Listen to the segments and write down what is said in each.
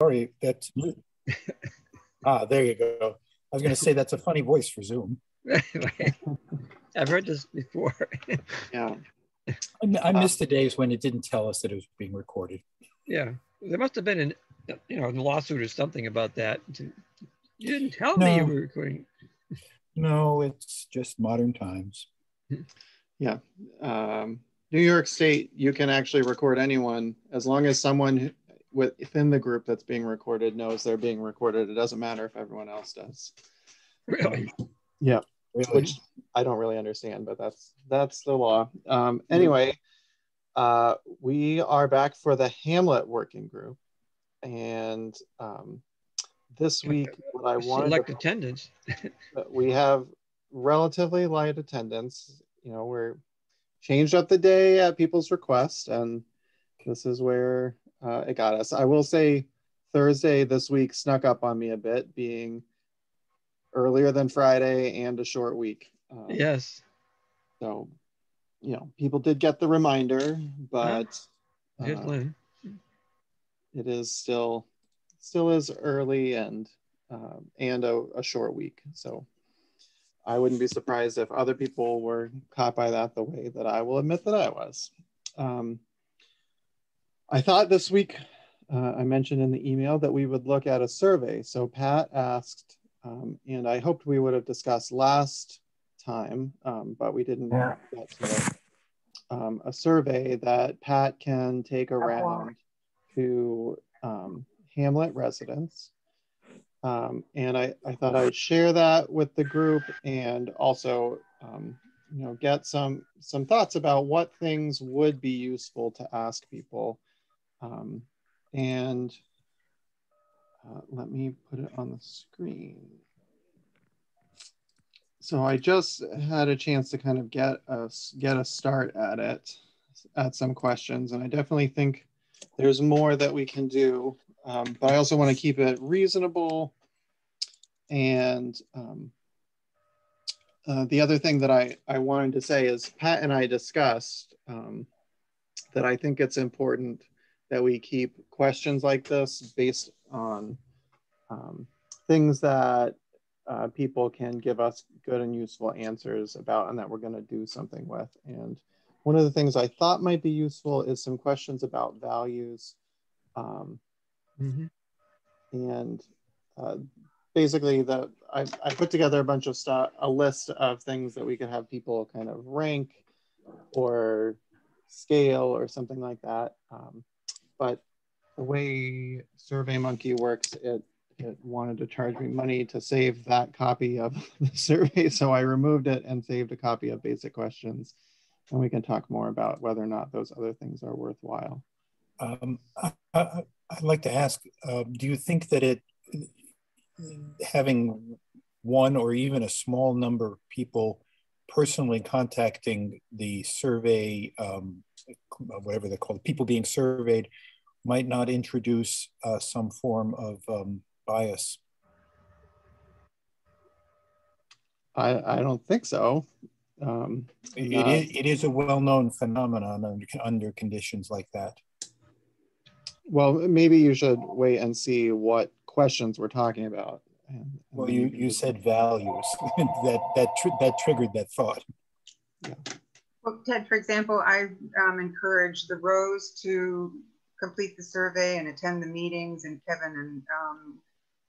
sorry, that's ah, there you go. I was going to say that's a funny voice for Zoom. I've heard this before. Yeah. I, I missed the days when it didn't tell us that it was being recorded. Yeah, there must have been an, you know, a lawsuit or something about that. You didn't tell No. me you were recording. No, it's just modern times. Yeah. Um, New York State, you can actually record anyone as long as someone within the group that's being recorded knows they're being recorded. It doesn't matter if everyone else does. Really? Yeah. Really. Which I don't really understand, but that's that's the law. Um, anyway, uh, we are back for the Hamlet working group, and um, this week what I wanted Select to attendance. we have relatively light attendance. You know, we're changed up the day at people's request, and this is where uh, it got us. I will say Thursday this week snuck up on me a bit, being earlier than Friday and a short week. Um, Yes. So, you know, people did get the reminder, but uh, it is still still is early and um, and a, a short week so i wouldn't be surprised if other people were caught by that the way that i will admit that i was um, i thought this week uh, i mentioned in the email that we would look at a survey so pat asked um, and i hoped we would have discussed last time um, but we didn't Yeah. get to it um, a survey that pat can take around to um, Hamlet residents. Um, and I, I thought I'd share that with the group and also, um, you know, get some some thoughts about what things would be useful to ask people. Um, and uh, let me put it on the screen. So I just had a chance to kind of get a get a start at it, at some questions, and I definitely think there's more that we can do, um, but I also want to keep it reasonable. And um, uh, the other thing that I, I wanted to say is Pat and I discussed um, that I think it's important that we keep questions like this based on um, things that uh, people can give us good and useful answers about and that we're going to do something with. And one of the things I thought might be useful is some questions about values. Um, Mhm. and uh, basically, the I, I put together a bunch of stuff, a list of things that we could have people kind of rank or scale or something like that. Um, but the way SurveyMonkey works, it it wanted to charge me money to save that copy of the survey, so I removed it and saved a copy of basic questions and we can talk more about whether or not those other things are worthwhile. Um, I, I'd like to ask, uh, do you think that it, having one or even a small number of people personally contacting the survey, um, whatever they're called, people being surveyed, might not introduce uh, some form of um, bias? I, I don't think so. Um, It not- is, it is a well-known phenomenon under, under conditions like that. well, maybe you should wait and see what questions we're talking about. And, and Well, you, you said values, that, that, tr- that triggered that thought. Well, Ted, for example, I um, encourage the Rose to complete the survey and attend the meetings, and Kevin and um,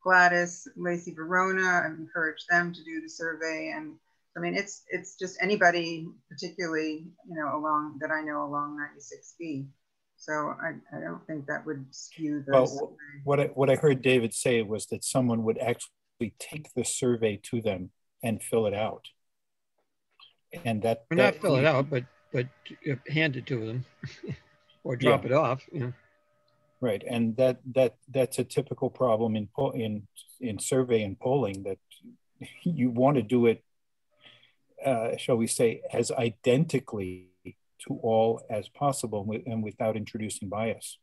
Gladys, Lacey Verona, I've encouraged them to do the survey. And I mean, it's it's just anybody, particularly you know along that I know along 96B. So I, I don't think that would skew the Well. What I, what I heard David say was that someone would actually take the survey to them and fill it out. And that. Or not that- fill it out, but but uh, hand it to them or drop Yeah. it off. You know. Right, and that, that, that's a typical problem in, po- in, in survey and polling that you want to do it, uh, shall we say, as identically to all as possible and without introducing bias.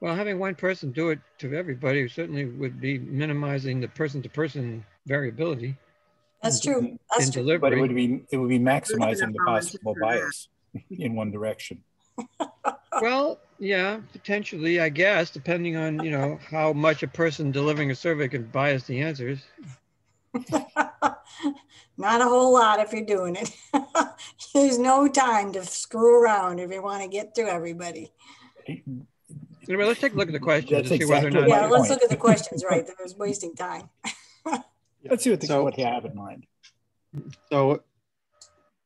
Well, having one person do it to everybody certainly would be minimizing the person-to-person variability That's in- true. in That's true. But it would be, it would be maximizing the possible bias in one direction. Well, Yeah, potentially, I guess, depending on, you know, how much a person delivering a survey can bias the answers. Not a whole lot if you're doing it. There's no time to screw around if you want to get through everybody. Anyway, let's take a look at the questions That's to see whether or not. Yeah, let's point. look at the questions, right? That was wasting time. Let's see what, the, So- what you have in mind. So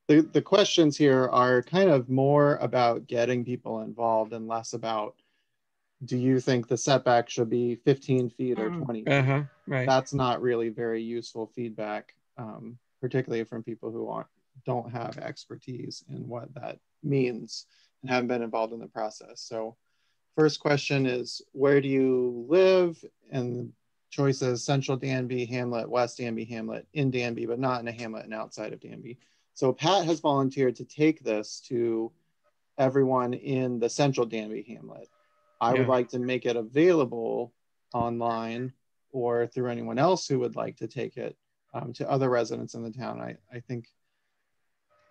the, the questions here are kind of more about getting people involved and less about, do you think the setback should be 15 feet or Mm. 20? feet? Uh-huh, right. That's not really very useful feedback, um, particularly from people who aren't, don't have expertise in what that means and haven't been involved in the process. So first question is, where do you live? And the choices Central Danby, Hamlet, West Danby, Hamlet, in Danby, but not in a hamlet and outside of Danby. So Pat has volunteered to take this to everyone in the Central Danby Hamlet. I would like to make it available online or through anyone else who would like to take it um, to other residents in the town. I, I think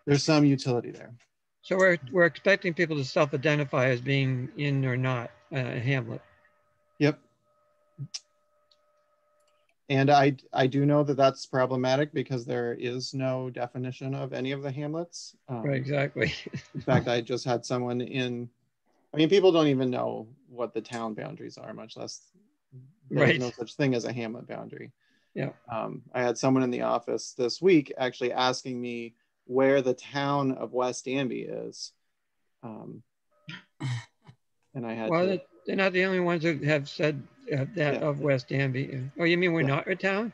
there's some utility there. So we're, we're expecting people to self-identify as being in or not uh, a Hamlet. Yep. And I, I do know that that's problematic because there is no definition of any of the hamlets. Um, Right, exactly. In fact, I just had someone in, I mean, people don't even know what the town boundaries are, much less there's Right. no such thing as a hamlet boundary. Yeah. Um, I had someone in the office this week actually asking me where the town of West Danby is. Um, and I had Well, to, they're- not the only ones who have said uh, that Yeah. of West Danby. Oh, you mean we're Yeah. not a town?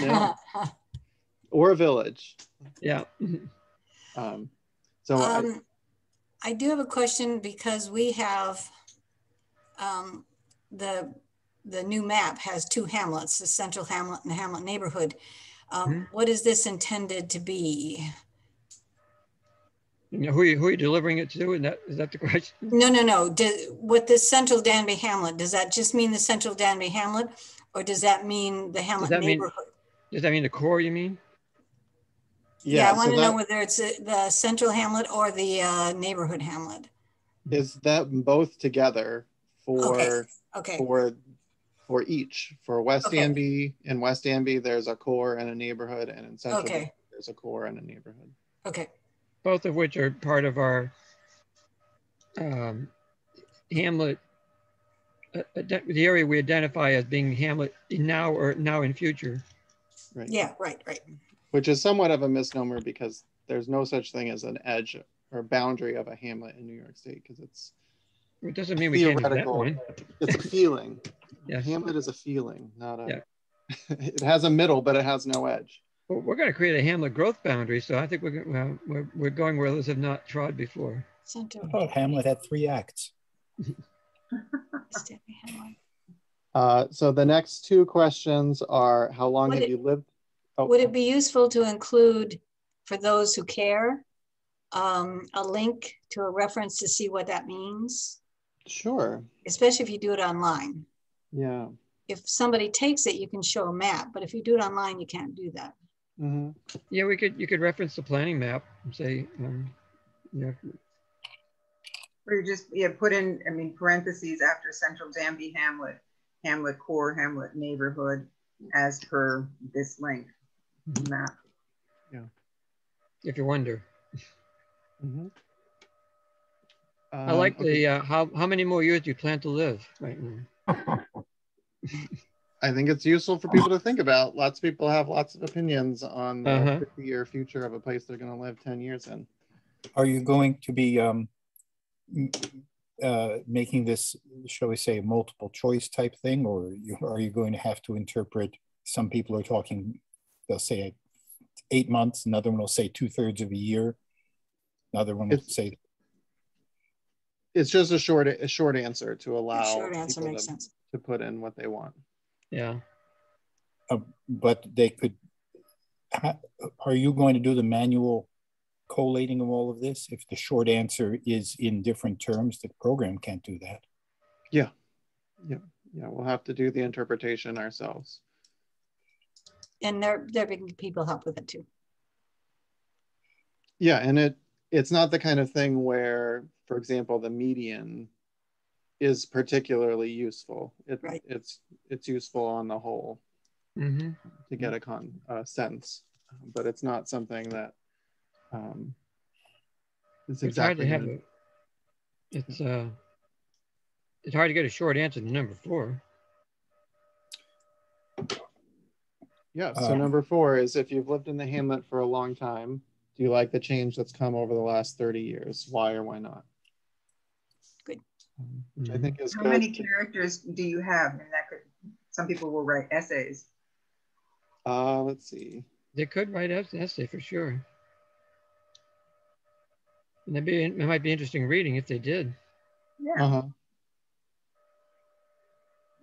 No. or a village. Yeah. Um, so I, Um, I do have a question because we have, um, the, the new map has two hamlets, the central hamlet and the hamlet neighborhood. Um, what is this intended to be? You know, who are you, who are you delivering it to? And that, is that the question? No, no, no. Do, with the central Danby Hamlet, does that just mean the central Danby Hamlet? Or does that mean the Hamlet that mean- neighborhood? Does that mean the core, you mean? Yeah, I so want to know whether it's uh, the central Hamlet or the uh, neighborhood Hamlet. is that both together for Okay, for for each for West Okay. Danby in West Danby there's a core and a neighborhood and in Central Okay. Danby, there's a core and a neighborhood. okay. Both of which are part of our um, Hamlet, uh, the area we identify as being Hamlet in now or now in future. Right. Yeah, right, right. Which is somewhat of a misnomer because there's no such thing as an edge or boundary of a hamlet in New York State because it's It doesn't mean we can't do that one. it's a feeling. Yeah. Hamlet is a feeling, not a Yeah. it has a middle, but it has no edge. Well, we're going to create a Hamlet growth boundary, so I think we're, well, we're, we're going where others have not trod before. Central I Hamlet had three acts. Uh, so the next two questions are how long Would have it- you lived? Oh, Would it be useful to include, for those who care, um, a link to a reference to see what that means? Sure. Especially if you do it online. Yeah. If somebody takes it, you can show a map, but if you do it online, you can't do that. Hmm Yeah, we could, you could reference the planning map and say, um, you know, Or you just, yeah, put in, I mean, parentheses after Central Danby Hamlet, Hamlet Core, Hamlet Neighborhood, as per this link map. Yeah. If you wonder. hmm I like the, uh, how, how many more years do you plan to live right now? I think it's useful for people to think about. Lots of people have lots of opinions on the Uh-huh. 50 year future of a place they're going to live 10 years in. Are you going to be um, uh, making this, shall we say, multiple choice type thing, or you, are you going to have to interpret? Some people are talking, they'll say eight months, another one will say two thirds of a year, another one will It's- say It's just a short a short answer to allow Short answer makes to, sense. to put in what they want. Yeah. Uh, but they could, ha- are you going to do the manual collating of all of this? If the short answer is in different terms, the program can't do that. Yeah, Yeah. Yeah. we'll have to do the interpretation ourselves. And there, there be people help with it too. Yeah, and it it's not the kind of thing where, for example, the median is particularly useful. It, Right. It's it's useful on the whole Mm-hmm. to get a con a sense, but it's not something that um, it's It's hard exactly. to have a, it's, uh, it's hard to get a short answer to number four. Yeah. So Uh, number four is if you've lived in the hamlet for a long time, do you like the change that's come over the last 30 years? Why or why not? Good. Um, Which I Mhm. think is How good. many characters do you have? And that could, some people will write essays. Uh, let's see. They could write an essay for sure. And that'd be, it might be interesting reading if they did. Yeah. Uh-huh.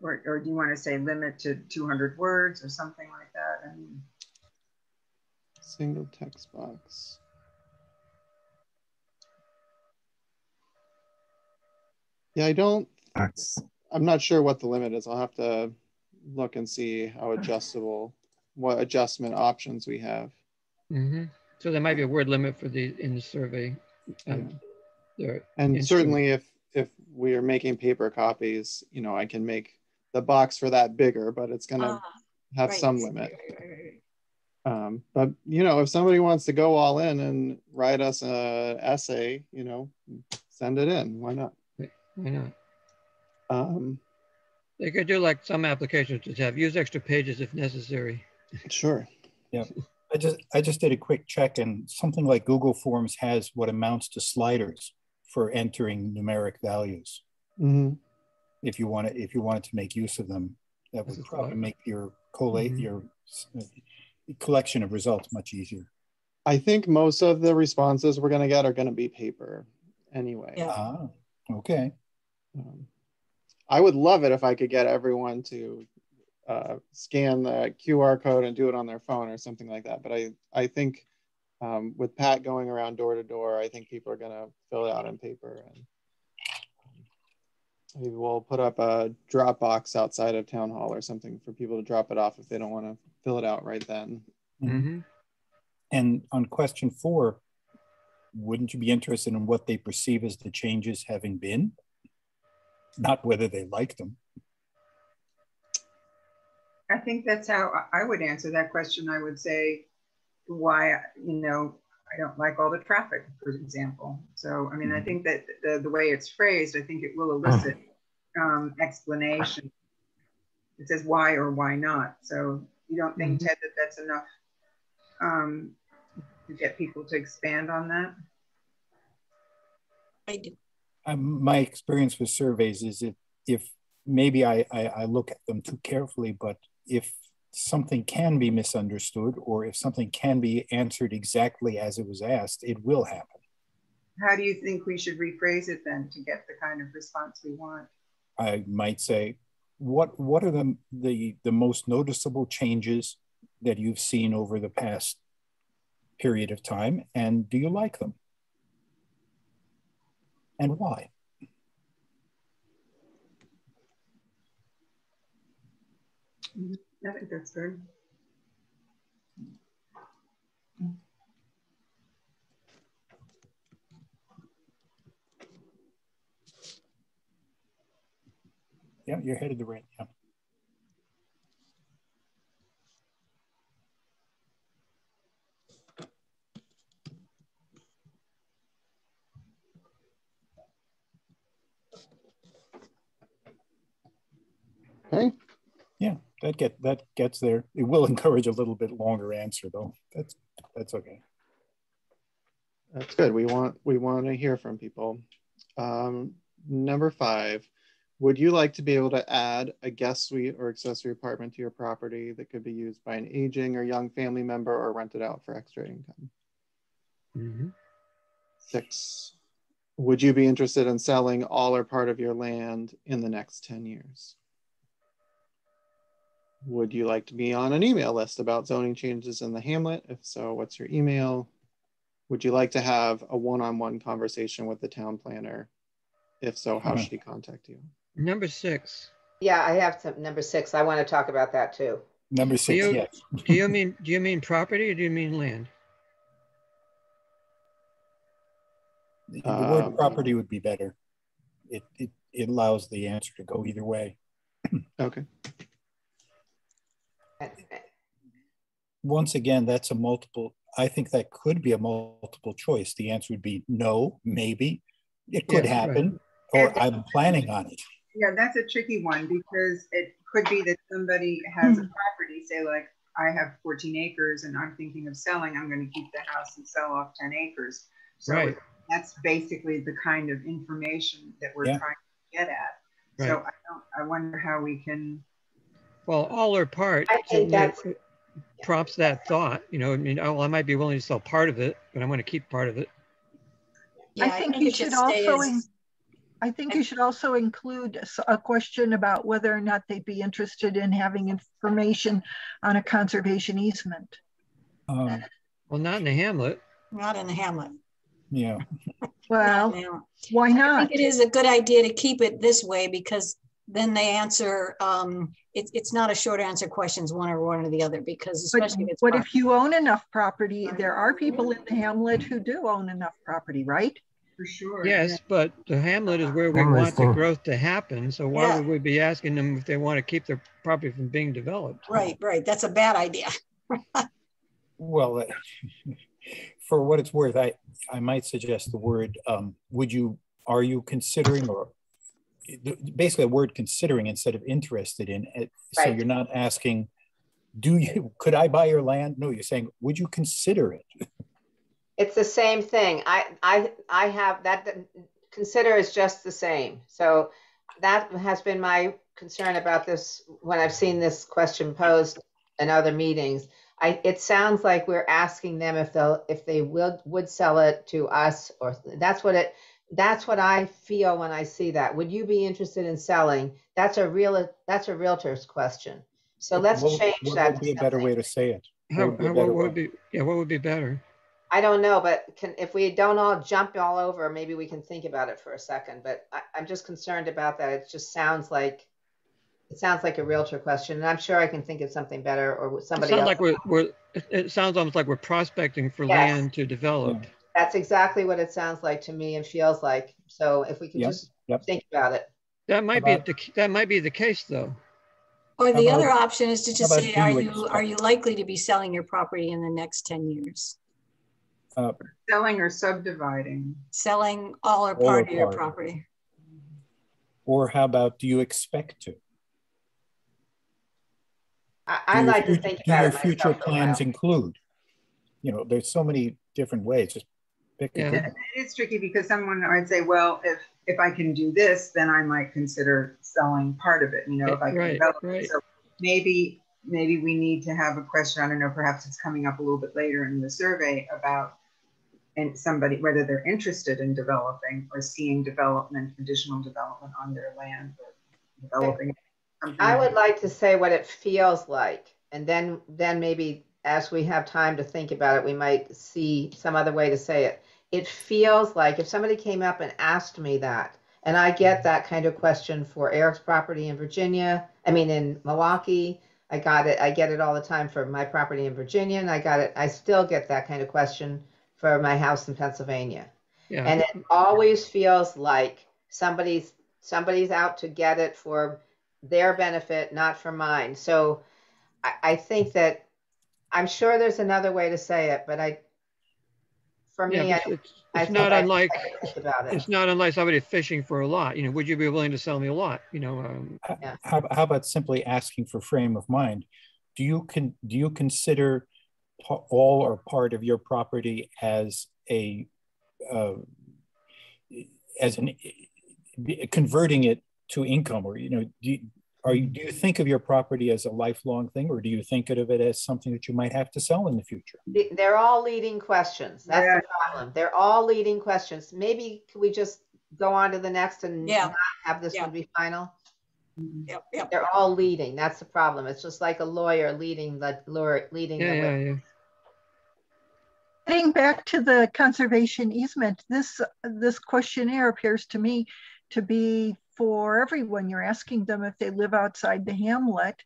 Or, or do you want to say limit to 200 words or something like that? I mean, Single text box. Yeah, I don't, That's I'm not sure what the limit is. I'll have to look and see how adjustable, what adjustment options we have. hmm So there might be a word limit for the, in the survey. Um, there, And certainly if, if we are making paper copies, you know, I can make the box for that bigger, but it's gonna Ah, have right. some limit. Um, but you know, if somebody wants to go all in and write us a essay, you know, send it in. Why not? Why not? Um, They could do like some applications just have use extra pages if necessary. sure. Yeah. I just I just did a quick check, and something like Google Forms has what amounts to sliders for entering numeric values. hmm If you want to, if you wanted to make use of them, that would a probably make your collate Mhm. your uh, collection of results much easier. I think most of the responses we're gonna get are gonna be paper anyway. Yeah. Ah, okay. Um, I would love it if I could get everyone to uh, scan the QR code and do it on their phone or something like that. But I, I think um, with Pat going around door to door, I think people are going to fill it out in paper. And um, maybe we'll put up a drop box outside of town hall or something for people to drop it off if they don't want to fill it out right then. hmm And on question four, wouldn't you be interested in what they perceive as the changes having been? Not whether they like them. I think that's how I- I would answer that question. I would say why, you know, I don't like all the traffic, for example. So, I mean, I think that the, the way it's phrased, I think it will elicit um, explanation. It says why or why not. So you don't think, Ted, that that's enough um, to get people to expand on that? I do. Um, my experience with surveys is if, if maybe I, I, I look at them too carefully, but if something can be misunderstood or if something can be answered exactly as it was asked, it will happen. How do you think we should rephrase it then to get the kind of response we want? I might say, what what are the the, the most noticeable changes that you've seen over the past period of time, and do you like them? And why? I think that's good. Yeah, you're headed the right. Yeah. Okay. Yeah, that get that gets there. It will encourage a little bit longer answer though. That's that's okay. That's good. We want we want to hear from people. Um, number five, would you like to be able to add a guest suite or accessory apartment to your property that could be used by an aging or young family member or rented out for extra income? hmm Six, would you be interested in selling all or part of your land in the next 10 years? Would you like to be on an email list about zoning changes in the hamlet? If so, what's your email? Would you like to have a one-on-one conversation with the town planner? If so, how Hmm. should he contact you? Number six. Yeah, I have some, number six, I want to talk about that too. Number six, you- yes. Do you mean do you mean property or do you mean land? The word Um, property would be better. It, it it allows the answer to go either way. Okay. Once again, that's a multiple. I think that could be a multiple choice. The answer would be no, maybe. It could Yeah, right. happen, or I'm planning on it. Yeah, that's a tricky one because it could be that somebody has a property, say like, I have 14 acres and I'm thinking of selling, I'm going to keep the house and sell off 10 acres. So Right. that's basically the kind of information that we're Yeah. trying to get at. Right. So I don't, I wonder how we can, Well, all or part I think you know, that's- prompts that thought. You know, I mean, oh, I might be willing to sell part of it, but I'm going to keep part of it. Yeah, I think you should also, as- in- I think you should also include a question about whether or not they'd be interested in having information on a conservation easement. Um, Well, not in the hamlet. Not in the hamlet. yeah, Well, in the hamlet. why I not? think it is a good idea to keep it this way because then they answer, um, it, it's not a short answer questions, one or one or the other, because But especially if it's. what part- if you own enough property? There are people in the hamlet who do own enough property, right? for sure. Yes, but the hamlet is where we Hamlet's want the thing. growth to happen. So why Yeah. would we be asking them if they want to keep their property from being developed? Right, right. That's a bad idea. well, uh, for what it's worth, I, I might suggest the word, um, would you, are you considering or basically a word considering instead of interested in it. So you're not asking, do you, could I buy your land? No, you're saying, would you consider it? It's the same thing. I, I, I have that, consider is just the same. So that has been my concern about this when I've seen this question posed in other meetings. I, it sounds like we're asking them if they'll, if they will, would sell it to us or that's what it, that's what I feel when I see that. Would you be interested in selling? That's a real, that's a realtor's question. So let's What- change what that. would be a better way to say it? How, would be how- what would be, yeah, what would be better? I don't know, but can, if we don't all jump all over, maybe we can think about it for a second. But I, I'm just concerned about that. It just sounds like it sounds like a realtor question, and I'm sure I can think of something better or It somebody sounds else. like we're, we're, it- it sounds almost like we're prospecting for Yes. land to develop. That's exactly what it sounds like to me and feels like. So if we could Yep, just yep. think about it. That might be, the that might be the case though. Or the How other option is to just say, are you you, are you likely to be selling your property in the next 10 years? Uh, Selling or subdividing. Selling all or All or part of your part. property? or how about, do you expect to? I, Do I'd your like to fut- think Do about your it future myself for a plans include? You know, there's so many different ways, just pick Yeah. good It is tricky because someone might say, well, if, if I can do this, then I might consider selling part of it, you know, if I can Right, develop it. So maybe, maybe we need to have a question, I don't know, perhaps it's coming up a little bit later in the survey about and somebody, whether they're interested in developing or seeing development, additional development on their land or developing. something. I would like to say what it feels like, and then then maybe as we have time to think about it, we might see some other way to say it. It feels like if somebody came up and asked me that, and I get mm-hmm. that kind of question for Eric's property in Virginia, I mean in Milwaukee, I got it, I get it all the time for my property in Virginia, and I got it, I still get that kind of question for my house in Pennsylvania. Yeah. And it always feels like somebody's somebody's out to get it for their benefit, not for mine. So I, I think that I'm sure there's another way to say it, but I, for me, Yeah, I, but it's, I it's not unlike, I can think about it. it's not unlike somebody fishing for a lot. You know, would you be willing to sell me a lot? You know, um, How, how about simply asking for frame of mind? Do you can do you consider all or part of your property as a uh, as an converting it to income, or you know, do you, are you do you think of your property as a lifelong thing, or do you think of it as something that you might have to sell in the future? They're all leading questions. That's Yeah. the problem. They're all leading questions. Maybe can we just go on to the next and Yeah. not have this Yeah. one be final? Yep, yep. They're all leading. That's the problem. It's just like a lawyer leading the lawyer leading yeah, the yeah, yeah. Getting back to the conservation easement, this, this questionnaire appears to me to be for everyone. You're asking them if they live outside the hamlet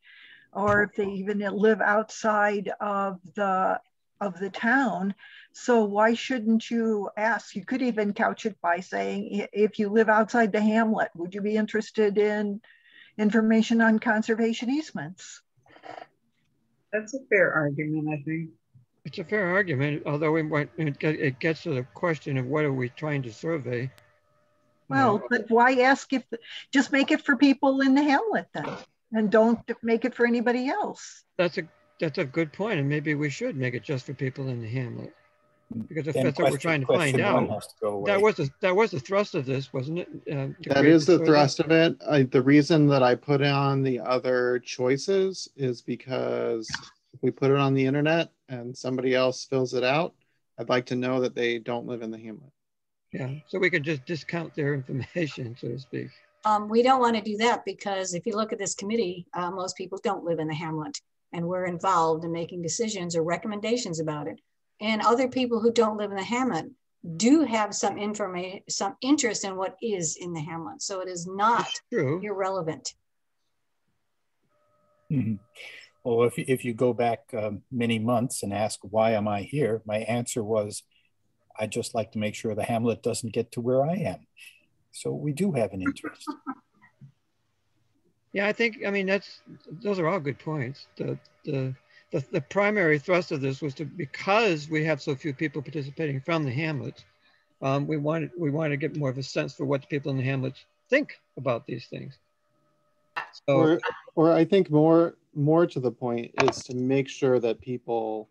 or if they even live outside of the of the town. So why shouldn't you ask? You could even couch it by saying, if you live outside the hamlet, would you be interested in information on conservation easements? That's a fair argument, I think. It's a fair argument, although it, went, it gets to the question of what are we trying to survey? Well, no. but why ask if, just make it for people in the hamlet then, and don't make it for anybody else. That's a that's a good point, and maybe we should make it just for people in the hamlet, because if then that's question, what we're trying to find out, to that was the that was the thrust of this, wasn't it? Uh, that is the thrust of it. I, the reason that I put on the other choices is because if we put it on the internet and somebody else fills it out, I'd like to know that they don't live in the hamlet. Yeah, so we could just discount their information, so to speak. Um, we don't want to do that because if you look at this committee, uh, most people don't live in the hamlet and we're involved in making decisions or recommendations about it. And other people who don't live in the hamlet do have some information, some interest in what is in the hamlet. So it is not irrelevant. Mm -hmm. Well, if, if you go back um, many months and ask, why am I here? My answer was, I just like to make sure the hamlet doesn't get to where I am. So we do have an interest. Yeah, I think, I mean, that's, those are all good points. The, the, the, the, primary thrust of this was to, because we have so few people participating from the hamlets, um, we wanted, we wanted to get more of a sense for what the people in the hamlets think about these things. So, or, or I think more, more to the point is to make sure that people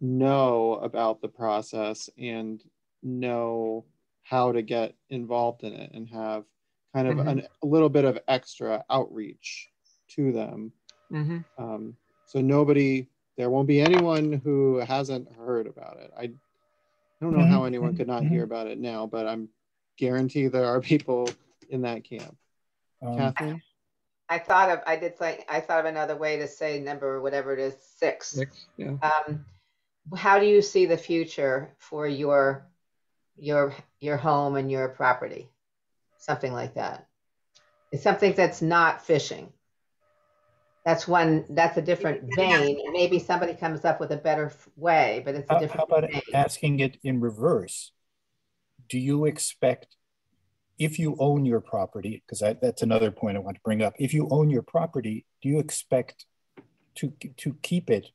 know about the process and know how to get involved in it and have kind of mm-hmm. an, a little bit of extra outreach to them. Mm-hmm. Um, so nobody, there won't be anyone who hasn't heard about it. I, I don't know mm-hmm. how anyone could not hear mm-hmm. about it now, but I'm guarantee there are people in that camp. Um, Catherine? I thought of, I did say, I thought of another way to say number, whatever it is, six. Six, yeah. Um, how do you see the future for your, your, your home and your property? something like that. It's something that's not fishing. That's one. That's a different vein. Maybe somebody comes up with a better way, but it's a different. How about vein. asking it in reverse? Do you expect, if you own your property, because that's another point I want to bring up. If you own your property, do you expect to to keep it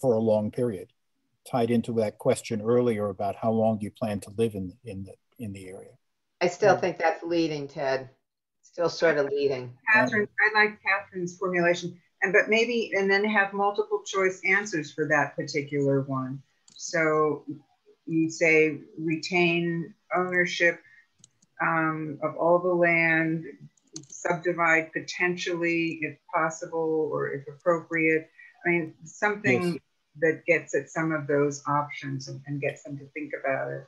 for a long period? Tied into that question earlier about how long do you plan to live in in the in the area? I still think that's leading, Ted. Still sort of leading. Catherine, I like Catherine's formulation, and but maybe and then have multiple choice answers for that particular one. So you say retain ownership um, of all the land, subdivide potentially if possible or if appropriate. I mean, something yes. That gets at some of those options and, and gets them to think about it.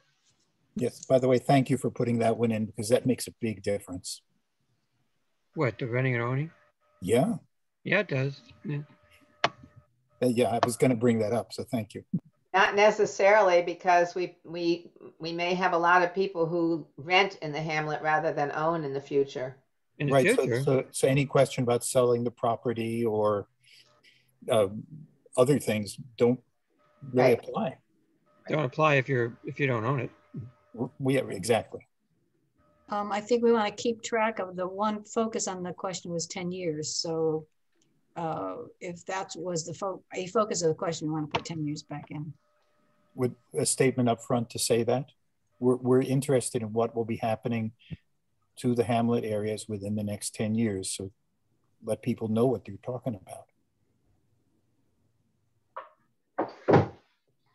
Yes, by the way, thank you for putting that one in because that makes a big difference. What, the renting and owning? Yeah. Yeah, it does. Yeah, uh, yeah I was going to bring that up, so thank you. Not necessarily because we we we may have a lot of people who rent in the hamlet rather than own in the future. In the right. Future. So, so, so, any question about selling the property or uh, other things don't really right. apply. Don't apply if you're if you don't own it. We exactly. Um, I think we want to keep track of the one focus on the question was 10 years. So uh, if that was the fo a focus of the question, we want to put 10 years back in. With a statement up front to say that we're, we're interested in what will be happening to the Hamlet areas within the next 10 years. So let people know what they're talking about.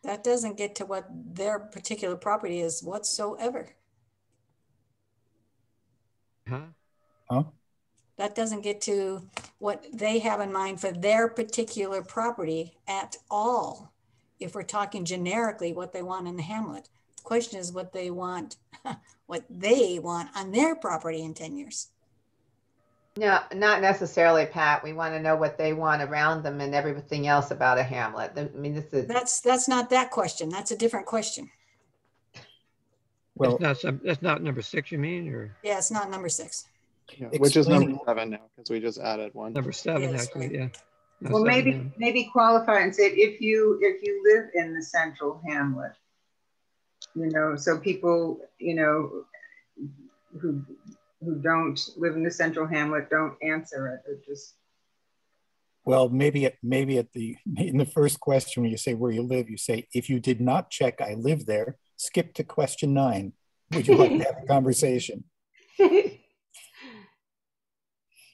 That doesn't get to what their particular property is whatsoever. Huh? Huh? That doesn't get to what they have in mind for their particular property at all. If we're talking generically, what they want in the hamlet. The question is what they want, what they want on their property in 10 years. No, not necessarily, Pat. We want to know what they want around them and everything else about a hamlet. I mean, this is That's, that's not that question. That's a different question. Well, That's not, that's not number six, you mean, or Yeah, it's not number six. Yeah, which is number seven now because we just added one. number seven, Yes, actually, right. yeah. No, Well, seven maybe, down. maybe qualify and say if you, if you live in the central hamlet. You know, so people, you know, who, who don't live in the central hamlet, don't answer it, or just, Well, maybe at maybe at the in the first question when you say where you live, you say if you did not check I live there, skip to question nine. Would you like to have a conversation?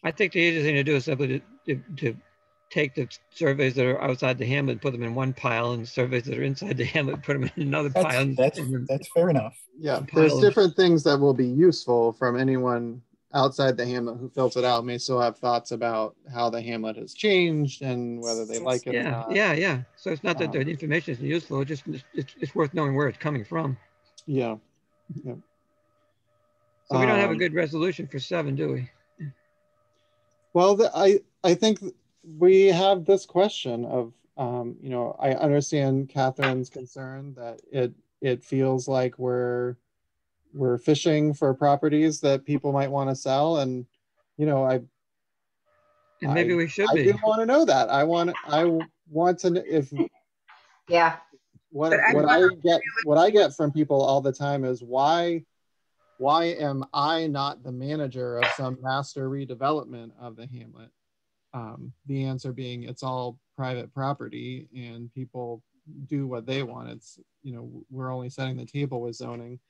I think the easiest thing to do is simply to, to, to take the surveys that are outside the hamlet, put them in one pile, and surveys that are inside the hamlet, put them in another pile. That's and- that's and- that's fair enough. Yeah, pile there's of- different things that will be useful from anyone outside the hamlet who fills it out may still have thoughts about how the hamlet has changed and whether they like it or Yeah, not. yeah, yeah. So it's not that the Um, information isn't useful, it's just, it's, it's worth knowing where it's coming from. Yeah. yeah. So we don't have a Um, good resolution for seven, do we? Well, the, I I think we have this question of um, you know I understand Catherine's concern that it it feels like we're we're fishing for properties that people might want to sell and you know I And maybe I- we should I be. do want to know that I want I want to kn- if Yeah, what what I wonder get what I get from people all the time is why why am I not the manager of some master redevelopment of the hamlet? Um, the answer being it's all private property and people do what they want. It's you know we're only setting the table with zoning.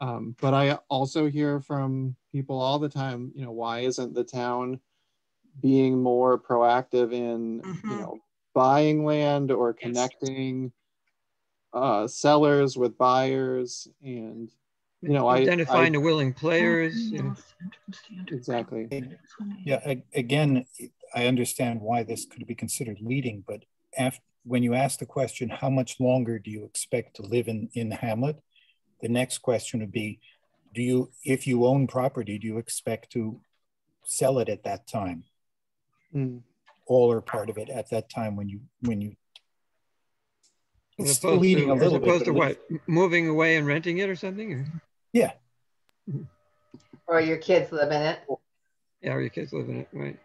Um, but I also hear from people all the time, you know, why isn't the town being more proactive in Mhm. you know buying land or Yes. connecting uh, sellers with buyers and you know, Identifying I- the willing players, you know. exactly Yeah, again, I understand why this could be considered leading, but after, when you ask the question, how much longer do you expect to live in, in Hamlet? The next question would be, do you, if you own property, do you expect to sell it at that time? Mm. All or part of it at that time when you, when you. As It's still opposed leading to, a as little bit. opposed to what, moving away and renting it or something? Or, Yeah, or your kids live in it. yeah, or your kids live in it, right?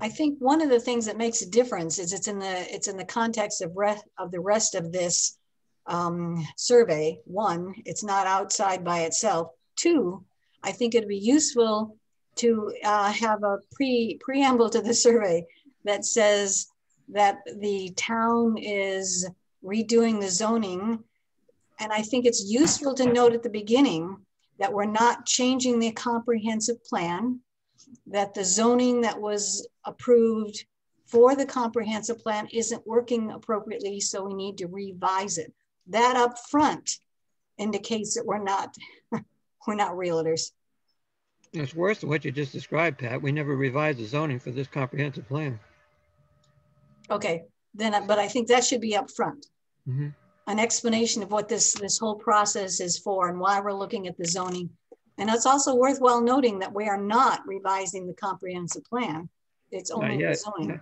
I think one of the things that makes a difference is it's in the it's in the context of rest of the rest of this um, survey. One, it's not outside by itself. Two, I think it'd be useful to uh, have a pre preamble to the survey that says that the town is redoing the zoning, and I think it's useful to note at the beginning that we're not changing the comprehensive plan that the zoning that was approved for the comprehensive plan isn't working appropriately, so we need to revise it. That up front indicates that we're not, we're not realtors. It's worse than what you just described, Pat. We never revised the zoning for this comprehensive plan. Okay, then, but I think that should be up front. Mhm. An explanation of what this, this whole process is for and why we're looking at the zoning. And it's also worthwhile noting that we are not revising the comprehensive plan. It's only the yet. zoning.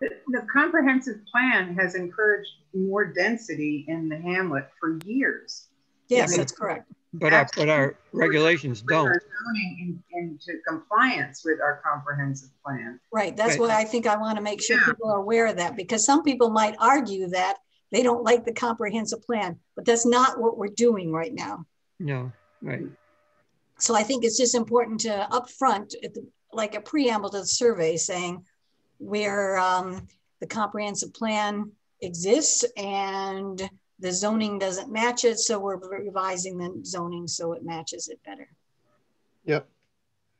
the, the comprehensive plan has encouraged more density in the hamlet for years. Yes, Yeah. that's correct. But our, but our regulations don't. zoning in- into compliance with our comprehensive plan. Right, that's Right. why I think I want to make sure Yeah. people are aware of that, because some people might argue that they don't like the comprehensive plan, but that's not what we're doing right now. No, right. So I think it's just important to upfront, like a preamble to the survey saying where um, the comprehensive plan exists and the zoning doesn't match it, so we're revising the zoning so it matches it better. yep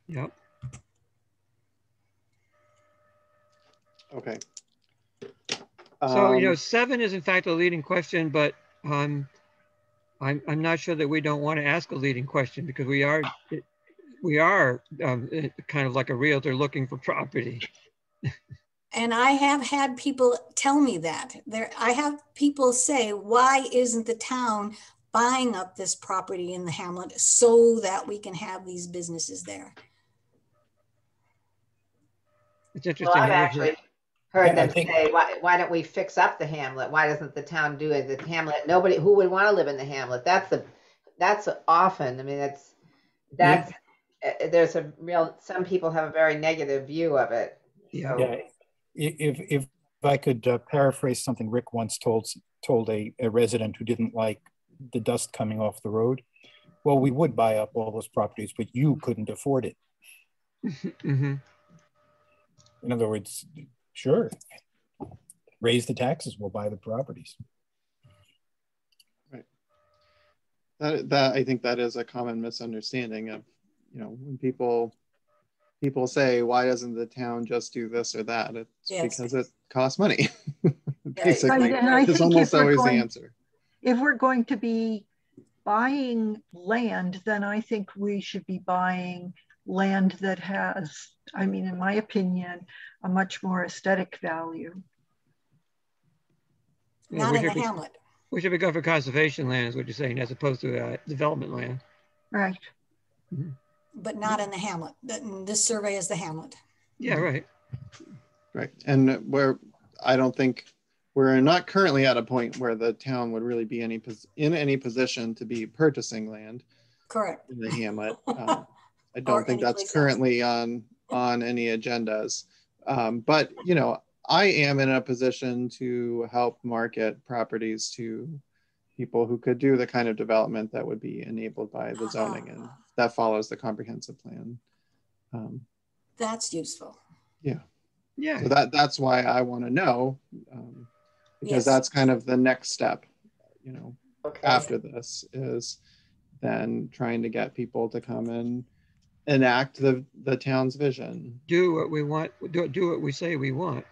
Yep. okay So, you know, Um, seven is in fact a leading question, but um, I'm, I'm not sure that we don't want to ask a leading question because we are, we are um, eh, kind of like a realtor looking for property. And I have had people tell me that. There, I have people say, why isn't the town buying up this property in the hamlet so that we can have these businesses there? It's Well, interesting. I've actually heard Yeah, them think- say, why, why don't we fix up the hamlet? Why doesn't the town do it? The hamlet, nobody, who would want to live in the hamlet? That's the, that's often, I mean, that's, that's, uh, there's a real, some people have a very negative view of it. Yeah. Yeah, if, if I could uh, paraphrase something Rick once told, told a, a resident who didn't like the dust coming off the road, well, we would buy up all those properties, but you couldn't afford it. hmm In other words, sure, raise the taxes, we'll buy the properties. Right. That, that I think that is a common misunderstanding of, you know, when people people say, why doesn't the town just do this or that? It's Yes. because it costs money. Basically, Right, it's almost if we're always the answer. If we're going to be buying land, then I think we should be buying land that has, I mean, in my opinion, a much more aesthetic value. Yeah, Not we in the should be- hamlet. We should be going for conservation land is what you're saying, as opposed to uh, development land. Right. but not in the hamlet. This survey is the hamlet. Yeah, right. Right. And where I don't think we're not currently at a point where the town would really be any pos- in any position to be purchasing land Correct. in the hamlet. Um, I don't think that's anyplace else. currently on on any agendas. Um, but you know, I am in a position to help market properties to people who could do the kind of development that would be enabled by the zoning and Ah. that follows the comprehensive plan. Um, That's useful. Yeah. Yeah. So that that's why I want to know, um, because Yes. that's kind of the next step. You know, Okay. after this is then trying to get people to come and enact the the town's vision. Do what we want, do, do what we say we want.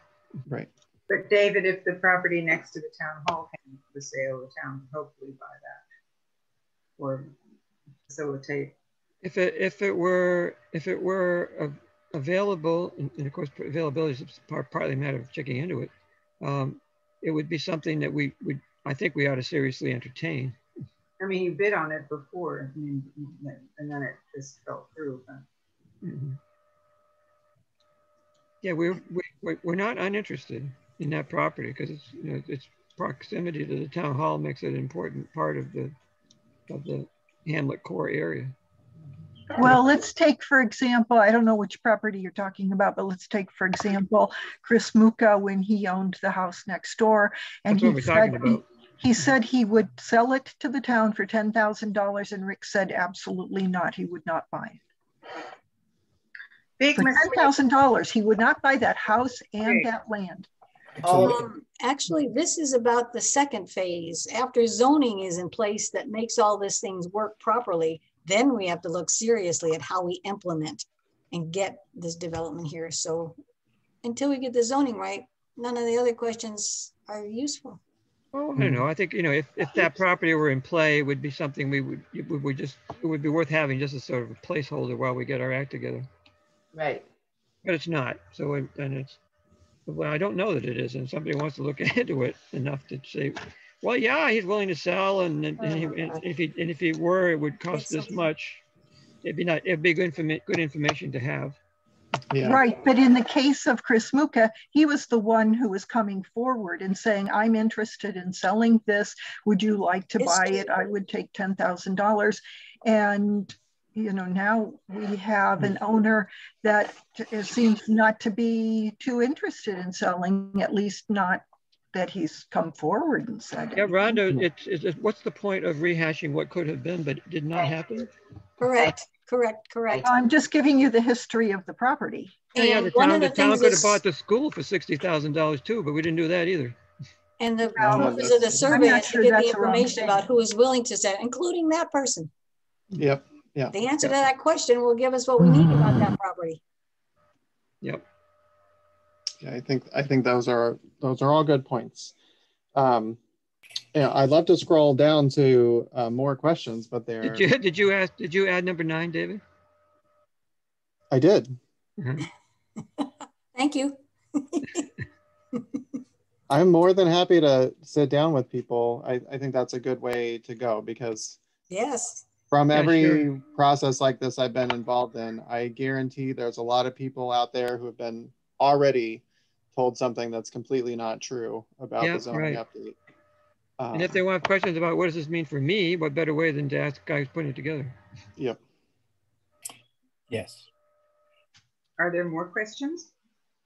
Right. But David, if the property next to the town hall came for sale, the town would hopefully buy that. Or facilitate. If it, if it were, if it were available, and and of course, availability is partly a matter of checking into it. Um, it would be something that we would, I think we ought to seriously entertain. I mean, you bid on it before, I mean, and then it just fell through. but- Mhm. Yeah, we're, we- we're, we're not uninterested in that property because it's, you know, its proximity to the town hall makes it an important part of the, of the Hamlet core area. Well, let's take, for example, I don't know which property you're talking about, but let's take, for example, Chris Muka when he owned the house next door. And That's what he we're said, talking he, about. He said he would sell it to the town for $10,000 and Rick said absolutely not. He would not buy it. Big For $10,000, he would not buy that house and Right. that land. Um, Actually, this is about the second phase. After zoning is in place that makes all these things work properly, then we have to look seriously at how we implement and get this development here. So until we get the zoning right, none of the other questions are useful. Oh, I don't hmm. know. I think, you know, if, if that property were in play, it would be something we would, it would we just, it would be worth having just as sort of a placeholder while we get our act together. right. But it's not. So, it- and it's, well, I don't know that it is. And somebody wants to look into it enough to say, well, yeah, he's willing to sell. And, and and he- and uh-huh. if he, and if he were, it would cost It's this much. It'd be not, it'd be good informa- good information to have. Yeah. Right, but in the case of Chris Muka, he was the one who was coming forward and saying, I'm interested in selling this. Would you like to It's buy true. it? I would take $10,000. And, you know, now we have an owner that t- seems not to be too interested in selling, at least not that he's come forward and said. Yeah, anything. Rhonda, it's, it's, it's- what's the point of rehashing what could have been, but did not happen? Correct, correct, correct. I'm just giving you the history of the property. Yeah, yeah, the one town, of the the town could have bought the school for sixty thousand dollars too, but we didn't do that either. and the Well, purpose of the I'm survey not is to get the that's the wrong information about who is willing to sell, including that person. Yep. Yeah. The answer to that question will give us what we need about that property. Yep. Yeah, I think I think those are those are all good points. Um, yeah, I'd love to scroll down to uh, more questions, but there Did you, did you ask, did you add number nine, David? I did. Thank you. I'm more than happy to sit down with people. I, I think that's a good way to go because Yes, from Yeah, every sure. process like this I've been involved in, I guarantee there's a lot of people out there who have been already told something that's completely not true about Yeah, the zoning right. update. And if they want questions about what does this mean for me, what better way than to ask guys putting it together? Yep. Yes. Are there more questions?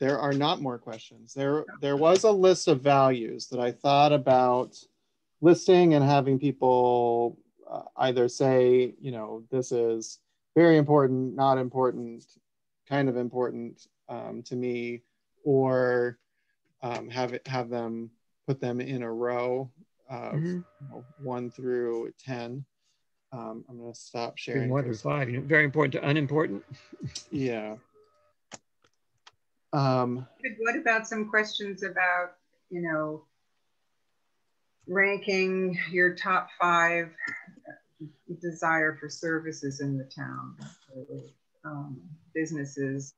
there are not more questions. There, there was a list of values that I thought about listing and having people uh, either say, you know, this is very important, not important, kind of important um, to me, or um, have it have them put them in a row of Mhm. you know, one through ten. Um, I'm going to stop sharing. One than 'cause- five, you know, very important to unimportant. Yeah. Um, What about some questions about, you know, ranking your top five desire for services in the town, um, businesses?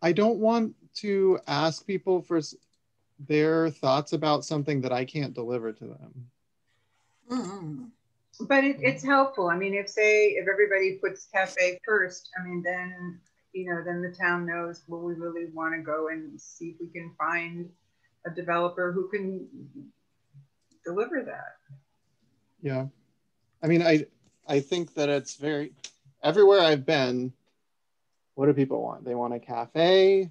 I don't want to ask people for s- their thoughts about something that I can't deliver to them. Mhm. But it, it's helpful. I mean, if say, if everybody puts cafe first, I mean, then, you know, then the town knows, well, we really want to go and see if we can find a developer who can deliver that. Yeah. I mean, I I think that it's very everywhere I've been, what do people want? They want a cafe,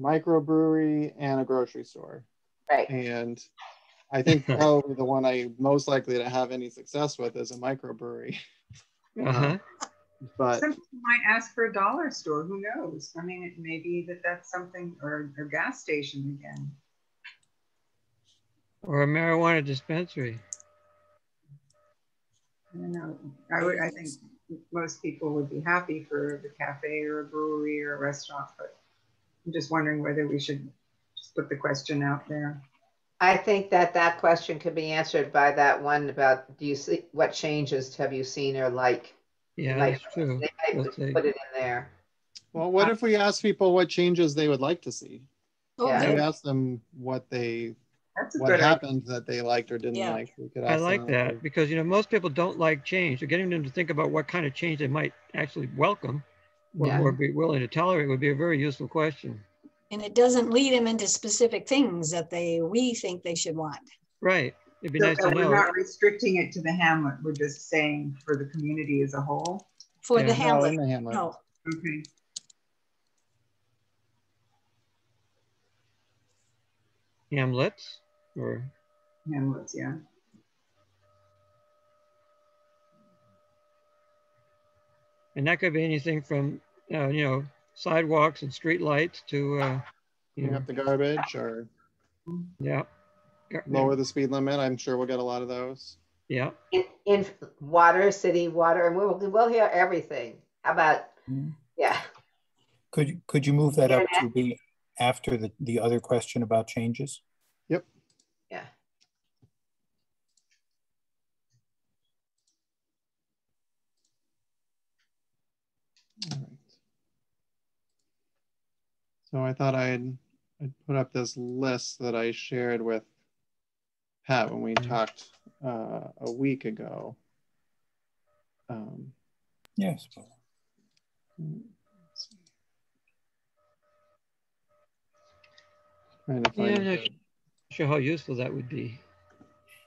microbrewery, and a grocery store. Right. And I think probably the one I most likely to have any success with is a microbrewery. Uh-huh. But Some might ask for a dollar store. Who knows? I mean, it may be that that's something, or a gas station again. Or a marijuana dispensary. I don't know. I would. I think most people would be happy for the cafe or a brewery or a restaurant, but I'm just wondering whether we should just put the question out there. I think that that question could be answered by that one about, do you see, what changes have you seen or like? Yeah, Like, that's true. They might Let's put it in there. well, what if we ask people what changes they would like to see? Oh, yeah. We ask them what they what good idea. happened that they liked or didn't Yeah. like. We could I like them that because, you know, most people don't like change. So getting them to think about what kind of change they might actually welcome or, Yeah. or be willing to tolerate would be a very useful question. And it doesn't lead them into specific things that they, we think they should want. Right. It'd be So nice to uh, we're not restricting it to the hamlet. We're just saying for the community as a whole. For Yeah. the No, No, hamlet, in the Hamlet. no. Okay. Hamlets or Hamlets, yeah. and that could be anything from uh, you know sidewalks and street lights to uh, you Clean know, up the garbage or yeah Gar- lower the speed limit. I'm sure we'll get a lot of those. yeah In, in water, city water, and we'll, we'll hear everything. How about, Mhm. yeah, Could, could you move that up to be after the, the other question about changes? So I thought I'd, I'd put up this list that I shared with Pat when we talked uh, a week ago. Um, Yes. Trying to yeah I'm not sure how useful that would be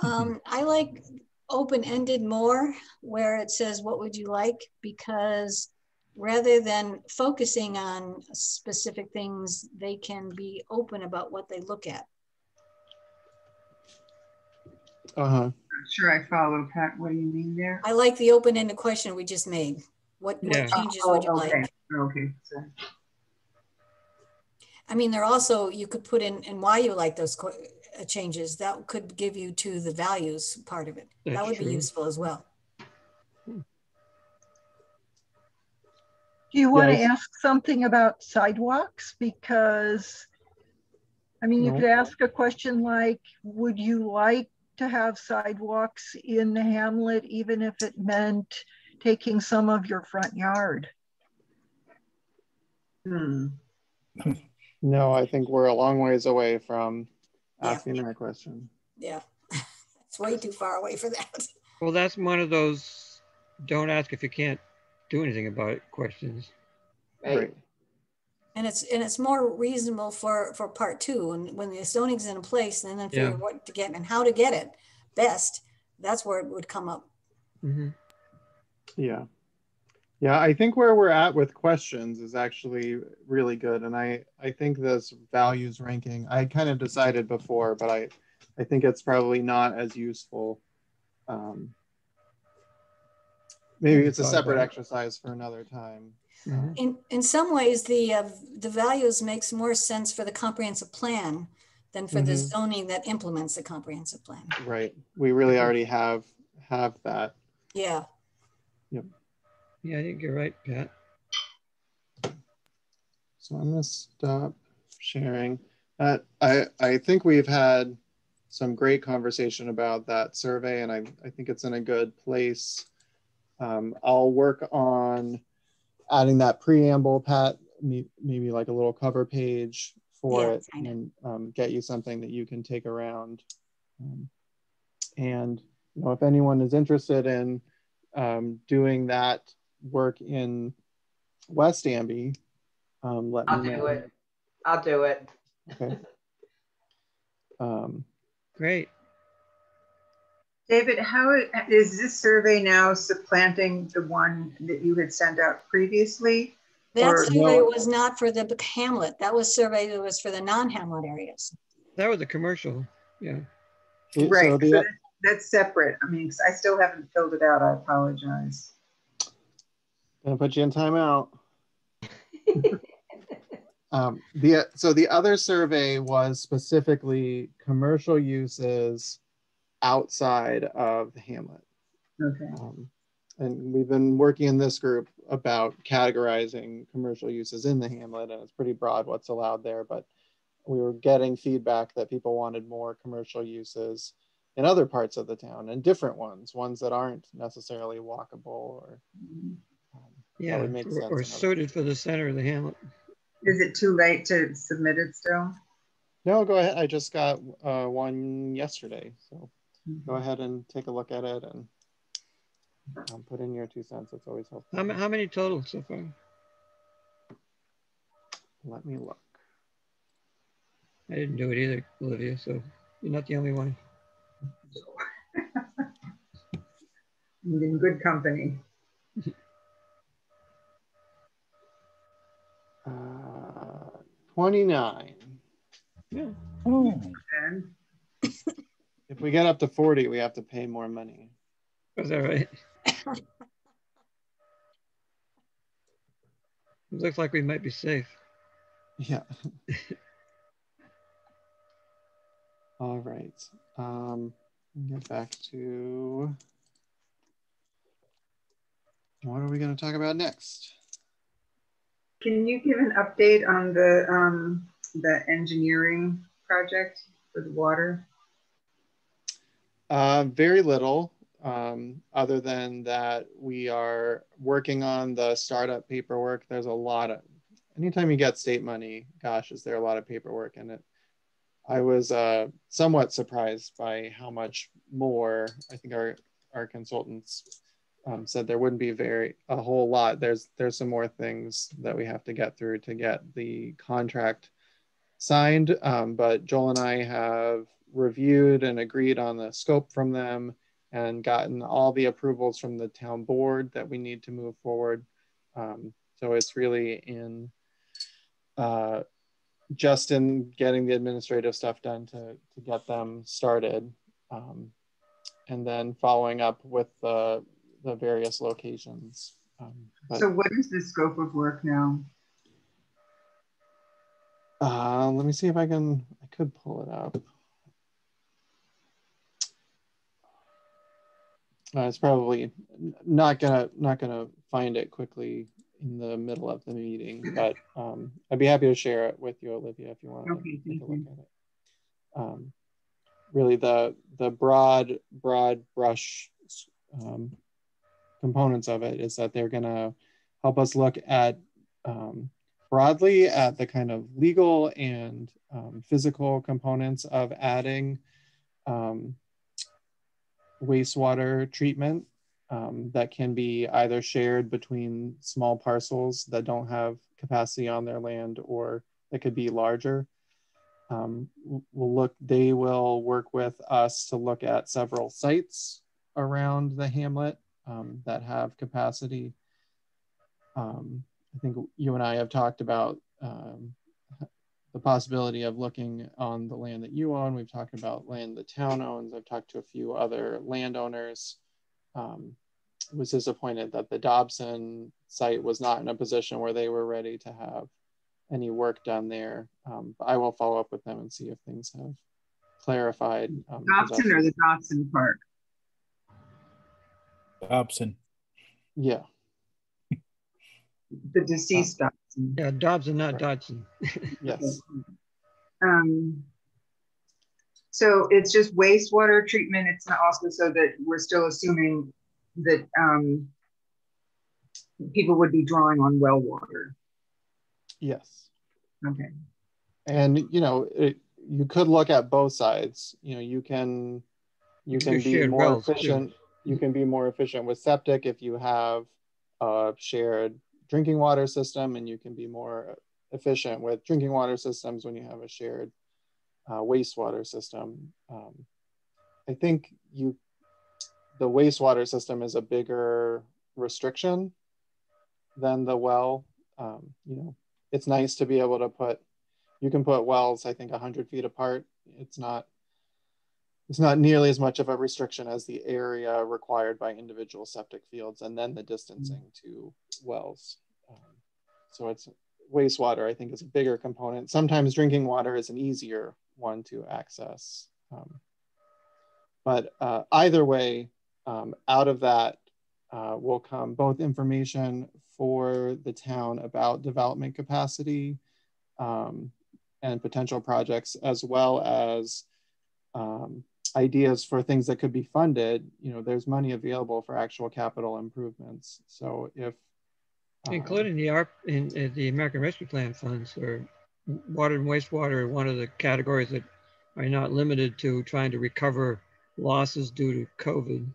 Um, I like open-ended more where it says, what would you like? Because rather than focusing on specific things, they can be open about what they look at. uh-huh. Not Sure, I follow, Pat. What do you mean there? I like the open-ended question we just made. What, Yeah. what changes would you Oh, okay. like? Okay, so, I mean, there also, you could put in, and why you like those uh, changes, that could give you to the values part of it. That That's would be useful as well. You want to ask something about sidewalks? Because, I mean, you No. could ask a question like, would you like to have sidewalks in the hamlet, even if it meant taking some of your front yard? hmm. No, I think we're a long ways away from Yeah. asking that question. Yeah, it's way too far away for that. well that's one of those don't ask if you can't do anything about it questions Right. And it's, and it's more reasonable for, for part two, and when the zoning's in a place, and then figure Yeah. what to get and how to get it best, that's where it would come up. Mhm. Yeah. Yeah, I think where we're at with questions is actually really good. And I, I think this values ranking, I kind of decided before, but I, I think it's probably not as useful. Um, maybe it's a separate exercise for another time. Mhm. In, in some ways, the, uh, the values makes more sense for the comprehensive plan than for the Mhm. zoning that implements the comprehensive plan. Right. We really already have have that. Yeah, Yep. Yeah, I think you're right, Pat. So I'm gonna stop sharing. Uh, I I think we've had some great conversation about that survey, and I I think it's in a good place. Um, I'll work on adding that preamble, Pat. Maybe like a little cover page for Yeah, it, and um, get you something that you can take around. Um, and you know, if anyone is interested in um, doing that work in West Danby, um, let I'll me do it. I'll do it. Okay. Um, Great. David, how is this survey now supplanting the one that you had sent out previously? that Or- survey No. was not for the hamlet. That was survey that was for the non-hamlet areas. That was a commercial. Yeah. it- Right, So so the, that- that's separate. I mean, I still haven't filled it out. I apologize. gonna put you in timeout. Um, the so the other survey was specifically commercial uses outside of the hamlet. Okay. Um, and we've been working in this group about categorizing commercial uses in the hamlet, and it's pretty broad what's allowed there. But we were getting feedback that people wanted more commercial uses in other parts of the town and different ones, ones that aren't necessarily walkable or. Um, Yeah. would make Or, sense or suited for the center of the hamlet. Is it too late to submit it still? No, go ahead. I just got uh, one yesterday, so go ahead and take a look at it and um, put in your two cents. It's always helpful. How, ma- how many total so far? Let me look. I didn't do it either, Olivia, so you're not the only one. I'm in good company. Uh, 29. Yeah. Oh, And If we get up to 40, we have to pay more money. Was that right? It looks like we might be safe. Yeah. All right. Um, get back to what are we going to talk about next? Can you give an update on the, um, the engineering project for the water? Uh, very little, um, other than that we are working on the startup paperwork. There's a lot of, anytime you get state money, gosh, is there a lot of paperwork in it. I was uh, somewhat surprised by how much more. I think our our consultants um, said there wouldn't be very a whole lot. There's there's some more things that we have to get through to get the contract signed. Um, but Joel and I have reviewed and agreed on the scope from them and gotten all the approvals from the town board that we need to move forward. Um, so it's really in uh, just in getting the administrative stuff done to, to get them started. Um, and then following up with the, the various locations. Um, So what is the scope of work now? uh, let me see if I can, I could pull it up. Uh, it's probably not gonna not gonna find it quickly in the middle of the meeting, but um, I'd be happy to share it with you, Olivia, if you want to take a look you. at it. Um, really, the the broad broad brush um, components of it is that they're gonna help us look at um, broadly at the kind of legal and um, physical components of adding um, wastewater treatment um, that can be either shared between small parcels that don't have capacity on their land or that could be larger. Um, we'll look, they will work with us to look at several sites around the hamlet um, that have capacity. um, I think you and I have talked about um, the possibility of looking on the land that you own. We've talked about land the town owns. I've talked to a few other landowners. Um, was disappointed that the Dobson site was not in a position where they were ready to have any work done there. Um, I will follow up with them and see if things have clarified. Um, Dobson or the Dobson Park? Dobson. Yeah. the deceased uh, Dobson. Yeah, Dobson, not Dodson. yes. Um, so it's just wastewater treatment. It's not also so that we're still assuming that um, people would be drawing on well water. Yes. Okay. And you know, it, you could look at both sides. You know, you can you can be more efficient. Too. You can be more efficient with septic if you have a shared drinking water system, and you can be more efficient with drinking water systems when you have a shared uh, wastewater system. Um, I think you the wastewater system is a bigger restriction than the well. Um, you know, it's nice to be able to put, you can put wells, I think 100 feet apart. It's not, it's not nearly as much of a restriction as the area required by individual septic fields and then the distancing to wells. Um, so it's wastewater, I think is a bigger component. Sometimes drinking water is an easier one to access. Um, but uh, either way, um, out of that uh, will come both information for the town about development capacity um, and potential projects, as well as um, ideas for things that could be funded. You know, there's money available for actual capital improvements. So if uh, including the ARP in, in, the American Rescue Plan funds, or water and wastewater, one of the categories that are not limited to trying to recover losses due to COVID.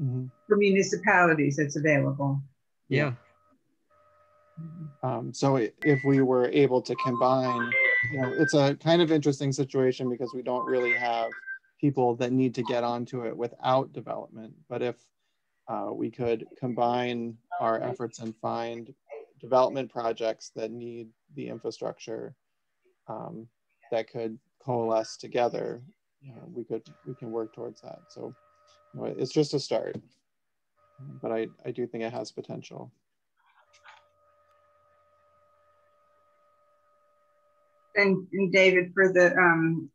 Mm-hmm. For municipalities, it's available. Yeah. Um, so if we were able to combine, you know, it's a kind of interesting situation because we don't really have people that need to get onto it without development. But if uh, we could combine our efforts and find development projects that need the infrastructure um, that could coalesce together, you know, we could we can work towards that. So you know, it's just a start, but I, I do think it has potential. And, and David, for the, um,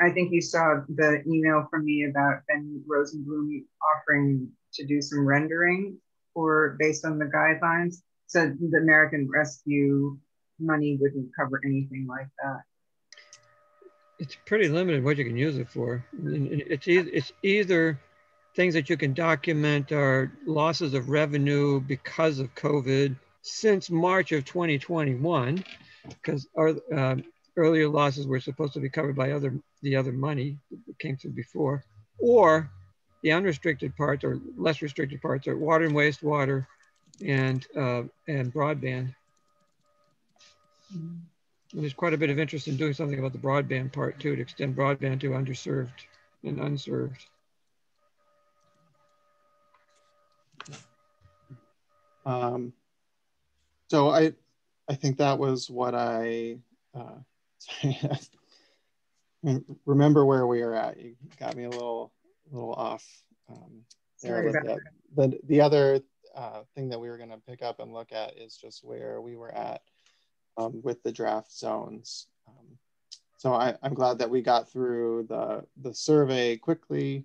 I think you saw the email from me about Ben Rosenblum offering to do some rendering for based on the guidelines. So the American Rescue money wouldn't cover anything like that. It's pretty limited what you can use it for. It's either, it's either things that you can document are losses of revenue because of COVID since March of 2021 because our earlier losses were supposed to be covered by other the other money that came through before, or the unrestricted parts or less restricted parts are water and wastewater and uh, and broadband. And there's quite a bit of interest in doing something about the broadband part too, to extend broadband to underserved and unserved. Um, so I, I think that was what I, uh, remember where we were at. You got me a little, little off um, there. The, the, the other uh, thing that we were going to pick up and look at is just where we were at um, with the draft zones. Um, so I, am glad that we got through the, the survey quickly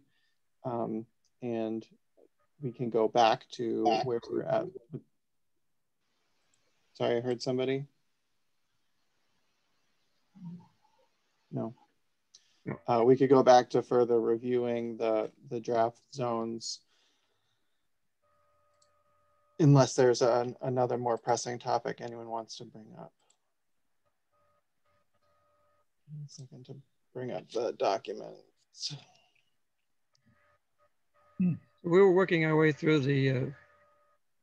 um, and we can go back to where we're at. Sorry, I heard somebody. No. Uh, we could go back to further reviewing the, the draft zones unless there's a, another more pressing topic anyone wants to bring up. A second to bring up the documents. Hmm. We were working our way through the, uh,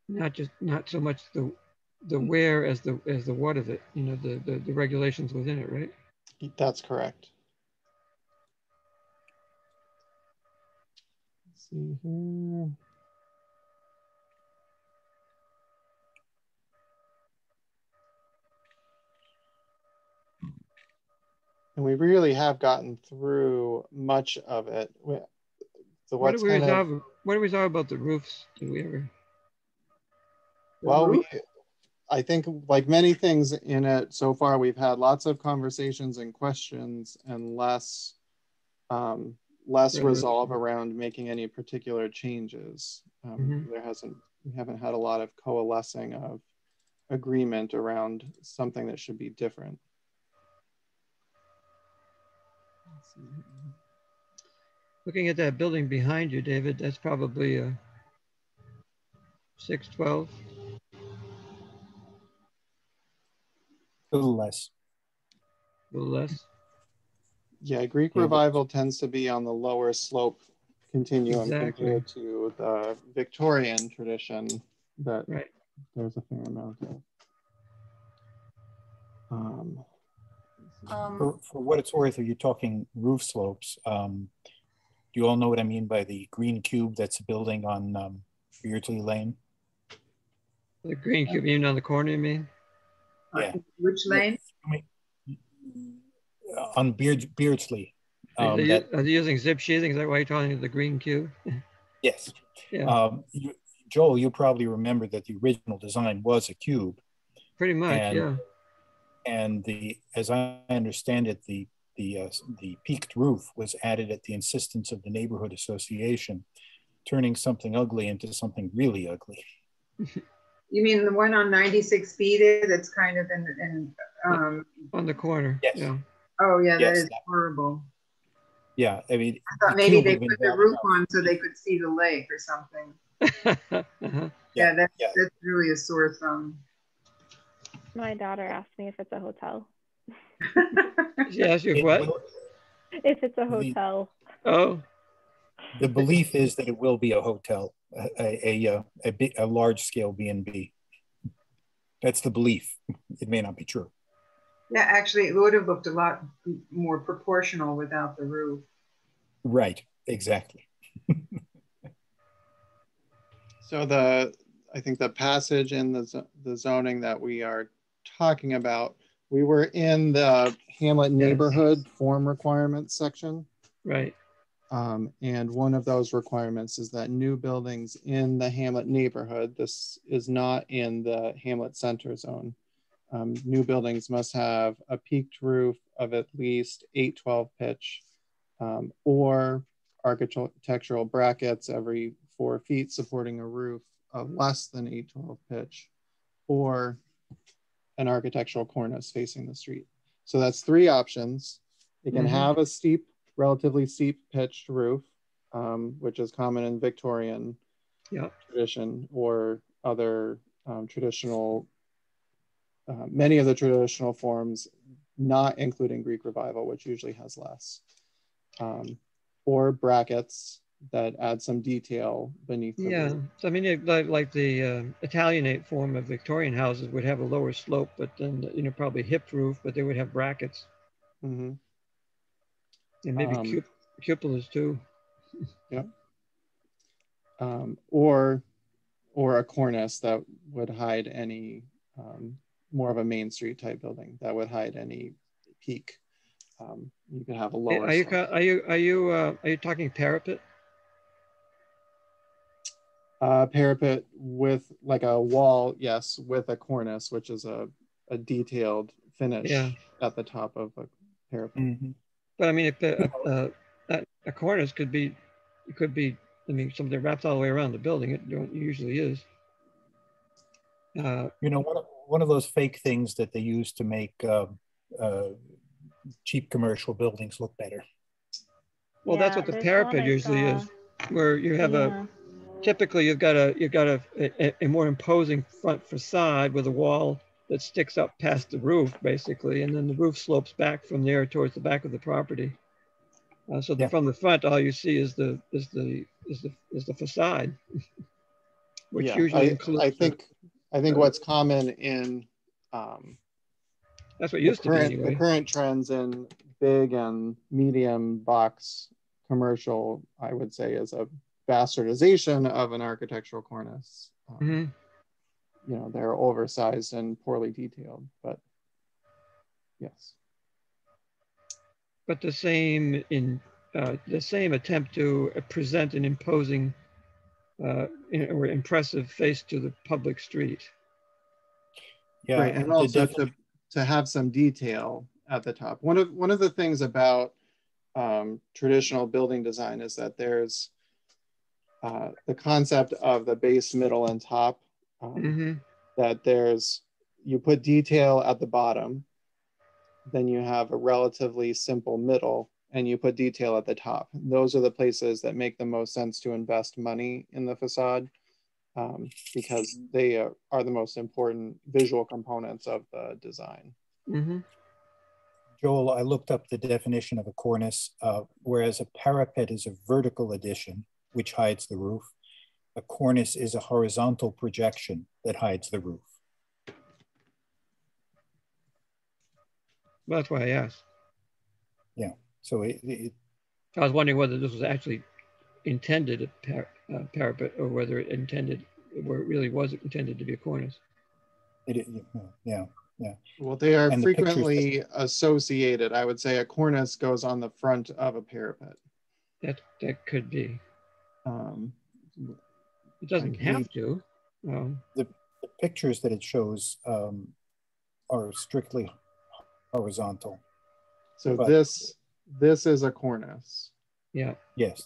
not just, not so much the the where as the as the what of it, you know, the, the, the regulations within it, right? That's correct. Let's see here. And we really have gotten through much of it. So what's what do we, gonna... resolve, what do we resolve about the roofs? Did we ever? Well, roof? we I think like many things in it so far, we've had lots of conversations and questions and less, um, less resolve around making any particular changes. Um, mm-hmm. There hasn't, we haven't had a lot of coalescing of agreement around something that should be different. Looking at that building behind you, David, that's probably a 612. A little less. A little less. Yeah, Greek yeah. revival tends to be on the lower slope continuum exactly. compared to the Victorian tradition that right. there's a fair amount of. Um, um, for, for, what it's worth, are you talking roof slopes? Um, do you all know what I mean by the green cube that's a building on um, Beardsley Lane? The green cube, even on the corner, you mean? Yeah. Which lane? On Beard, Beardsley. Um, are, you, that, are, you, using zip sheathing? Is that why you're talking the green cube? yes. Yeah. Um, you, Joel, you probably remember that the original design was a cube. Pretty much, and, yeah. And the, as I understand it, the the uh, the peaked roof was added at the insistence of the neighborhood association, turning something ugly into something really ugly. You mean the one on 96B there that's kind of in, in um, on the corner? Yes. Yeah. Oh yeah, yes, that is horrible. Yeah, I mean, I thought maybe they put the roof on so they could see the lake or something. uh-huh. Yeah, that's yeah. that's really a sore thumb. My daughter asked me if it's a hotel. she asked you what? If it's a hotel. Oh. The belief is that it will be a hotel a, a, a, a, big, a large scale B&B. That's the belief. It may not be true. Yeah, actually, it would have looked a lot more proportional without the roof. Right, exactly. so the, I think the passage in the, the zoning that we are talking about, we were in the Hamlet neighborhood form requirements section. Right. Um, and one of those requirements is that new buildings in the Hamlet neighborhood, this is not in the Hamlet center zone. Um, new buildings must have a peaked roof of at least 812 pitch um, or architectural brackets every four feet supporting a roof of less than 812 pitch or an architectural cornice facing the street. So that's three options. It can mm -hmm. have a steep relatively steep pitched roof, um, which is common in Victorian tradition or other um, traditional, uh, many of the traditional forms, not including Greek revival, which usually has less, um, or brackets that add some detail beneath. yeah, so I mean, it, like, like the uh, Italianate form of Victorian houses would have a lower slope, but then you know probably hip roof, but they would have brackets. Mm-hmm. And maybe um, cupolas too. Yeah. Um, or or a cornice that would hide any um, more of a main street type building that would hide any peak. Um, you could have a lower. Are you are you are you uh, are you talking parapet? Uh, parapet with like a wall, yes, with a cornice, which is a, a detailed finish yeah. at the top of a parapet. Mm -hmm. But I mean, if a, a, a, a cornice could be, it could be, I mean, something wraps all the way around the building. It don't, usually is. Uh, you know, one of, one of those fake things that they use to make uh, uh, cheap commercial buildings look better. Well, yeah, that's what the parapet usually is, where you have yeah. a, typically you've got a, you've got a, a, a more imposing front facade with a wall that sticks up past the roof, basically, and then the roof slopes back from there towards the back of the property. Uh, so the, yeah. from the front, all you see is the is the is the is the facade, which yeah, usually I, includes. I think I think uh, what's common in um, that's what used current, to be anyway. The current trends in big and medium box commercial, I would say, is a bastardization of an architectural cornice. Um, mm -hmm you know they're oversized and poorly detailed but yes but the same in uh, the same attempt to present an imposing uh, or impressive face to the public street. Yeah, right, and also to, to have some detail at the top. One of one of the things about um, traditional building design is that there's uh, the concept of the base, middle, and top. Um, mm-hmm. That there's you put detail at the bottom, then you have a relatively simple middle, and you put detail at the top. Those are the places that make the most sense to invest money in the facade um, because they are, are, the most important visual components of the design. Mm-hmm. Joel, I looked up the definition of a cornice, uh, whereas a parapet is a vertical addition, which hides the roof. A cornice is a horizontal projection that hides the roof. That's why I asked. Yeah. So it, it, I was wondering whether this was actually intended a par uh, parapet or whether it intended, where it really was intended to be a cornice. It, yeah, yeah. Well, they are and frequently the associated. I would say a cornice goes on the front of a parapet. That that could be. Um, it doesn't have to. Um, the, the, pictures that it shows um, are strictly horizontal. So but, this this is a cornice. Yeah. Yes.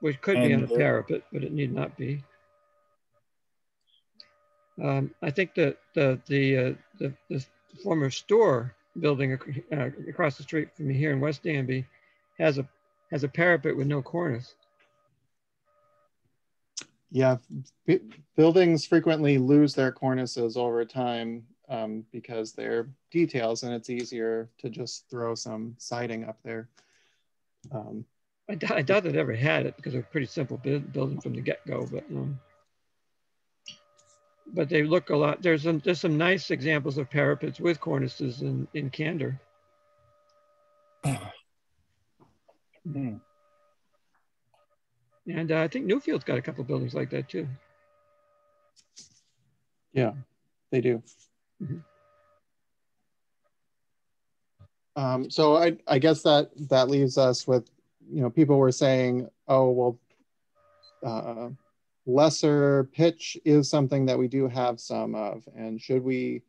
Which could and be on a parapet, but it need not be. Um, I think that the the, uh, the, the former store building uh, across the street from me here in West Danby has a has a parapet with no cornice. Yeah, buildings frequently lose their cornices over time um, because they're details and it's easier to just throw some siding up there. Um, I, I doubt it ever had it because it's a pretty simple building from the get-go, but um, but they look a lot. There's some there's some nice examples of parapets with cornices in in Candor. Mm. And uh, I think Newfield's got a couple buildings like that too. Yeah, they do. Mm-hmm. Um, so I, I guess that that leaves us with, you know, people were saying, oh, well, uh, lesser pitch is something that we do have some of. And should we,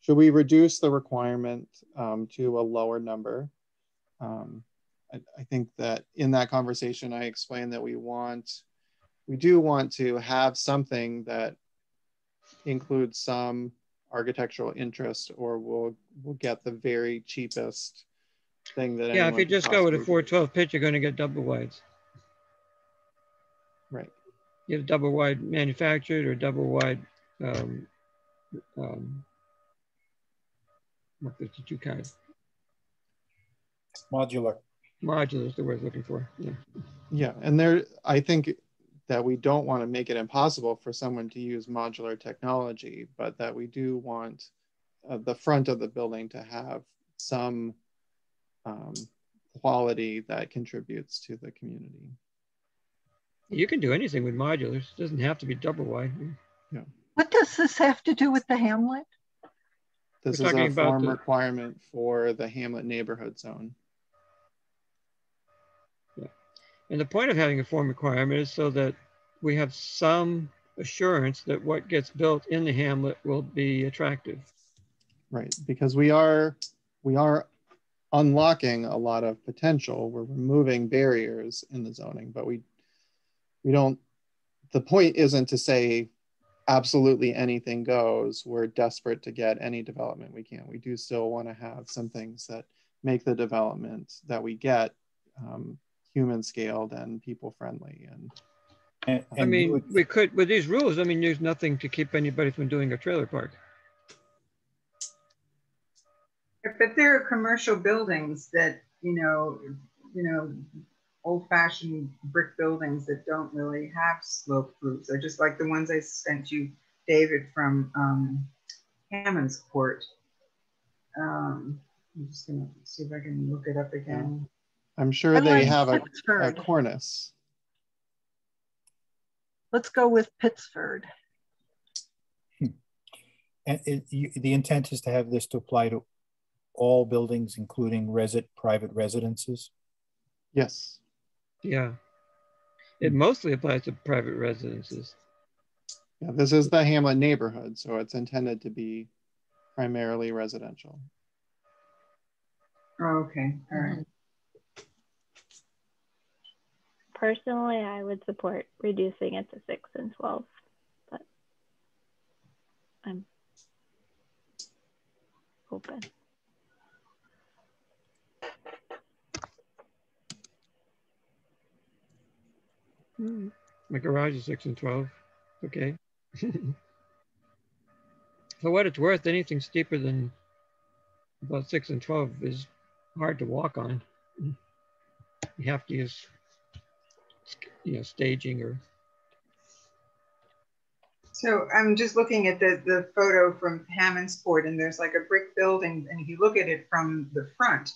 should we reduce the requirement um, to a lower number? Um, I, I think that in that conversation, I explained that we want, we do want to have something that includes some architectural interest or we'll we'll get the very cheapest thing that yeah if you just go with a 412 pitch you're going to get double wides. Right. You have double wide manufactured or double wide um, um, what the two kinds modular modular is the word I was looking for yeah yeah and there i think that we don't want to make it impossible for someone to use modular technology, but that we do want uh, the front of the building to have some um, quality that contributes to the community. You can do anything with modulars. It doesn't have to be double wide. Yeah. What does this have to do with the hamlet? This We're is a form the... requirement for the hamlet neighborhood zone. And the point of having a form requirement is so that we have some assurance that what gets built in the hamlet will be attractive. Right, because we are we are unlocking a lot of potential. We're removing barriers in the zoning, but we we don't the point isn't to say absolutely anything goes. We're desperate to get any development we can. We do still want to have some things that make the development that we get um, human scaled and people friendly and, and, and I mean, would, we could with these rules. I mean, there's nothing to keep anybody from doing a trailer park. But there are commercial buildings that you know, you know, old-fashioned brick buildings that don't really have slope roofs. They're just like the ones I sent you, David, from um, Hammondsport. Um, I'm just gonna see if I can look it up again. I'm sure they have a, a, cornice. Let's go with Pittsford. Hmm. And it, you, the intent is to have this to apply to all buildings, including resi private residences? Yes. Yeah. It mostly applies to private residences. Yeah, this is the Hamlet neighborhood, so it's intended to be primarily residential. Oh, okay, all right. Personally, I would support reducing it to six and 12, but I'm open. Hmm. My garage is six and 12. Okay. For what it's worth, anything steeper than about six and 12 is hard to walk on. You have to use, you know, staging or, So I'm just looking at the, the photo from Hammondsport and there's like a brick building and if you look at it from the front,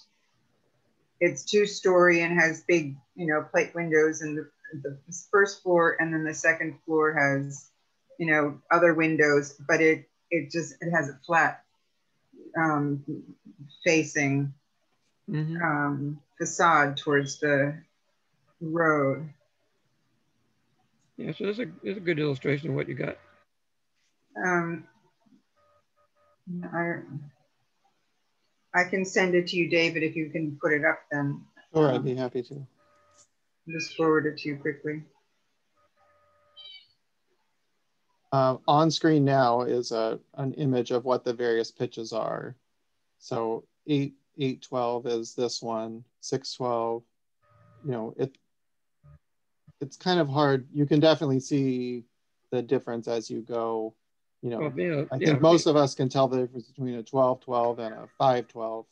it's two story and has big, you know, plate windows and the, the first floor and then the second floor has, you know, other windows, but it, it just, it has a flat um, facing Mhm. um, facade towards the road. yeah, so there's a, there's a good illustration of what you got. Um, I, I can send it to you, David, if you can put it up then. Sure, I'd be happy to. Just forward it to you quickly. Uh, on screen now is a, an image of what the various pitches are. So eight, eight, 12 is this one, six, 12, you know, it, it's kind of hard. You can definitely see the difference as you go, you know, Well, yeah, I yeah, think most of us can tell the difference between a 12 12 and a 5 12.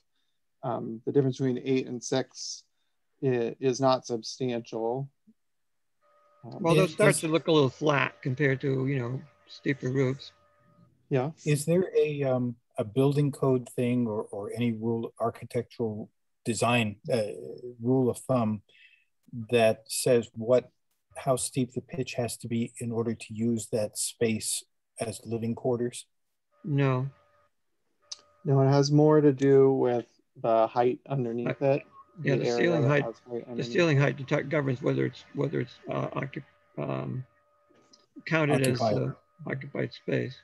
Um, the difference between eight and six is, is not substantial. Um, Well, those Is- start is- to look a little flat compared to, you know, steeper roofs. yeah. Is there a, um, a building code thing or, or any rule, architectural design, uh, rule of thumb that says what, how steep the pitch has to be in order to use that space as living quarters? No, No, it has more to do with the height underneath it. yeah, the area ceiling height, height the ceiling it. height detect governs whether it's, whether it's uh, occup, um, counted as Occupied. uh, occupied space.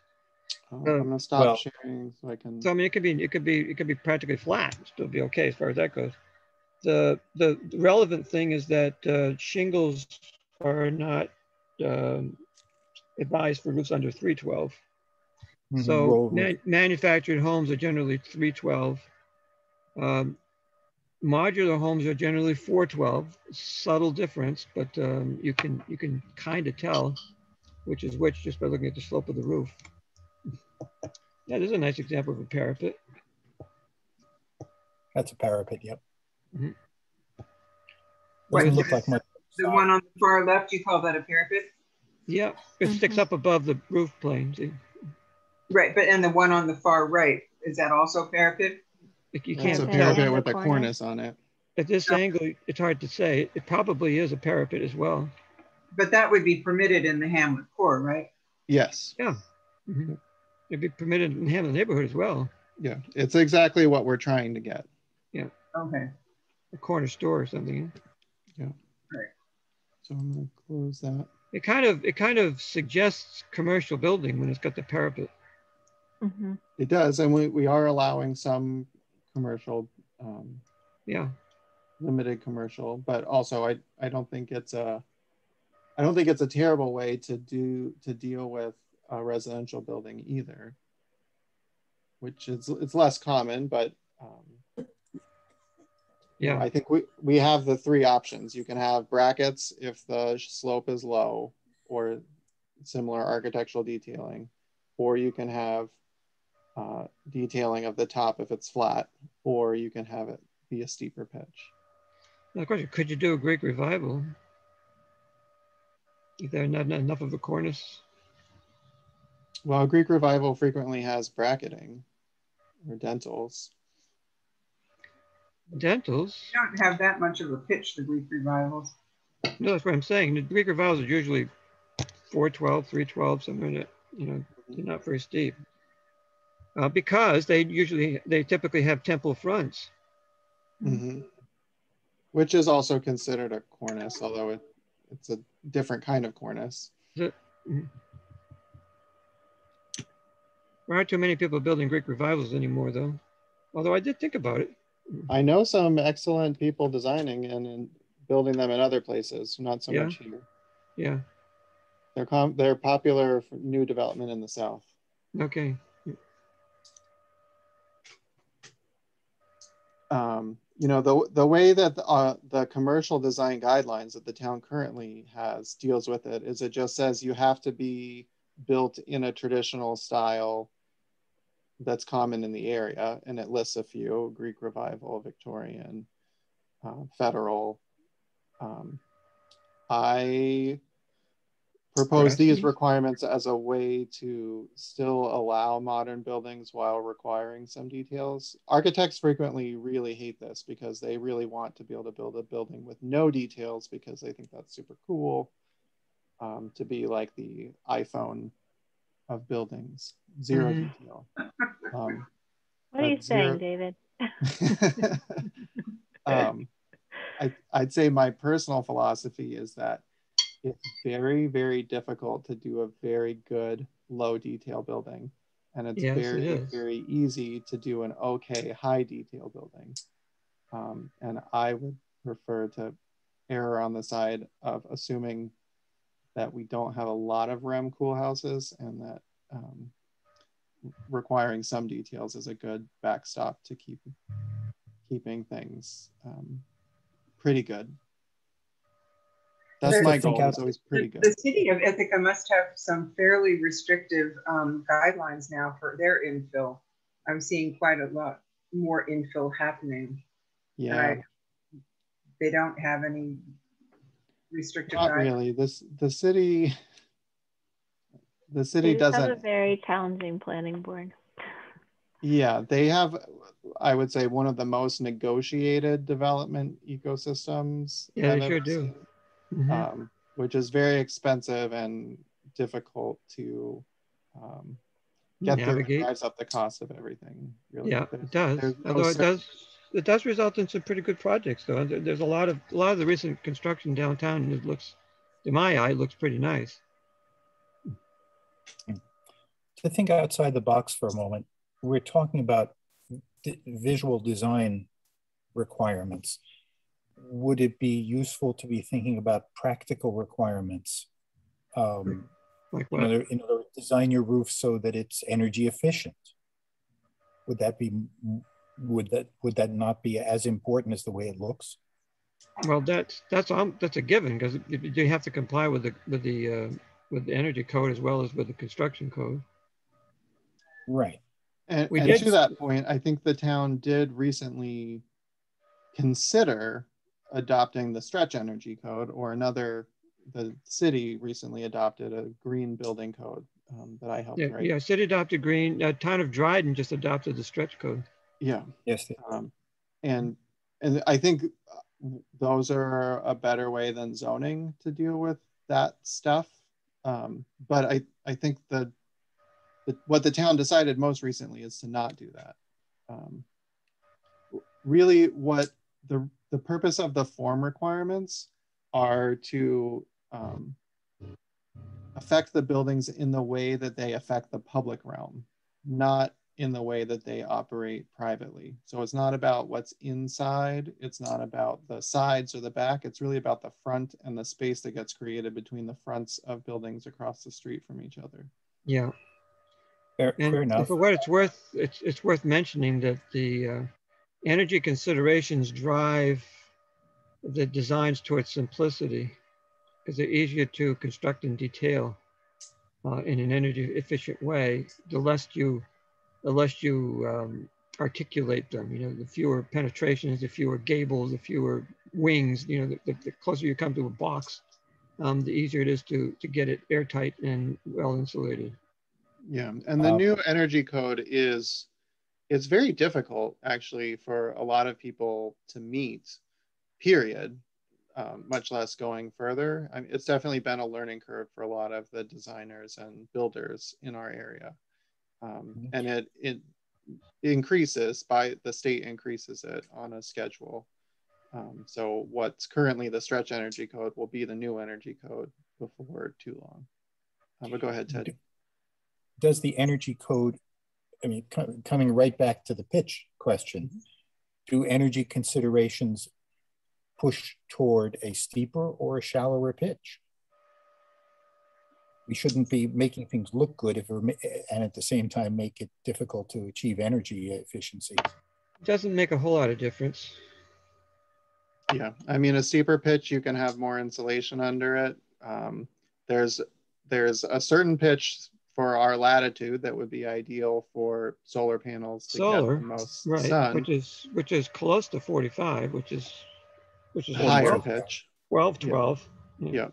Uh, I'm gonna stop well- sharing so I can. So I mean, it could be, it could be, it could be practically flat, still be okay as far as that goes. The, the relevant thing is that uh, shingles are not um, advised for roofs under 312. Mhm, So roof. manufactured homes are generally 312. Um, modular homes are generally 412. Subtle difference, but um, you can you can kind of tell which is which just by looking at the slope of the roof. Yeah, this is a nice example of a parapet. That's a parapet, yep. Mhm. Doesn't look like much. The one on the far left, you call that a parapet? Yeah, it sticks up above the roof plane. See, Right, but and the one on the far right, is that also a parapet? Like, you That's can't a parapet And with a cornice. cornice on it. At this angle, it's hard to say. It probably is a parapet as well. But that would be permitted in the Hamlet core, right? Yes. Mhm. It'd be permitted in Hamlet neighborhood as well, Yeah. It's exactly what we're trying to get. Yeah. Okay, a corner store or something. So I'm gonna close that. It kind of it kind of suggests commercial building when it's got the parapet. Mhm. It does, and we, we are allowing some commercial, um, Yeah, limited commercial, but also I, I don't think it's a, I don't think it's a terrible way to do, to deal with a residential building either. Which is, it's less common, but, um, yeah. I think we, we have the three options. You can have brackets if the slope is low or similar architectural detailing, or you can have uh, detailing of the top if it's flat, or you can have it be a steeper pitch. Now, course, could you do a Greek revival? If there's not, not enough of a cornice. Well, Greek revival frequently has bracketing or dentils. Dentils. you don't have that much of a pitch, the Greek revivals. No, that's what I'm saying. The Greek revivals are usually 412, 312, somewhere in that, you know, they're not very steep. uh, because they usually, they typically have temple fronts. Mhm. Which is also considered a cornice, although it, it's a different kind of cornice. There aren't too many people building Greek revivals anymore though. Although I did think about it. I know some excellent people designing and, and building them in other places, not so Yeah. much here. Yeah, They're com- they're popular for new development in the south. okay. um, you know, the, the way that the, uh, the commercial design guidelines that the town currently has deals with it is it just says you have to be built in a traditional style that's common in the area. And it lists a few, Greek Revival, Victorian, uh, Federal. Um, I propose these requirements as a way to still allow modern buildings while requiring some details. Architects frequently really hate this because they really want to be able to build a building with no details because they think that's super cool um, to be like the iPhone of buildings, 0 Mhm. detail. Um, What are you zero- saying, David? um, I, I'd say my personal philosophy is that it's very, very difficult to do a very good low detail building. And it's Yes, very, is. very easy to do an okay high detail building. Um, and I would prefer to err on the side of assuming that we don't have a lot of Rem Koolhaases and that um, requiring some details is a good backstop to keep keeping things um, pretty good. That's There's- my goal. It's always pretty The- good. The city of Ithaca must have some fairly restrictive um, guidelines now for their infill. I'm seeing quite a lot more infill happening. Yeah, I- They don't have any restrictive not guidelines. really. This the city. The They city just have a very challenging planning board. Yeah, they have. I would say one of the most negotiated development ecosystems. Yeah, they sure do. seen. Mhm. um, which is very expensive and difficult to um, get through. It drives up the cost of everything. Really, Yeah, There's- it does. there's no Although it does, it does result in some pretty good projects though. There- There's a lot of, a lot of the recent construction downtown, and it looks, to my eye, it looks pretty nice. to think outside the box for a moment, we're talking about visual design requirements. Would it be useful to be thinking about practical requirements? Um, Like in, what? other, in other design your roof so that it's energy efficient. Would that be? Would that would that not be as important as the way it looks? Well, that's, that's, um, that's a given because you have to comply with the, with the, uh, with the energy code as well as with the construction code. Right. And, We and did- to that point, I think the town did recently consider adopting the stretch energy code or another. The city recently adopted a green building code um, that I helped Yeah, write. yeah, city adopted green, uh, town of Dryden just adopted the stretch code. Yeah. Yes. um, and and I think uh, those are a better way than zoning to deal with that stuff. Um, but I I think the, the what the town decided most recently is to not do that. Um, really, what the the purpose of the form requirements are to um, affect the buildings in the way that they affect the public realm, not in the way that they operate privately. So it's not about what's inside, it's not about the sides or the back, it's really about the front and the space that gets created between the fronts of buildings across the street from each other. Yeah. Fair, And fair enough. for what it's worth, it's, it's worth mentioning that the uh, energy considerations drive the designs towards simplicity because they're easier to construct in detail uh, in an energy efficient way. The less you, the less you um, articulate them, you know, the fewer penetrations, the fewer gables, the fewer wings, you know, the, the closer you come to a box, um, the easier it is to, to get it airtight and well insulated. Yeah, and the Um, new energy code is it's very difficult actually for a lot of people to meet, period. Um, much less going further. I mean, it's definitely been a learning curve for a lot of the designers and builders in our area. Um, and it it increases by the state increases it on a schedule. Um, so what's currently the stretch energy code will be the new energy code before too long. Uh, but go ahead, Ted. Does the energy code, I mean, coming right back to the pitch question, do energy considerations push toward a steeper or a shallower pitch? We shouldn't be making things look good if we're, and at the same time make it difficult to achieve energy efficiency. It doesn't make a whole lot of difference. Yeah, I mean, a steeper pitch, you can have more insulation under it. Um, there's there's a certain pitch for our latitude that would be ideal for solar panels to solar, get the most right, sun. which is which is close to 45, which is which is higher 12, pitch. 12, 12. Yeah. yeah.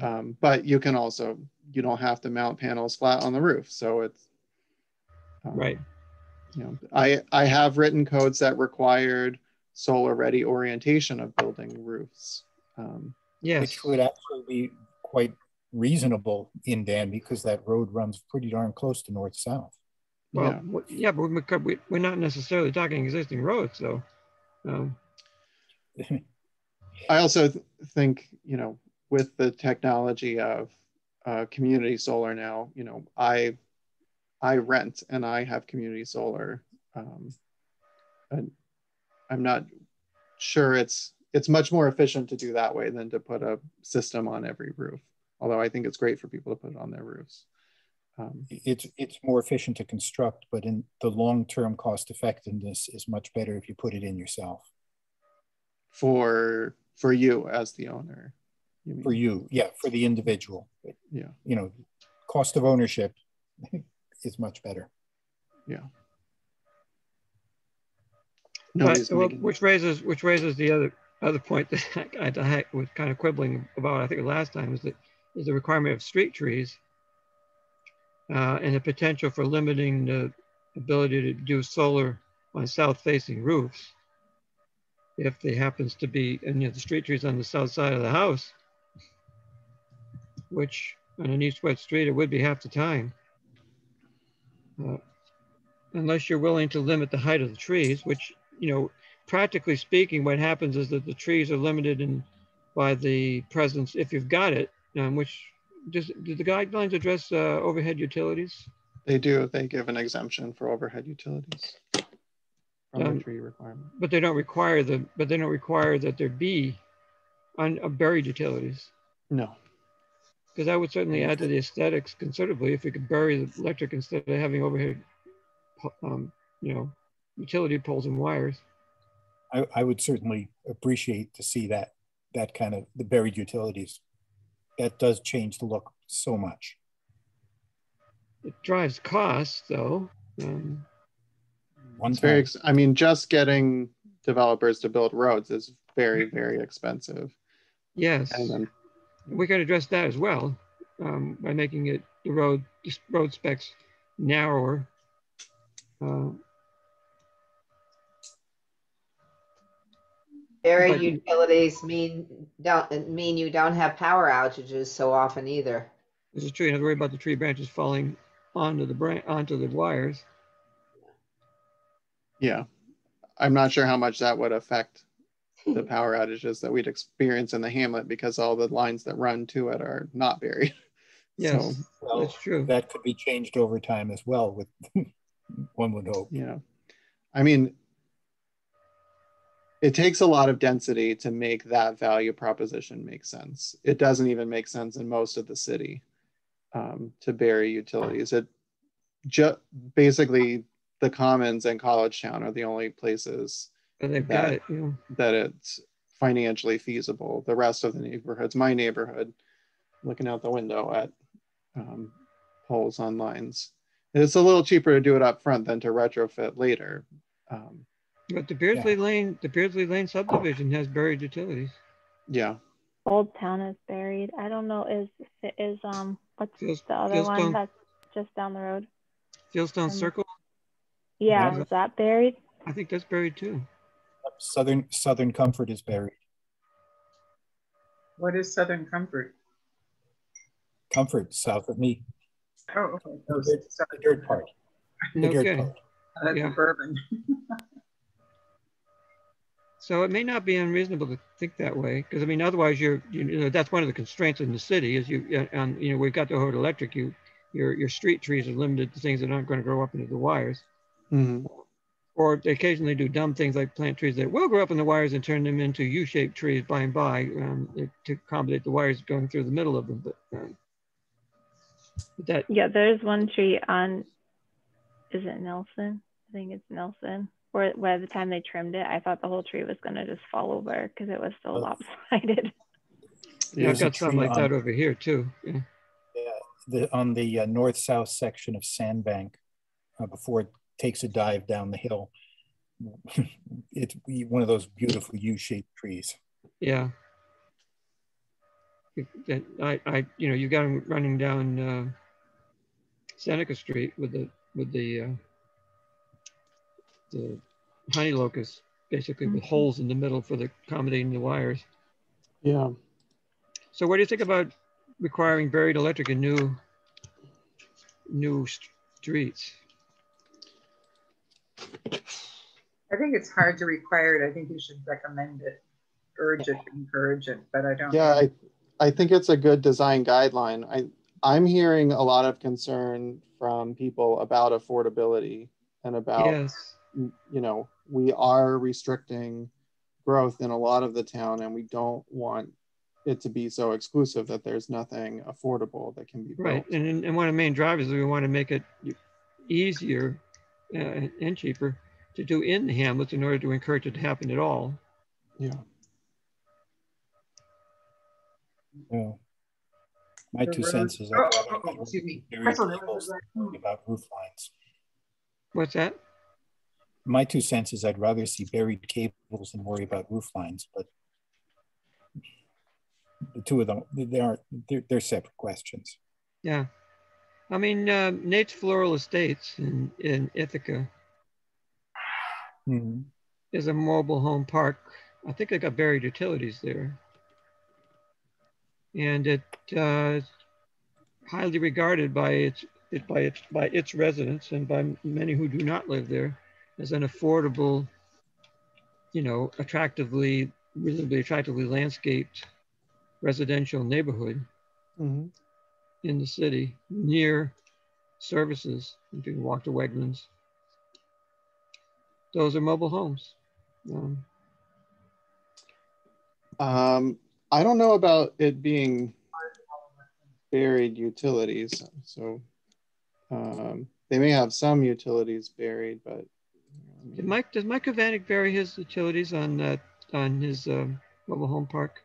Um, but you can also you don't have to mount panels flat on the roof, so it's um, right. You know, I I have written codes that required solar ready orientation of building roofs. Um, yes. Which would actually be quite reasonable in Dan because that road runs pretty darn close to north south. Well, yeah, yeah but we, we're not necessarily talking existing roads, though. Um, I also th think, you know, with the technology of uh, community solar now, you know, I I rent and I have community solar. Um, and I'm not sure it's it's much more efficient to do that way than to put a system on every roof. Although I think it's great for people to put it on their roofs. Um, it's it's more efficient to construct, but in the long term cost effectiveness is much better if you put it in yourself. For for you as the owner. You for you, yeah, for the individual. Yeah. You know, cost of ownership is much better. Yeah. But, well, which raises which raises the other other point that I, I was kind of quibbling about. I think last time is that is the requirement of street trees uh, and the potential for limiting the ability to do solar on south-facing roofs if there happens to be and you know the street trees on the south side of the house, which on an east-west street it would be half the time. Uh, unless you're willing to limit the height of the trees, which you know, practically speaking, what happens is that the trees are limited in by the presence, if you've got it, um, which does, do the guidelines address uh, overhead utilities? They do. They give an exemption for overhead utilities from um, the tree requirement. But they don't require the. But they don't require that there be on uh, buried utilities. No. Because that would certainly add to the aesthetics considerably if we could bury the electric instead of having overhead, um, you know, utility poles and wires. I, I would certainly appreciate to see that that kind of the buried utilities. That does change the look so much. It drives costs though. Um, One very, I mean, just getting developers to build roads is very, very expensive. Yes. And then, we can address that as well um, by making it the road road specs narrower. Uh, Buried utilities mean don't mean you don't have power outages so often either. This is true. You have to worry about the tree branches falling onto the branch onto the wires. Yeah, I'm not sure how much that would affect the power outages that we'd experience in the hamlet because all the lines that run to it are not buried. Yes, so, well, that's true. That could be changed over time as well. With one would hope. Yeah, I mean, it takes a lot of density to make that value proposition make sense. It doesn't even make sense in most of the city um, to bury utilities. It just basically the commons and college town are the only places that, it, yeah. that it's financially feasible. The rest of the neighborhoods, my neighborhood, looking out the window at um, poles on lines, it's a little cheaper to do it up front than to retrofit later. Um, but the Beardsley yeah. Lane, the Beardsley Lane subdivision has buried utilities. Yeah. Old Town is buried. I don't know. Is is um what's Fields, the other Fieldstone, one that's just down the road? Fieldstone um, Circle. Yeah, is that buried? I think that's buried too. Southern Southern Comfort is buried. What is Southern Comfort? Comfort, south of me. Oh, okay. No, the, the dirt part. The Okay. dirt part. That's Yeah. bourbon. So it may not be unreasonable to think that way, because I mean, otherwise you're, you know, that's one of the constraints in the city is you, uh, and you know, we've got the Hood Electric, you, your, your street trees are limited to things that aren't going to grow up into the wires. Mhm. Or they occasionally do dumb things like plant trees that will grow up in the wires and turn them into U-shaped trees by and by um, to accommodate the wires going through the middle of them. But, um, but that, Yeah, there's one tree on, is it Nelson? I think it's Nelson. Where by the time they trimmed it, I thought the whole tree was gonna just fall over because it was so Oh. lopsided. yeah, I've got something tree like that over here too. Yeah. Yeah, the, on the uh, north-south section of Sandbank, uh, before it takes a dive down the hill, it's one of those beautiful U-shaped trees. Yeah. That- I, I, you know, you got them running down uh, Seneca Street with the with the uh, the honey locust, basically with holes in the middle for the accommodating the wires. Yeah. So, what do you think about requiring buried electric in new new st- streets? I think it's hard to require it. I think you should recommend it, urge it, encourage it, but I don't. Yeah, I, I think it's a good design guideline. I, I'm hearing a lot of concern from people about affordability and about, Yes. you know, we are restricting growth in a lot of the town and we don't want it to be so exclusive that there's nothing affordable that can be built. Right, and, and one of the main drivers is we want to make it easier uh, and cheaper to do in the hamlets in order to encourage it to happen at all. Yeah. Well, my two The cents is Oh, oh, oh, excuse me. bury That's what I cables was than like, worry about roof lines. What's that? My two cents is I'd rather see buried cables than worry about roof lines, but the two of them, they aren't, they're, they're separate questions. Yeah. I mean, uh, Nate's Floral Estates in, in Ithaca Mhm. is a mobile home park. I think they got buried utilities there. And it uh, is highly regarded by its, it, by its by its residents and by many who do not live there as an affordable, you know, attractively, reasonably attractively landscaped residential neighborhood Mhm. In the city near services. You can walk to Wegmans. Those are mobile homes. Um, Um, I don't know about it being buried utilities. So um, they may have some utilities buried, but did Mike does Mike Kavanik bury his utilities on that on his um, mobile home park?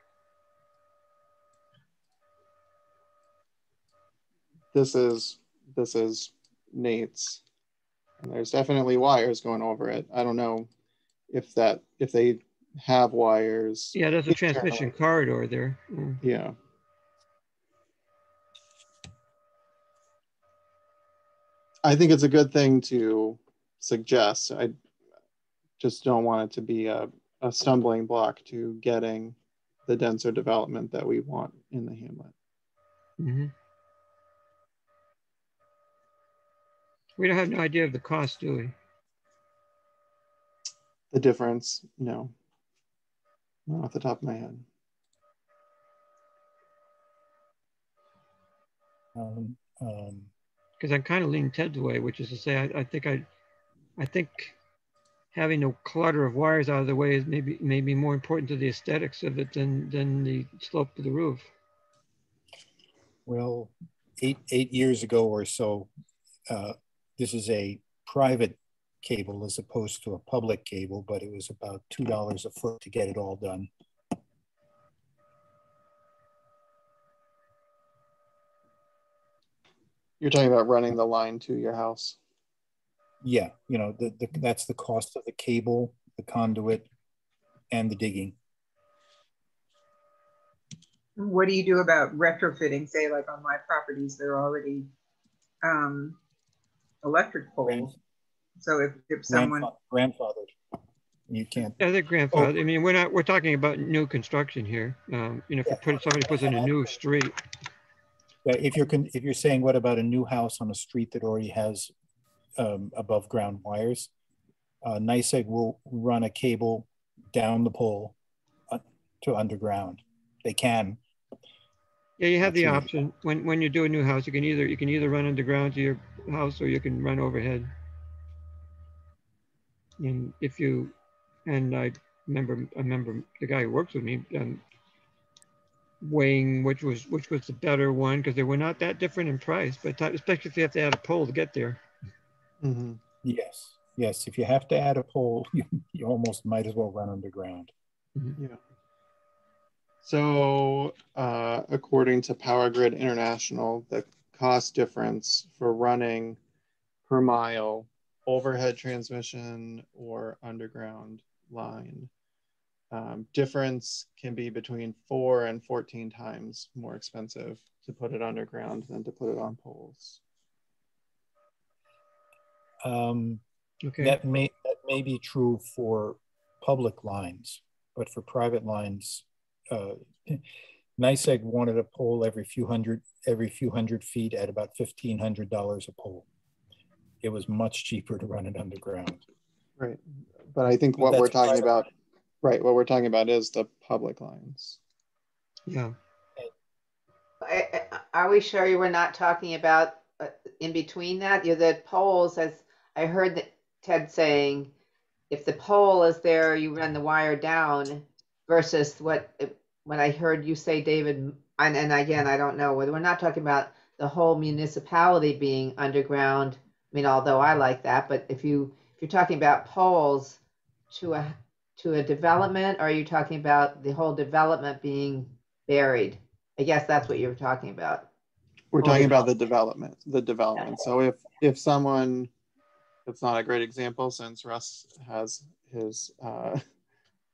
This is this is Nate's. And there's definitely wires going over it. I don't know if that if they have wires. Yeah, there's a transmission corridor there. Mm. Yeah. I think it's a good thing to suggest. I just don't want it to be a, a stumbling block to getting the denser development that we want in the hamlet. Mhm. We don't have no idea of the cost, do we? The difference, no. Not off the top of my head. Um, um, because I'm kind of leaning Ted's way, which is to say, I, I think I, I think having a clutter of wires out of the way is maybe maybe more important to the aesthetics of it than than the slope of the roof. well, eight, eight years ago or so, uh, this is a private cable as opposed to a public cable, but it was about $2 a foot to get it all done. You're talking about running the line to your house. Yeah, you know, the, the, that's the cost of the cable, the conduit, and the digging. What do you do about retrofitting? Say like on my properties, they're already um, electric poles. So if, if someone, Grandfa- Grandfathered. You can't, Yeah, they're grandfathered. I mean, we're not we're talking about new construction here. Um, you know, if you put somebody puts in a new street, Yeah, if you're if you're saying what about a new house on a street that already has um, above ground wires, uh, NYSEG will run a cable down the pole uh, to underground. They can. Yeah, you have the Actually- option when when you do a new house, you can either you can either run underground to your house or you can run overhead. And if you, and I remember I remember the guy who works with me um, weighing which was which was the better one because they were not that different in price, but especially if you have to add a pole to get there. Mhm. Yes, yes. If you have to add a pole, you, you almost might as well run underground. Yeah. So, uh, according to Power Grid International, the cost difference for running per mile overhead transmission or underground line um, difference can be between four and 14 times more expensive to put it underground than to put it on poles. Um, Okay. That may that may be true for public lines, but for private lines, uh, NYSEG wanted a pole every few hundred every few hundred feet at about fifteen hundred dollars a pole. It was much cheaper to run it underground. Right. But I think what That's we're talking private about, right, what we're talking about is the public lines. yeah. I- I- Are we sure you were not talking about uh, in between that? You the poles, as I heard that Ted saying, if the pole is there, you run the wire down versus what, when I heard you say, David, and, and again, I don't know, whether we're not talking about the whole municipality being underground. I mean, although I like that, but if you, if you're talking about poles to a, to a development, or are you talking about the whole development being buried? I guess that's what you were talking about. We're talking about the development, the development. So if, if someone, it's not a great example since Russ has his uh,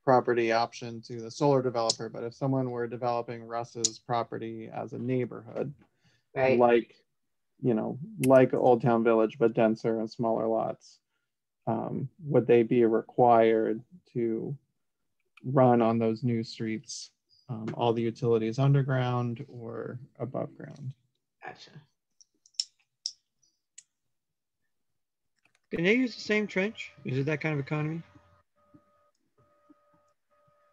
property option to the solar developer, but if someone were developing Russ's property as a neighborhood, Right. like, you know, like Old Town Village, but denser and smaller lots, um, would they be required to run on those new streets, um, all the utilities underground or above ground? Gotcha. Can they use the same trench? Is it that kind of economy?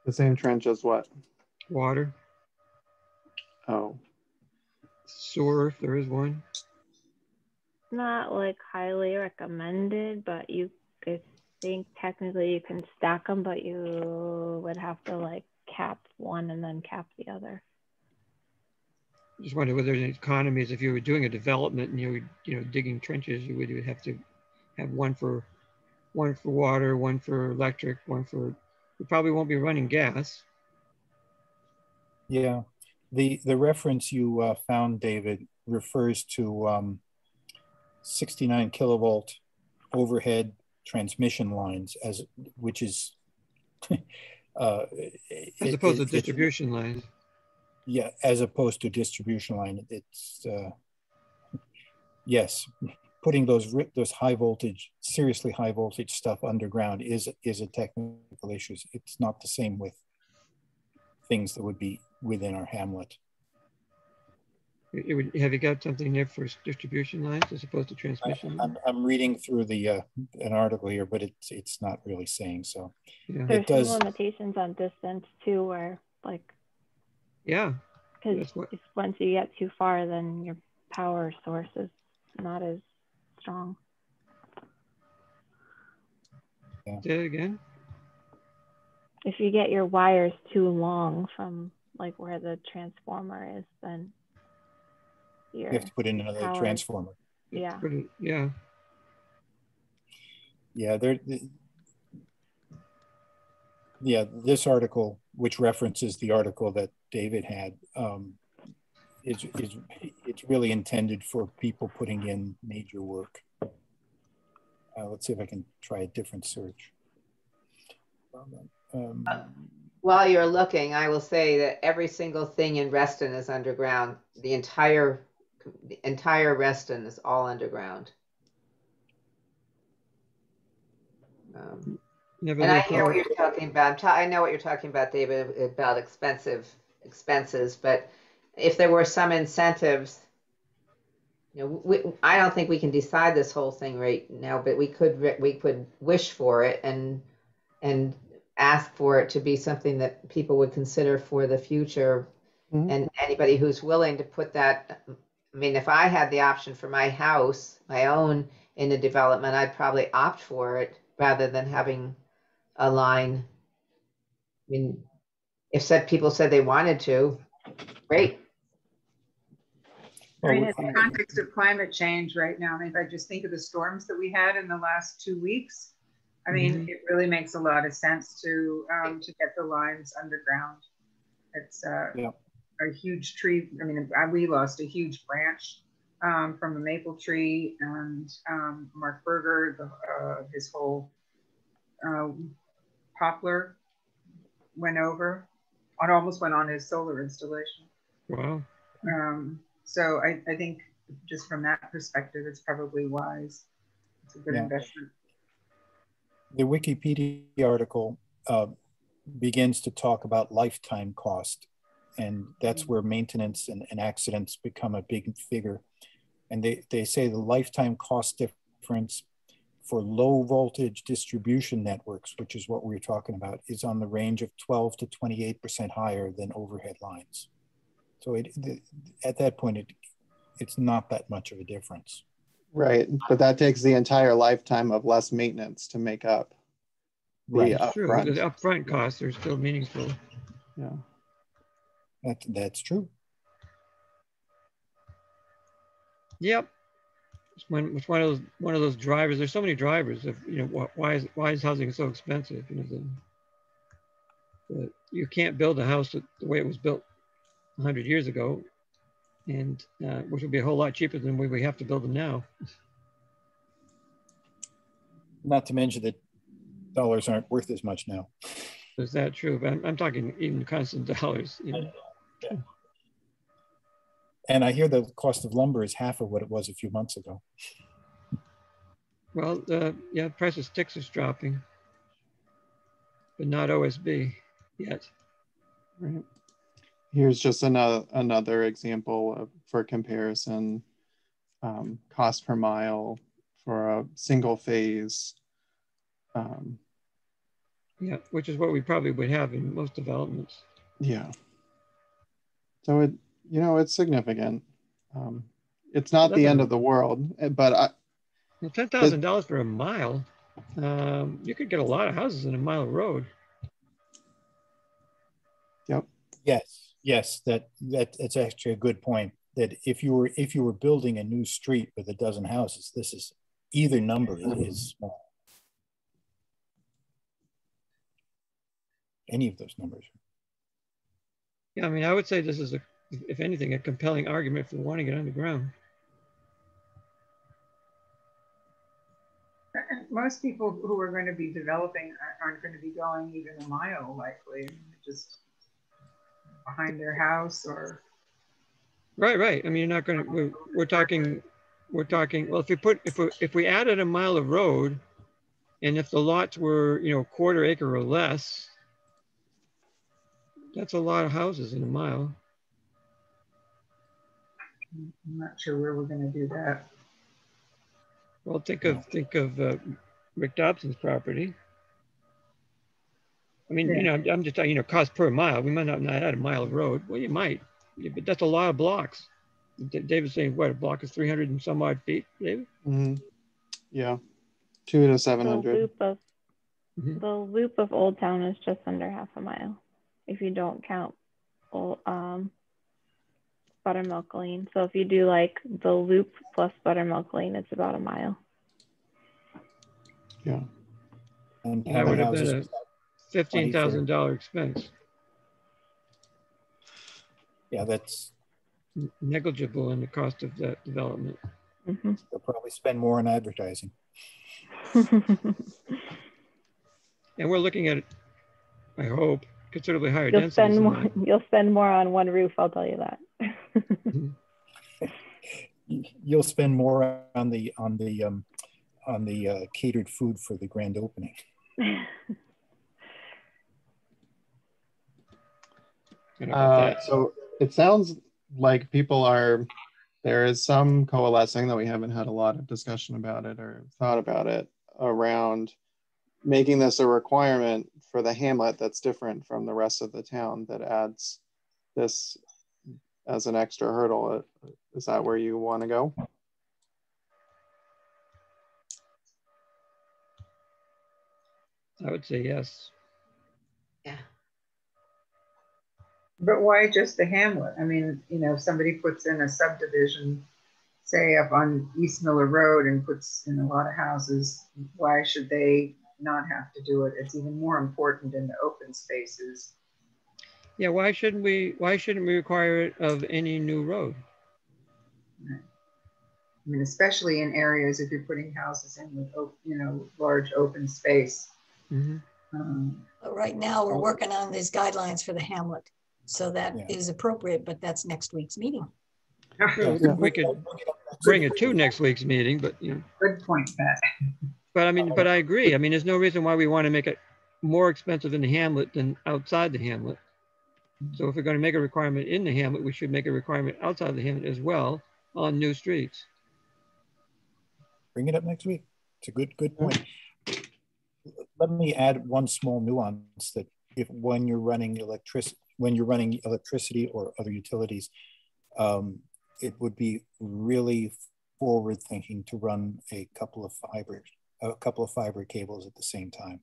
The same trench as what? Water, Oh, sewer, if there is one. Not like highly recommended, but you, I think technically you can stack them, but you would have to like cap one and then cap the other. Just wonder whether there's economies, if you were doing a development and you were, you know, digging trenches, you would you would have to have one for, one for water, one for electric, one for, you probably won't be running gas. Yeah, the the reference you uh, found, David, refers to um, 69 kilovolt overhead transmission lines, as which is uh, As opposed it- to it- distribution lines. yeah, as opposed to distribution line. It's uh, yes, putting those those high voltage, seriously high voltage stuff underground is is a technical issue. It's not the same with things that would be within our hamlet. It it would, have you got something there for distribution lines as opposed to I, transmission? I'm, I'm reading through the uh, an article here, but it's it's not really saying so. Yeah, There's does- some limitations on distance too, where like, yeah, because once you get too far, then your power source is not as strong. say it again. If you get your wires too long from like where the transformer is, then You have to put in another Power. transformer. yeah. Put Yeah, Yeah, there. the- Yeah, this article, which references the article that David had, um, is is it's really intended for people putting in major work. Uh, let's see if I can try a different search. Um, While you're looking, I will say that every single thing in Reston is underground. The entire, the entire Reston is all underground. Um, never. And I hear what you're talking about. I know what you're talking about, David, about expensive expenses, but if there were some incentives, you know, we, I don't think we can decide this whole thing right now, but we could we could wish for it and and ask for it to be something that people would consider for the future. Mm-hmm. And anybody who's willing to put that, I mean, if I had the option for my house, my own in a development, I'd probably opt for it rather than having a line. I mean, if said people said they wanted to, great. I mean, in the context of climate change right now, I mean, if I just think of the storms that we had in the last two weeks, I mean, mm-hmm. it really makes a lot of sense to um, to get the lines underground. It's uh, yeah. a huge tree. I mean, we lost a huge branch um, from a maple tree, and um, Mark Berger, the, uh, his whole uh, poplar went over. It almost went on his solar installation. Wow. Um, so I, I think just from that perspective, it's probably wise. It's a good yeah. investment. The Wikipedia article uh, begins to talk about lifetime cost, and that's where maintenance and, and accidents become a big figure. And they, they say the lifetime cost difference for low voltage distribution networks, which is what we are talking about, is on the range of 12 to 28% higher than overhead lines. So it, at that point, it, it's not that much of a difference. Right, but that takes the entire lifetime of less maintenance to make up the right. upfront. True. The upfront costs are still meaningful. Yeah, that, that's true. Yep, it's one, it's one of those one of those drivers. There's so many drivers of you know why is why is housing so expensive? You know, the, the you can't build a house the way it was built 100 years ago, and uh, which would be a whole lot cheaper than we, we have to build them now. Not to mention that dollars aren't worth as much now. Is that true? But I'm, I'm talking even constant dollars. You know? yeah. And I hear the cost of lumber is half of what it was a few months ago. Well, uh, yeah, price of sticks is dropping, but not OSB yet. Right. Here's just another another example of, for comparison. Um, cost per mile for a single phase. Um, yeah, which is what we probably would have in most developments. Yeah. So it you know, it's significant. Um, it's not the end of the world, eh, but I. Well, ten thousand dollars for a mile. Um, you could get a lot of houses in a mile of road. Yep. Yes. Yes. That that that's actually a good point. That if you were if you were building a new street with a dozen houses, this is either number mm-hmm. is small. Any of those numbers. Yeah, I mean, I would say this is a if anything, a compelling argument for wanting it underground. Most people who are going to be developing aren't going to be going even a mile, likely, just behind their house or. Right, right. I mean, you're not going to. We're, we're talking. We're talking. Well, if we put if we if we added a mile of road, and if the lots were you know quarter acre or less, that's a lot of houses in a mile. I'm not sure where we're going to do that. Well, think of think of uh, Rick Dobson's property. I mean, yeah. you know, I'm, I'm just talking, you know, cost per mile. We might not, not add a mile of road. Well, you might, yeah, but that's a lot of blocks. David's saying, what, a block is 300 and some odd feet, David? Mm-hmm. Yeah, two to 700. The loop, of, mm-hmm. the loop of Old Town is just under half a mile, if you don't count old, um, buttermilk lane. So if you do like the loop plus buttermilk lane, it's about a mile. Yeah. And that would have been a fifteen thousand dollar expense. Yeah, that's negligible in the cost of that development. Mm -hmm. They'll probably spend more on advertising. and we're looking at, I hope, considerably higher you'll Spend more, you'll spend more on one roof, I'll tell you that. You'll spend more on the on the um, on the uh, catered food for the grand opening. Uh, so it sounds like people are, there is some coalescing that we haven't had a lot of discussion about it or thought about it around making this a requirement for the hamlet that's different from the rest of the town that adds this as an extra hurdle. Is that where you want to go? I would say yes. Yeah. But why just the hamlet? I mean, you know, if somebody puts in a subdivision, say up on East Miller Road and puts in a lot of houses, why should they not have to do it? It's even more important in the open spaces. Yeah, why shouldn't we, why shouldn't we require it of any new road? I mean, especially in areas if you're putting houses in with, you know, large open space. Mhm. Um, But right now, we're working on these guidelines for the hamlet. So that Yeah. is appropriate, but that's next week's meeting. Well, We could bring it to next week's meeting, but you know, Good point, Pat. but I mean, but I agree. I mean, there's no reason why we want to make it more expensive in the hamlet than outside the hamlet. So if we're going to make a requirement in the hamlet, we should make a requirement outside the hamlet as well on new streets. Bring it up next week. It's a good, good point. Let me add one small nuance that if when you're running electricity, when you're running electricity or other utilities, um, it would be really forward thinking to run a couple of fibers, a couple of fiber cables at the same time.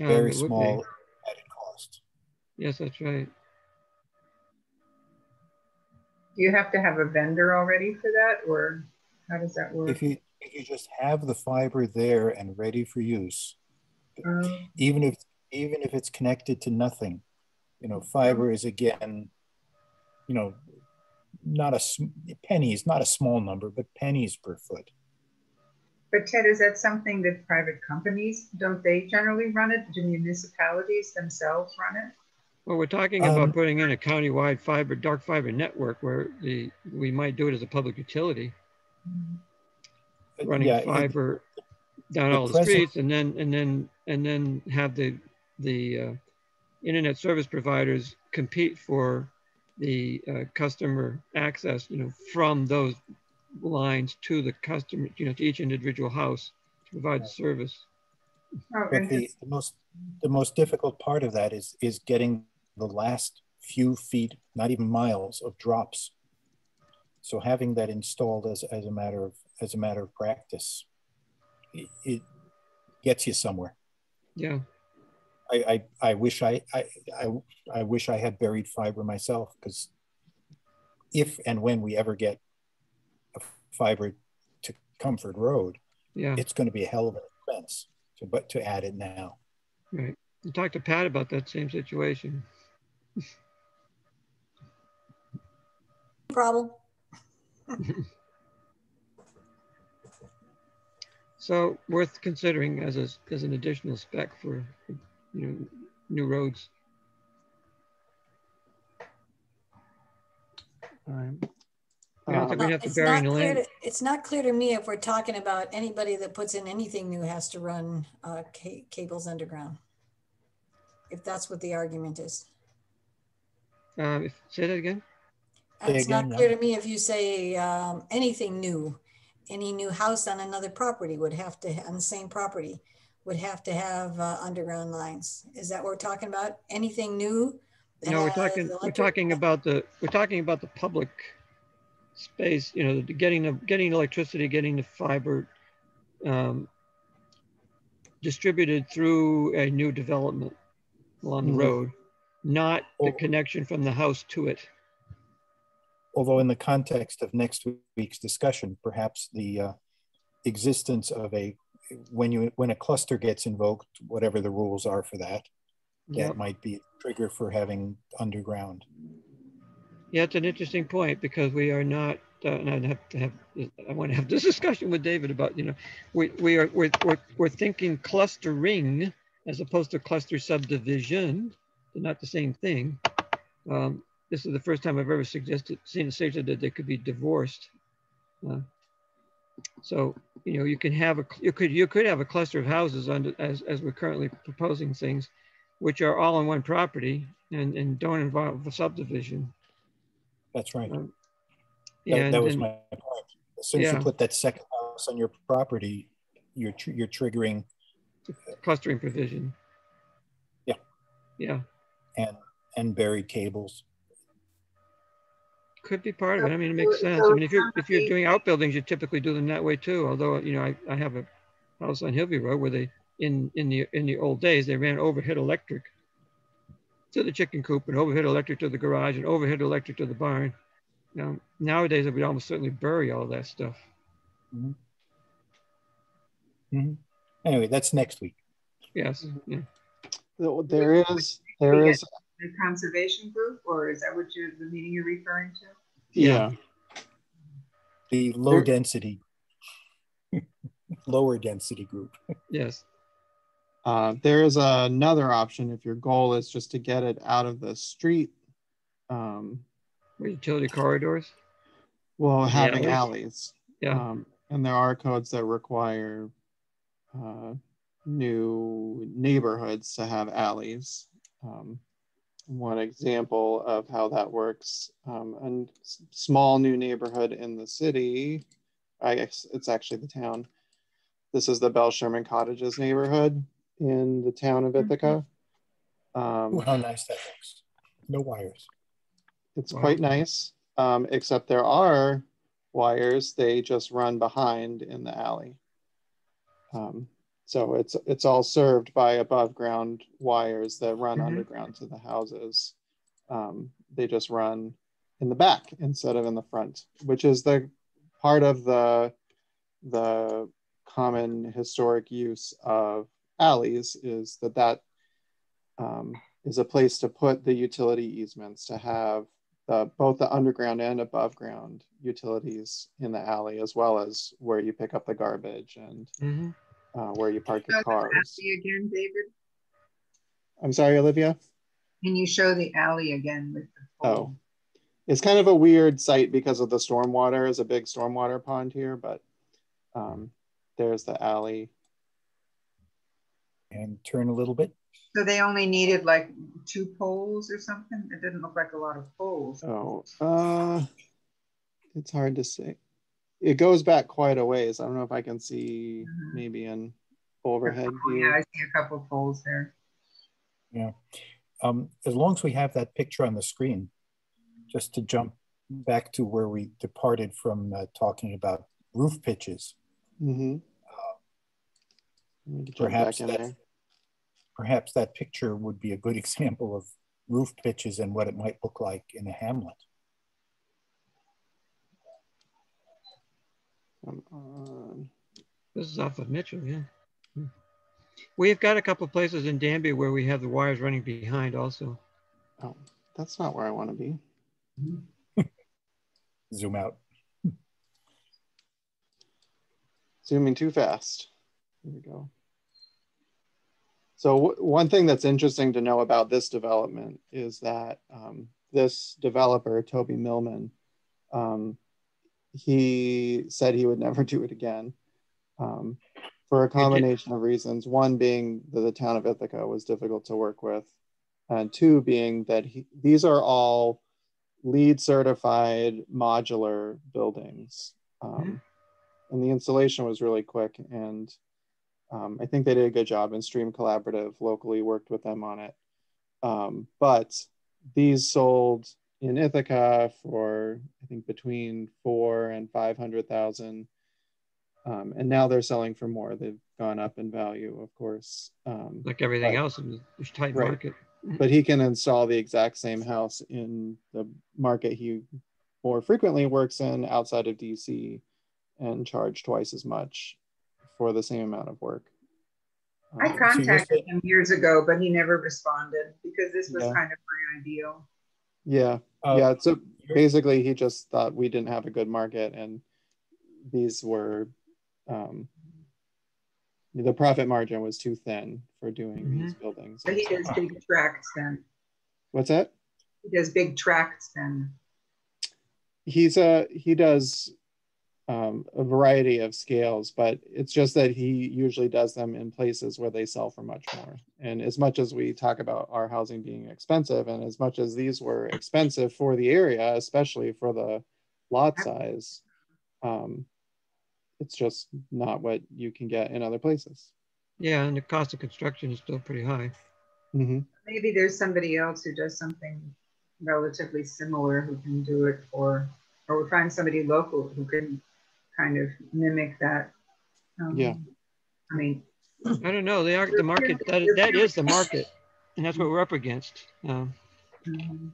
Very it would be. small added cost. Yes, that's right. Do you have to have a vendor already for that or how does that work? If you if you just have the fiber there and ready for use, Um, even if even if it's connected to nothing you know fiber is again you know not a sm- pennies not a small number but pennies per foot But Ted, is that something that private companies, don't they generally run it? Do municipalities themselves run it? Well, we're talking about Um, putting in a countywide fiber, dark fiber network where the, we might do it as a public utility, running yeah, it- fiber down the all the present- streets and then, and then, and then have the, the uh, internet service providers compete for the uh, customer access, you know, from those lines to the customer, you know, to each individual house to provide the service. Oh, but the, the most the most difficult part of that is is getting the last few feet not even miles of drops so having that installed as, as a matter of as a matter of practice it, it gets you somewhere Yeah. I, I, I wish I, I, I, I wish I had buried fiber myself because if and when we ever get a fiber to Comfort Road, Yeah. it's going to be a hell of an expense to, but to add it now. Right. I talked to Pat about that same situation. Problem? So worth considering as a, as an additional spec for, you know, new roads. Right. I don't think we have to It's bury not any clear land. to- It's not clear to me if we're talking about anybody that puts in anything new has to run uh, ca- cables underground. If that's what the argument is. Um, if, say that again? Say It's not again, clear to me if you say um, anything new, any new house on another property would have to, on the same property, would have to have uh, underground lines. Is that what we're talking about? Anything new? that No, we're has talking, we're talking about the, we're talking about the public space, you know, the getting the, getting electricity, getting the fiber um, distributed through a new development along the Mhm. road, not the Oh. connection from the house to it. Although in the context of next week's discussion, perhaps the uh, existence of a, when you, when a cluster gets invoked, whatever the rules are for that, Yeah, that might be a trigger for having underground. yeah, it's an interesting point because we are not, uh, and I'd have to have, I want to have this discussion with David about, you know, we, we are, we're, we're, we're thinking clustering as opposed to cluster subdivision. They're not the same thing. Um, this is the first time I've ever suggested, seen it stated that they could be divorced. Uh, So, you know, you can have a, you could, you could have a cluster of houses under, as, as we're currently proposing things, which are all on one property and, and don't involve a subdivision. That's right. Um, That, and, that was and- my point. As soon as you put that second house on your property, you're tr- you're triggering clustering provision. Yeah. Yeah, and and buried cables. Could be part of it. I mean, it makes sense. I mean, if you're if you're doing outbuildings, you typically do them that way too. Although, you know, I, I have a house on Hillview Road where they in in the in the old days they ran overhead electric to the chicken coop and overhead electric to the garage and overhead electric to the barn. Now nowadays, it would almost certainly bury all that stuff. Mhm. Anyway, that's next week. Yes. Yeah. There- There is, there is, The conservation group, or is that what you, the meeting you're referring to? yeah. The low There- density, lower density group. Yes. Uh, there is another option if your goal is just to get it out of the street. Um, Or utility corridors. well, having alleys. alleys. Yeah. Um, and there are codes that require uh, new neighborhoods to have alleys. Um, one example of how that works, um, a s- small new neighborhood in the city, I guess it's actually the town. This is the Belle Sherman Cottages neighborhood in the town of Ithaca. Ooh, Um, how nice that looks. No wires. it's Wow. quite nice, um, except there are wires. They just run behind in the alley. Um, so it's it's all served by above ground wires that run Mhm. underground to the houses. Um, they just run in the back instead of in the front, which is the part of the the common historic use of alleys is that that um, is a place to put the utility easements to have the, both the underground and above ground utilities in the alley, as well as where you pick up the garbage and hmm uh, where you park Show your the cars. alley Again, David, I'm sorry, Olivia. can you show the alley again with the Oh, it's kind of a weird site because of the stormwater. There's a big stormwater pond here, but um, there's the alley. And turn a little bit. So they only needed like two poles or something? It didn't look like a lot of poles. Oh, uh, it's hard to say. It goes back quite a ways. I don't know if I can see Mhm. maybe an overhead Oh, view. Yeah, I see a couple of poles there. Yeah. Um, as long as we have that picture on the screen, just to jump back to where we departed from uh, talking about roof pitches, Mm-hmm. Let me jump perhaps back in that, there. perhaps that picture would be a good example of roof pitches and what it might look like in a hamlet. Come on. This is off of Mitchell, yeah. Hmm. We've got a couple of places in Danby where we have the wires running behind also. Oh, that's not where I want to be. Zoom out. Zooming too fast. There we go. So one thing that's interesting to know about this development is that um, this developer, Toby Millman, um, he said he would never do it again um, for a combination of reasons. One being that the town of Ithaca was difficult to work with, and two being that he, these are all LEED certified modular buildings. Um, and the installation was really quick and um, i think they did a good job and STREAM Collaborative locally worked with them on it um, but these sold in ithaca for i think between four and five hundred thousand um, and now they're selling for more they've gone up in value of course um, like everything Right. else in the tight Right. market. but he can install the exact same house in the market he more frequently works in outside of DC and charge twice as much for the same amount of work. I Um, contacted him years ago, but he never responded because this was Yeah. kind of my ideal. yeah, Uh, yeah. So basically, he just thought we didn't have a good market, and these were um, the profit margin was too thin for doing these buildings. But he does big tracts then. What's that? He does big tracts then. he's a he does um, a variety of scales, but it's just that he usually does them in places where they sell for much more. And as much as we talk about our housing being expensive, and as much as these were expensive for the area, especially for the lot size, um, it's just not what you can get in other places. Yeah, and the cost of construction is still pretty high. Mm-hmm. Maybe there's somebody else who does something relatively similar who can do it for, or we find somebody local who can kind of mimic that. Um, Yeah. I mean, I don't know. They are the market. That, that is the market, and that's what we're up against. Um, mhm.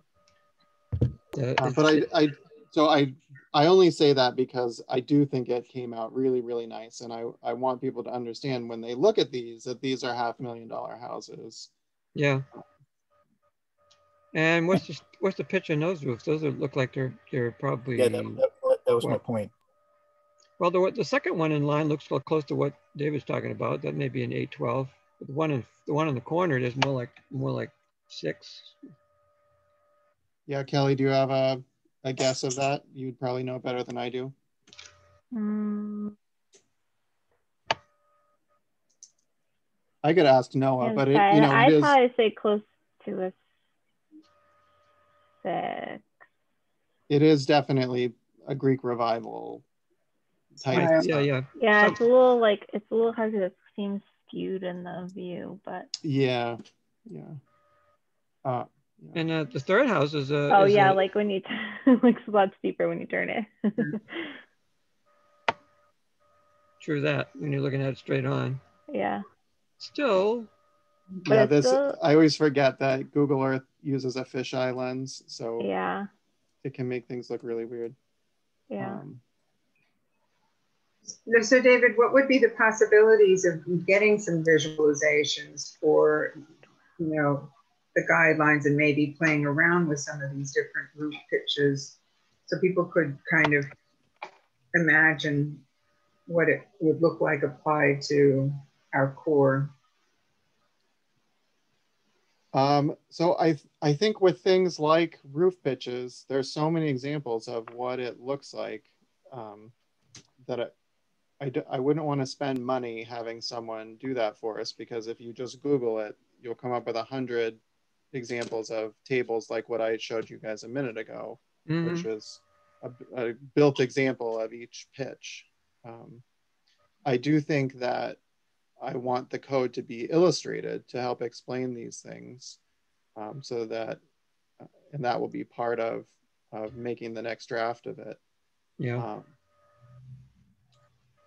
the- Uh, but I, I, so I, I only say that because I do think it came out really, really nice, and I, I want people to understand when they look at these that these are half million dollar houses. yeah. And what's the what's the pitch on those roofs? Those are, look like they're they're probably Yeah, that, that, that was my point. Well. The the second one in line looks clo- close to what David's talking about. That may be an eight twelve. But the one in the one in the corner is more like more like six. Yeah, Kelly, do you have a, a guess of that? You'd probably know better than I do. Mm, I could ask Noah, but it, you know, it I'd is, probably say close to a six. it is definitely a Greek revival type. Yeah. Yeah, yeah. Yeah, Some- it's a little like it's a little hard because it seems skewed in the view, but Yeah, yeah. Uh, yeah. And uh, the third house is a. oh is yeah, a- like when you looks a lot steeper when you turn it. true that when you're looking at it straight on. yeah. Still, But yeah, this still- I always forget that Google Earth uses a fisheye lens, so Yeah. it can make things look really weird. Yeah. Um, No, So David, what would be the possibilities of getting some visualizations for, you know, the guidelines and maybe playing around with some of these different roof pitches so people could kind of imagine what it would look like applied to our core. Um, so I I think with things like roof pitches, there's so many examples of what it looks like um, that I, I, d- I wouldn't want to spend money having someone do that for us because if you just Google it, you'll come up with a hundred examples of tables like what I showed you guys a minute ago, mhm. which is a, a built example of each pitch. Um, I do think that I want the code to be illustrated to help explain these things um, so that, uh, and that will be part of, of making the next draft of it. yeah. Um,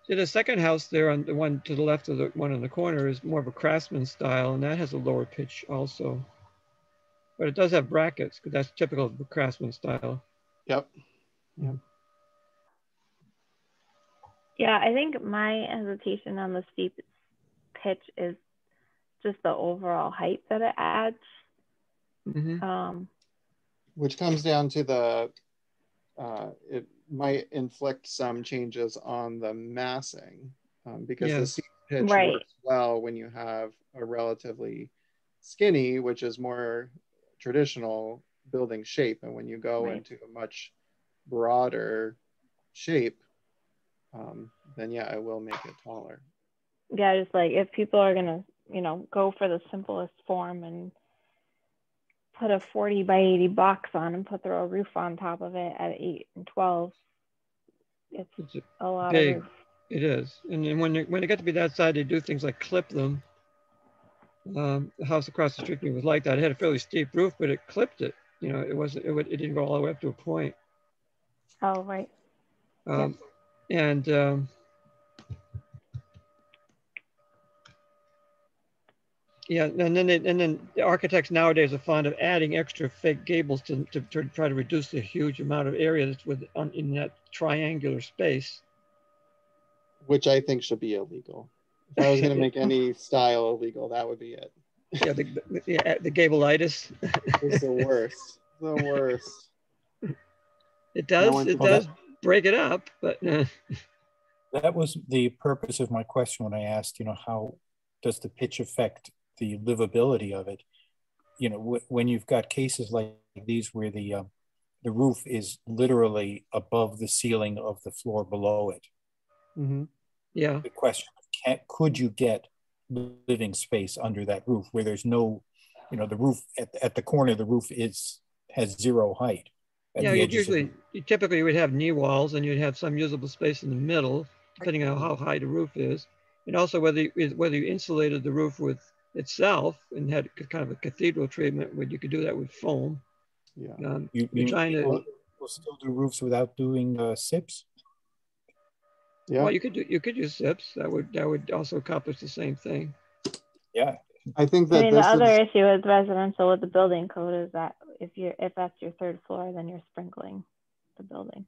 See, the second house there on the one to the left of the one in the corner is more of a craftsman style, and that has a lower pitch also. But it does have brackets because that's typical of the craftsman style. yep. Yeah, Yeah, I think my hesitation on the steep pitch is just the overall height that it adds. Mhm. Um, Which comes down to the, uh, it might inflict some changes on the massing um, because the Yes. seat pitch Right. works well when you have a relatively skinny, which is more traditional building shape. And when you go Right. into a much broader shape, um, then yeah, it will make it taller. yeah, just like if people are gonna, you know, go for the simplest form and put a 40 by 80 box on and put their roof on top of it at 8 and 12, it's It's a- a lot Big. of roof. It is, and then when when they get to be that side, they do things like clip them. Um, the house across the street from me was like that. It had a fairly steep roof, but it clipped it. You know, it wasn't. It, would, it didn't go all the way up to a point. Oh, right. Um, And um, yeah, and then they, and then the architects nowadays are fond of adding extra fake gables to, to, to try to reduce the huge amount of area that's with on, in that triangular space. which I think should be illegal. If I was going to make any style illegal, that would be it. Yeah, the, the, the, the gableitis. It's the worst. the worst. It does. one- it Well, does break it up, but uh, That was the purpose of my question when I asked, you know, how does the pitch affect the livability of it? You know, wh- when you've got cases like these where the um, the roof is literally above the ceiling of the floor below it. Mm-hmm. Yeah. The question, can, could you get living space under that roof where there's no, you know, the roof at, at the corner, the roof is has zero height. Yeah, you'd of- usually, you typically you would have knee walls and you'd have some usable space in the middle, depending on how high the roof is. And also whether, you- whether you insulated the roof with itself and had kind of a cathedral treatment, where you could do that with foam. Yeah. Um, You, You're you trying to- people, people still do roofs without doing uh, SIPs? Yeah. Well, you could do, you could use SIPs. That would, that would also accomplish the same thing. Yeah, I think I that mean, the other is, issue with residential with the building code is that if you're if that's your third floor, then you're sprinkling the building.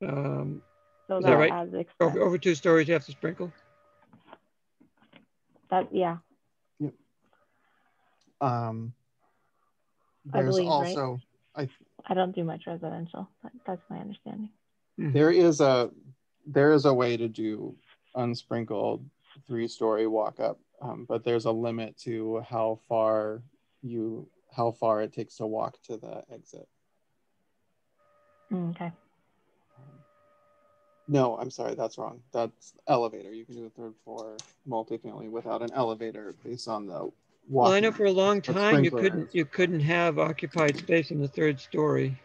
Um, So Is that that, right? adds over, over two stories, you have to sprinkle. That yeah. Um, I there's believe, right? also, I I don't do much residential. But that's my understanding. there is a, there is a way to do unsprinkled three-story walk-up, um, but there's a limit to how far you, how far it takes to walk to the exit. Mm, Okay. No, I'm sorry, that's wrong. That's elevator. You can do a third floor multifamily without an elevator based on the walk. Well, I know for a long time you couldn't you couldn't have occupied space in the third story.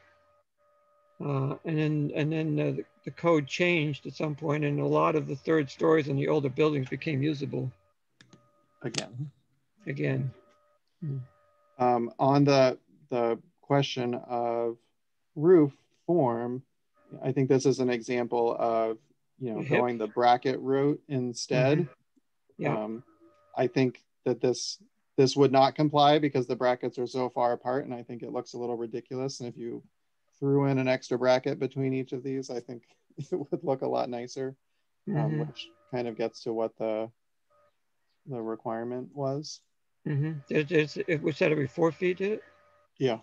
Uh, and then and then uh, the, the code changed at some point, and a lot of the third stories in the older buildings became usable Again. again. Um, on the the question of roof form, I think this is an example of you know going the bracket route instead. Mhm. Yeah. Um, I think that this this would not comply because the brackets are so far apart, and I think it looks a little ridiculous. And if you threw in an extra bracket between each of these, I think it would look a lot nicer, um, Mhm. which kind of gets to what the the requirement was. Mhm. There's, there's, it was that every four feet, did it? Yeah.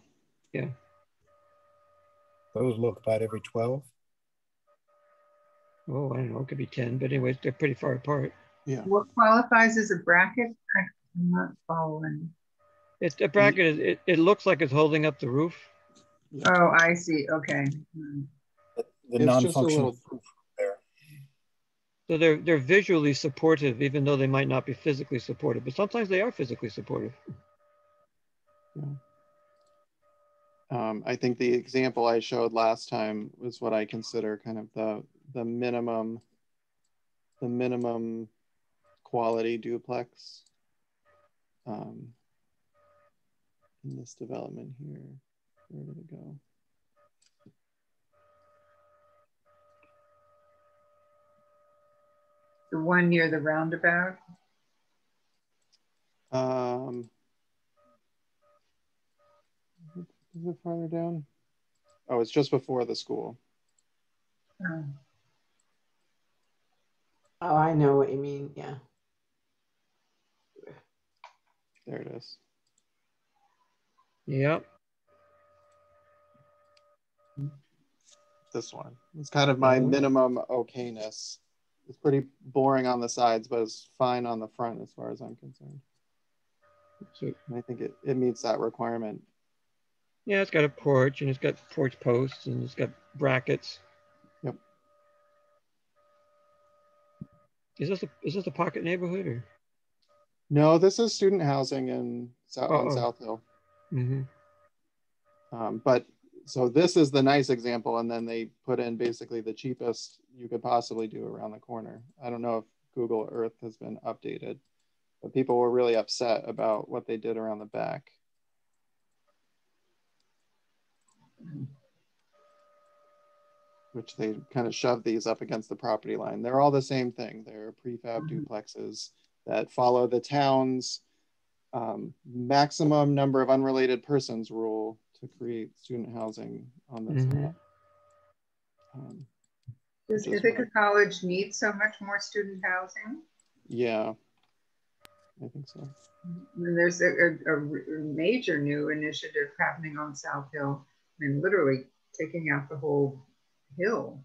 those look about every 12. Oh, I don't know. It could be ten, but anyways, they're pretty far apart. Yeah. What qualifies as a bracket? I'm not following. It's a bracket. It, it looks like it's holding up the roof. Oh, I see. Okay. Hmm. The It's just a non-functional little- roof there. So they're they're visually supportive, even though they might not be physically supportive. But sometimes they are physically supportive. Um, I think the example I showed last time was what I consider kind of the the minimum the minimum quality duplex um, in this development here. Where did it go? The one near the roundabout. Um, is it farther down? Oh, it's just before the school. Oh. Oh, I know what you mean. Yeah. There it is. Yep. This one. It's kind of my minimum okayness. It's pretty boring on the sides, but it's fine on the front as far as I'm concerned. So I think it, it meets that requirement. yeah, it's got a porch and it's got porch posts and it's got brackets. Yep. Is this a is this a pocket neighborhood or? No, this is student housing in South, on oh. South Hill. hmm Um, but so this is the nice example, and then they put in basically the cheapest you could possibly do around the corner. I don't know if Google Earth has been updated, but people were really upset about what they did around the back. Which they kind of shoved these up against the property line. They're all the same thing. They're prefab duplexes that follow the town's um, maximum number of unrelated persons rule to create student housing on this Mhm. lot. Um, Does Just Ithaca right. College need so much more student housing? yeah, I think so. And there's a, a, a major new initiative happening on South Hill. I mean, literally taking out the whole hill.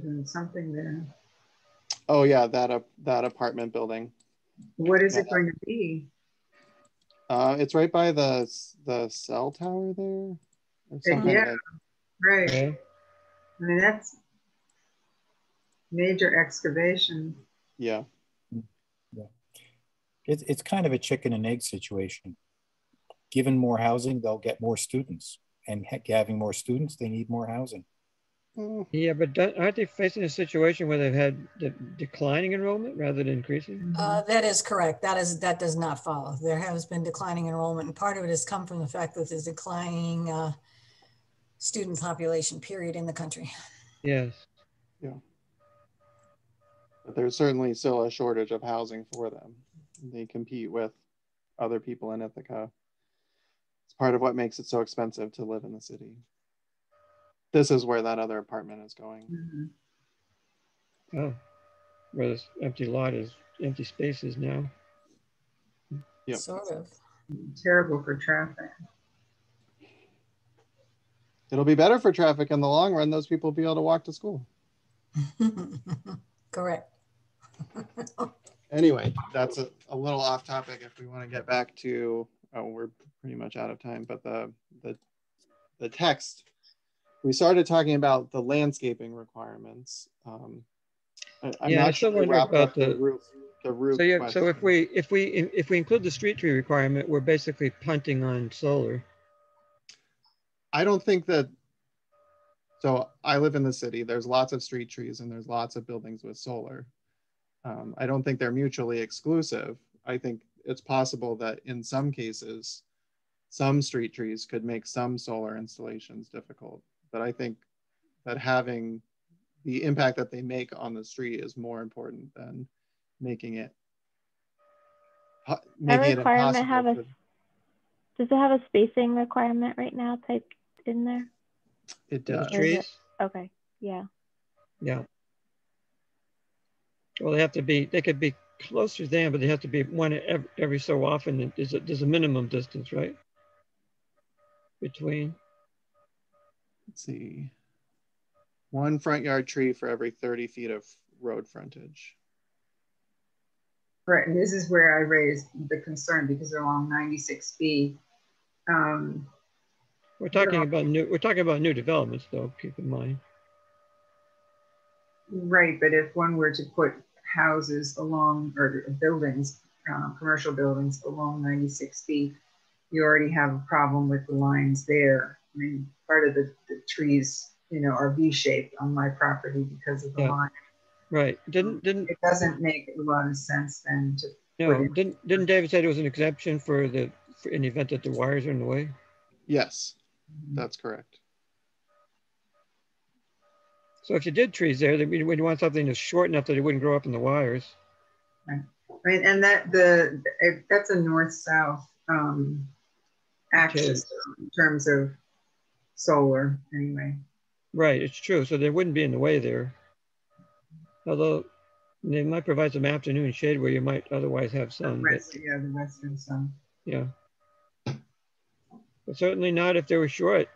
Doing something there. Oh yeah, that up that apartment building. What is it going to be? Uh, it's right by the the cell tower there. Yeah. like- Right. Okay. I mean, that's major excavation. yeah. It's, it's kind of a chicken and egg situation. Given more housing, they'll get more students. And heck, having more students, they need more housing. Mm, Yeah, but don't- aren't they facing a situation where they've had de- declining enrollment rather than increasing? Uh, that is correct. That is, that does not follow. There has been declining enrollment and part of it has come from the fact that there's declining uh, student population period in the country. Yes. But there's certainly still a shortage of housing for them. They compete with other people in Ithaca. It's part of what makes it so expensive to live in the city. This is where that other apartment is going. Mhm. Oh, where this empty lot is, empty spaces now. Yep. Sort of. Terrible for traffic. It'll be better for traffic in the long run. Those people will be able to walk to school. Correct. Anyway, that's a, a little off topic. If we want to get back to, oh, we're pretty much out of time, but the, the, the text, we started talking about the landscaping requirements. Um, I- I'm Yeah, I still sure wonder about the the- roof, the roof. So yeah, so if we, if we, if we include the street tree requirement, we're basically punting on solar. I don't think that. So I live in the city. There's lots of street trees and there's lots of buildings with solar. Um, I don't think they're mutually exclusive. I think it's possible that in some cases, some street trees could make some solar installations difficult. But I think that having the impact that they make on the street is more important than making it. Making it requirement have a- to- Does it have a spacing requirement right now typed in there? It The does. It- trees, Okay, yeah. yeah. Well, they have to be, they could be closer than, but they have to be one every, every so often. There's a, there's a minimum distance, right? Between, let's see, one front yard tree for every 30 feet of road frontage. Right, and this is where I raised the concern because they're along 96B. Um, we're talking about new, we're talking about new developments though, keep in mind. Right, but if one were to put houses along, or buildings, uh, commercial buildings along 96B, you already have a problem with the lines there. I mean, part of the, the trees, you know, are V-shaped on my property because of the Yeah. line. Right, didn't, didn't, It doesn't make a lot of sense then to, no, didn't, didn't David say there was an exemption for the, for in the event that the wires are in the way? Yes, that's correct. So if you did trees there, then we'd we'd want something that's short enough that it wouldn't grow up in the wires. Right. I mean, and that the, it- that's a north-south um, axis in terms of solar anyway. Right, it's true. So they wouldn't be in the way there. Although they might provide some afternoon shade where you might otherwise have sun, but Rest- Yeah, the western sun. yeah. But certainly not if they were short.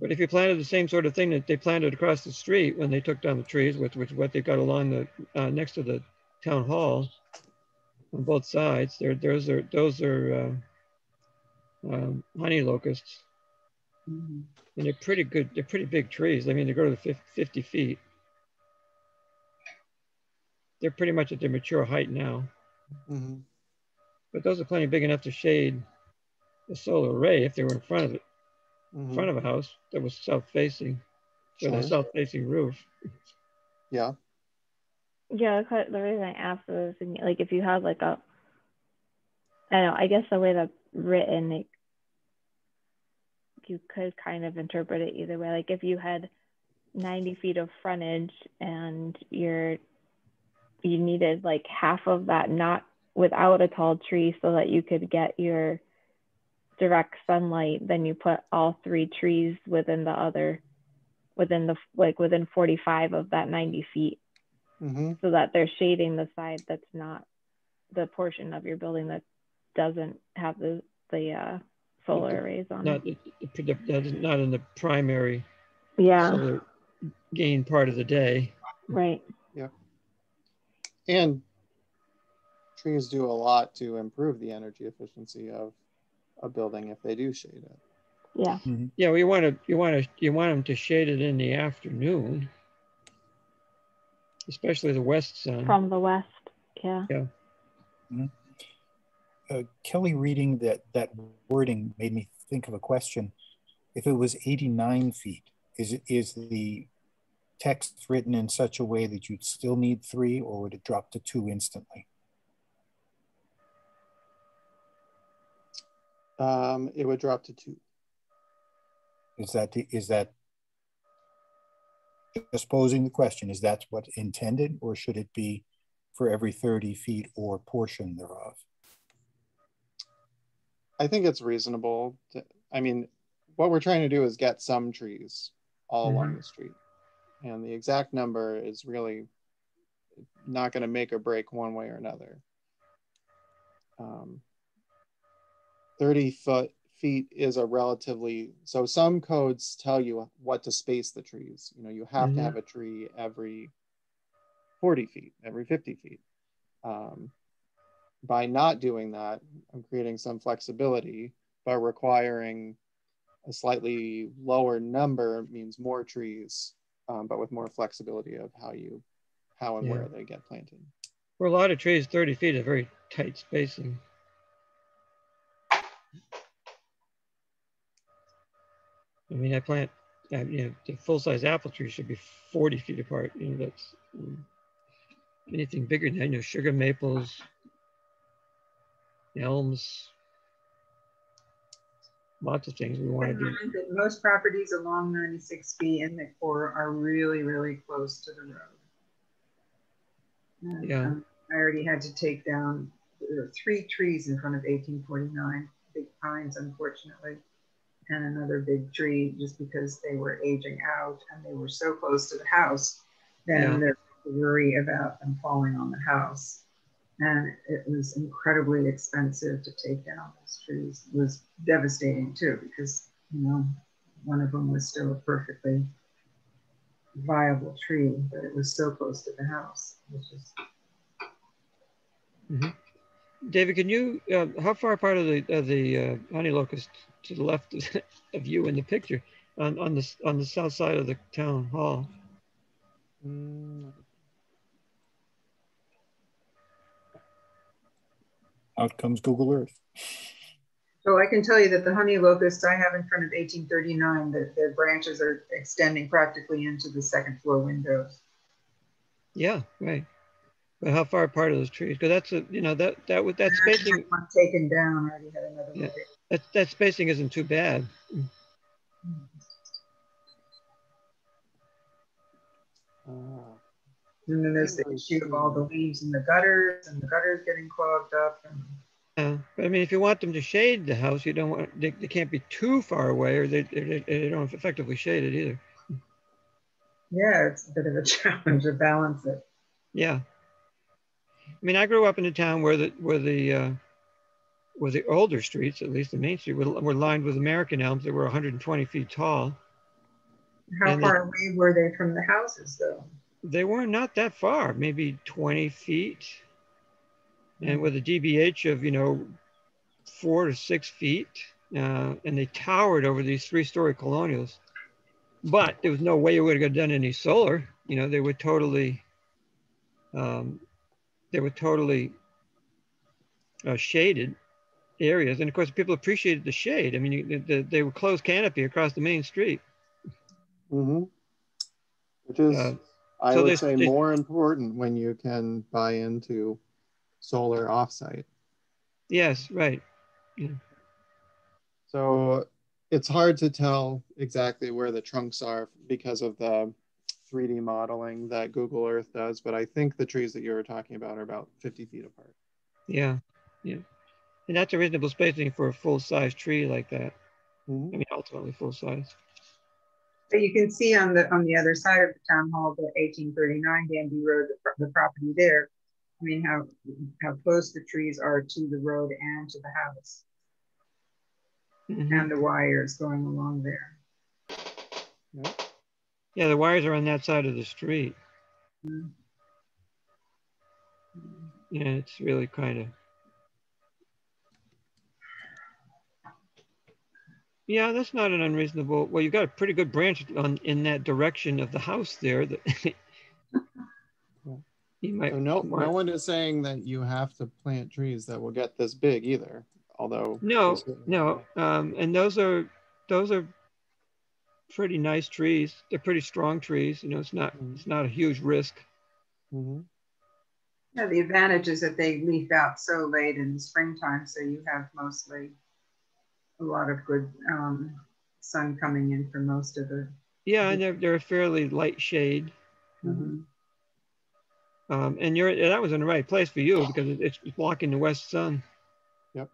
But if you planted the same sort of thing that they planted across the street when they took down the trees, which which what they've got along the, uh, next to the town hall on both sides, there, those are, those are, uh, um, honey locusts. Mhm. And they're pretty good, they're pretty big trees. I mean, they go to the fif- 50 feet. They're pretty much at their mature height now, Mhm. but those are plenty big enough to shade the solar array if they were in front of it, in Mhm. front of a house that was south facing, with a south facing roof. Yeah. Yeah, the reason I asked was like if you had like a, I don't know, I guess the way that's written, like you could kind of interpret it either way. Like if you had 90 feet of frontage and you're, you needed like half of that not without a tall tree so that you could get your direct sunlight, then you put all three trees within the other, within the, like within 45 of that 90 feet hmm so that they're shading the side that's not the portion of your building that doesn't have the the uh, solar arrays on Not, it. the- the- that is not in the primary Yeah, solar gain part of the day. right. Yeah. And trees do a lot to improve the energy efficiency of a building if they do shade it. Yeah. Mm-hmm. Yeah, well, you want to you want to you want them to shade it in the afternoon, especially the west sun. From the west. Yeah. Yeah. Mm-hmm. Uh, Kelly reading that that wording made me think of a question. If it was 89 feet, is it is the text written in such a way that you'd still need three, or would it drop to two instantly? Um, it would drop to two. Is that, is that just posing the question? Is that what intended, or should it be for every 30 feet or portion thereof? I think it's reasonable. To, I mean, what we're trying to do is get some trees all along the street. And the exact number is really not going to make or break one way or another. Um, 30 foot feet is a relatively, so some codes tell you what to space the trees. You know, you have Mhm. to have a tree every 40 feet, every 50 feet. Um, by not doing that, I'm creating some flexibility, but requiring a slightly lower number means more trees, um, but with more flexibility of how you, how and Yeah. where they get planted. For a lot of trees, 30 feet is very tight spacing. I mean, I plant, uh, you know, the full-size apple tree should be 40 feet apart. You know, that's um, anything bigger than that, you know, sugar maples, elms, lots of things we want to do. that Most properties along 96B in the core are really, really close to the road. And, Yeah. um, I already had to take down, three trees in front of 1849, big pines unfortunately, and another big tree just because they were aging out and they were so close to the house. Yeah. Then there's the worry about them falling on the house. And it was incredibly expensive to take down those trees. It was devastating too, because, you know, one of them was still a perfectly viable tree, but it was so close to the house. It was just, David, can you, uh, how far apart are the, of the uh, honey locust to the left of you in the picture on, on the, on the south side of the town hall? Mm, Out comes Google Earth. so I can tell you that the honey locusts I have in front of 1839, that their branches are extending practically into the second floor windows. Yeah, right. But how far apart are those trees? Because that's a, you know, that, that would, that And I had spacing, One taken down, I already had another Yeah. one. that, that spacing isn't too bad. ah. And then there's the issue of all the leaves in the gutters and the gutters getting clogged up. And Yeah, but I mean, if you want them to shade the house, you don't want, they, they can't be too far away or they, they, they don't effectively shade it either. yeah, it's a bit of a challenge to balance it. Yeah. I mean, I grew up in a town where the, where the, uh, where the older streets, at least the main street, were, were lined with American elms that were 120 feet tall. How And far away were they from the houses though? They were not that far, maybe 20 feet. And with a DBH of, you know, four to six feet. Uh, and they towered over these three story colonials. But there was no way you would have done any solar. You know, they were totally, um, they were totally uh, shaded areas. And of course, people appreciated the shade. I mean, you, the, they were closed canopy across the main street. Mm-hmm. Which is, Uh, I so would say, more important when you can buy into solar offsite. Yes, right. So it's hard to tell exactly where the trunks are because of the 3D modeling that Google Earth does, but I think the trees that you were talking about are about 50 feet apart. Yeah, yeah. And that's a reasonable spacing for a full-size tree like that. Mhm. I mean, ultimately full-size. But you can see on the on the other side of the town hall, the 1839 Danby Road, the, the property there. I mean, how how close the trees are to the road and to the house, Mhm. and the wires going along there. Yeah, the wires are on that side of the street. Mm. Yeah, it's really kind of. Yeah, that's not an unreasonable. Well, you've got a pretty good branch on in that direction of the house there. That you might. So no, want- no one is saying that you have to plant trees that will get this big either. Although No, no, um, and those are those are pretty nice trees. They're pretty strong trees. You know, it's not Mhm. it's not a huge risk. Mhm. Yeah, the advantage is that they leaf out so late in the springtime, so you have mostly a lot of good um, sun coming in for most of the. Yeah, and they're they're a fairly light shade. Mhm. Um, and you're that was in the right place for you because it- it's blocking the west sun. Yep.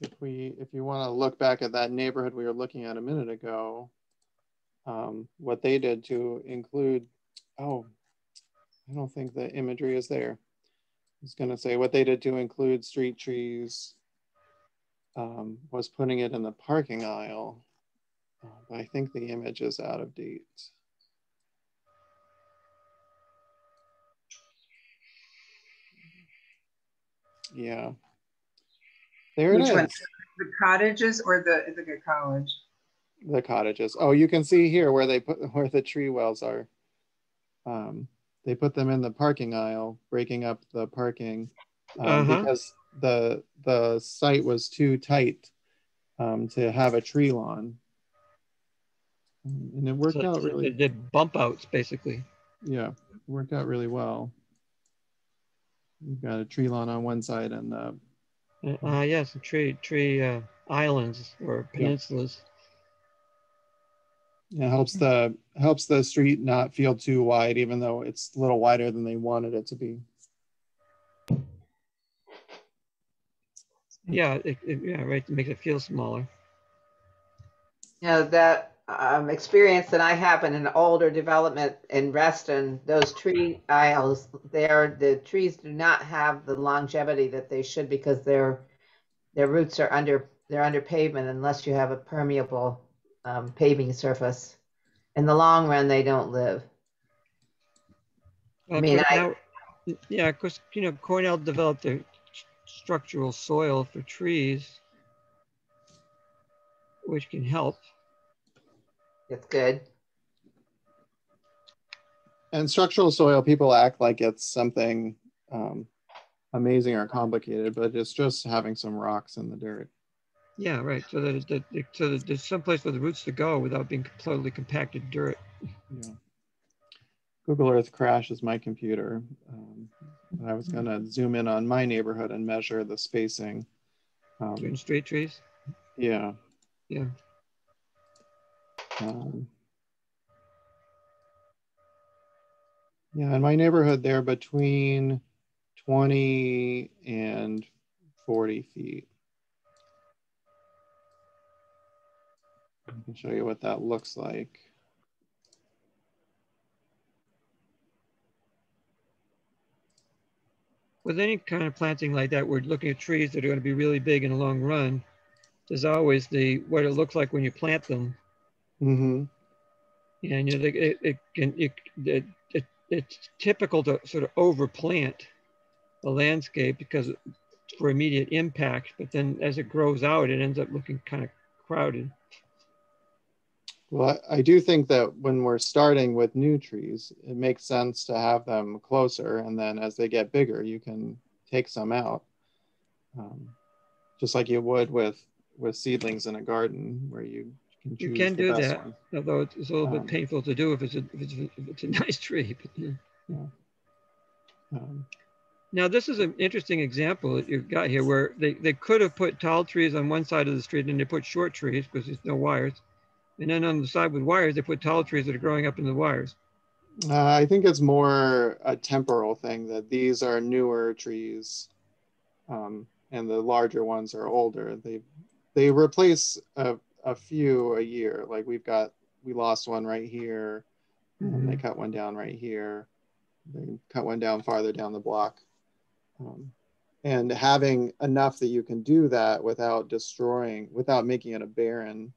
If we if you want to look back at that neighborhood we were looking at a minute ago um, what they did to include oh i don't think the imagery is there i was going to say what they did to include street trees um, was putting it in the parking aisle uh, but i think the image is out of date yeah there Which it one? The cottages or the the good college? the cottages. Oh, you can see here where they put where the tree wells are. Um, they put them in the parking aisle, breaking up the parking um, Uh-huh. because the the site was too tight um, to have a tree lawn, and it worked So out they really. did bump outs basically. Yeah, worked out really well. You've got a tree lawn on one side and uh, Uh, uh, yes, tree tree uh, islands or peninsulas. it helps the helps the street not feel too wide, even though it's a little wider than they wanted it to be. Yeah, it, it, yeah, right. It makes it feel smaller. You know, that um, experience that I have in an older development in Reston, those tree aisles there, the trees do not have the longevity that they should because their their roots are under they're under pavement unless you have a permeable um, paving surface. In the long run, they don't live. Mean, I- now- yeah, of course, you know, Cornell developed a st- structural soil for trees, which can help. It's good. And structural soil, people act like it's something um, amazing or complicated, but it's just having some rocks in the dirt. Yeah, right. So that, it- that so that there's some place for the roots to go without being totally compacted dirt. Yeah. Google Earth crashes my computer. Um, and I was going to zoom in on my neighborhood and measure the spacing. Um, straight trees. yeah. Yeah. Um, yeah, in my neighborhood, they're between 20 and 40 feet. I can show you what that looks like. With any kind of planting like that, we're looking at trees that are going to be really big in the long run. There's always the what it looks like when you plant them. Mm-hmm. And you know, it, it can it, it, it it's typical to sort of overplant the landscape because for immediate impact, but then as it grows out, it ends up looking kind of crowded. Well, I do think that when we're starting with new trees, it makes sense to have them closer, and then as they get bigger, you can take some out, um, just like you would with with seedlings in a garden, where you can You can do that. one. Although it's a little Um, bit painful to do if it's a if it's a, if it's a nice tree. But, yeah. Um, Now this is an interesting example that you've got here, where they, they could have put tall trees on one side of the street and they put short trees because there's no wires, and then on the side with wires they put tall trees that are growing up in the wires. uh, I think it's more a temporal thing that these are newer trees, um, and the larger ones are older. They they replace a, a few a year. Like we've got we lost one right here, and they cut one down right here. They cut one down farther down the block. Um, and having enough that you can do that without destroying, without making it a barren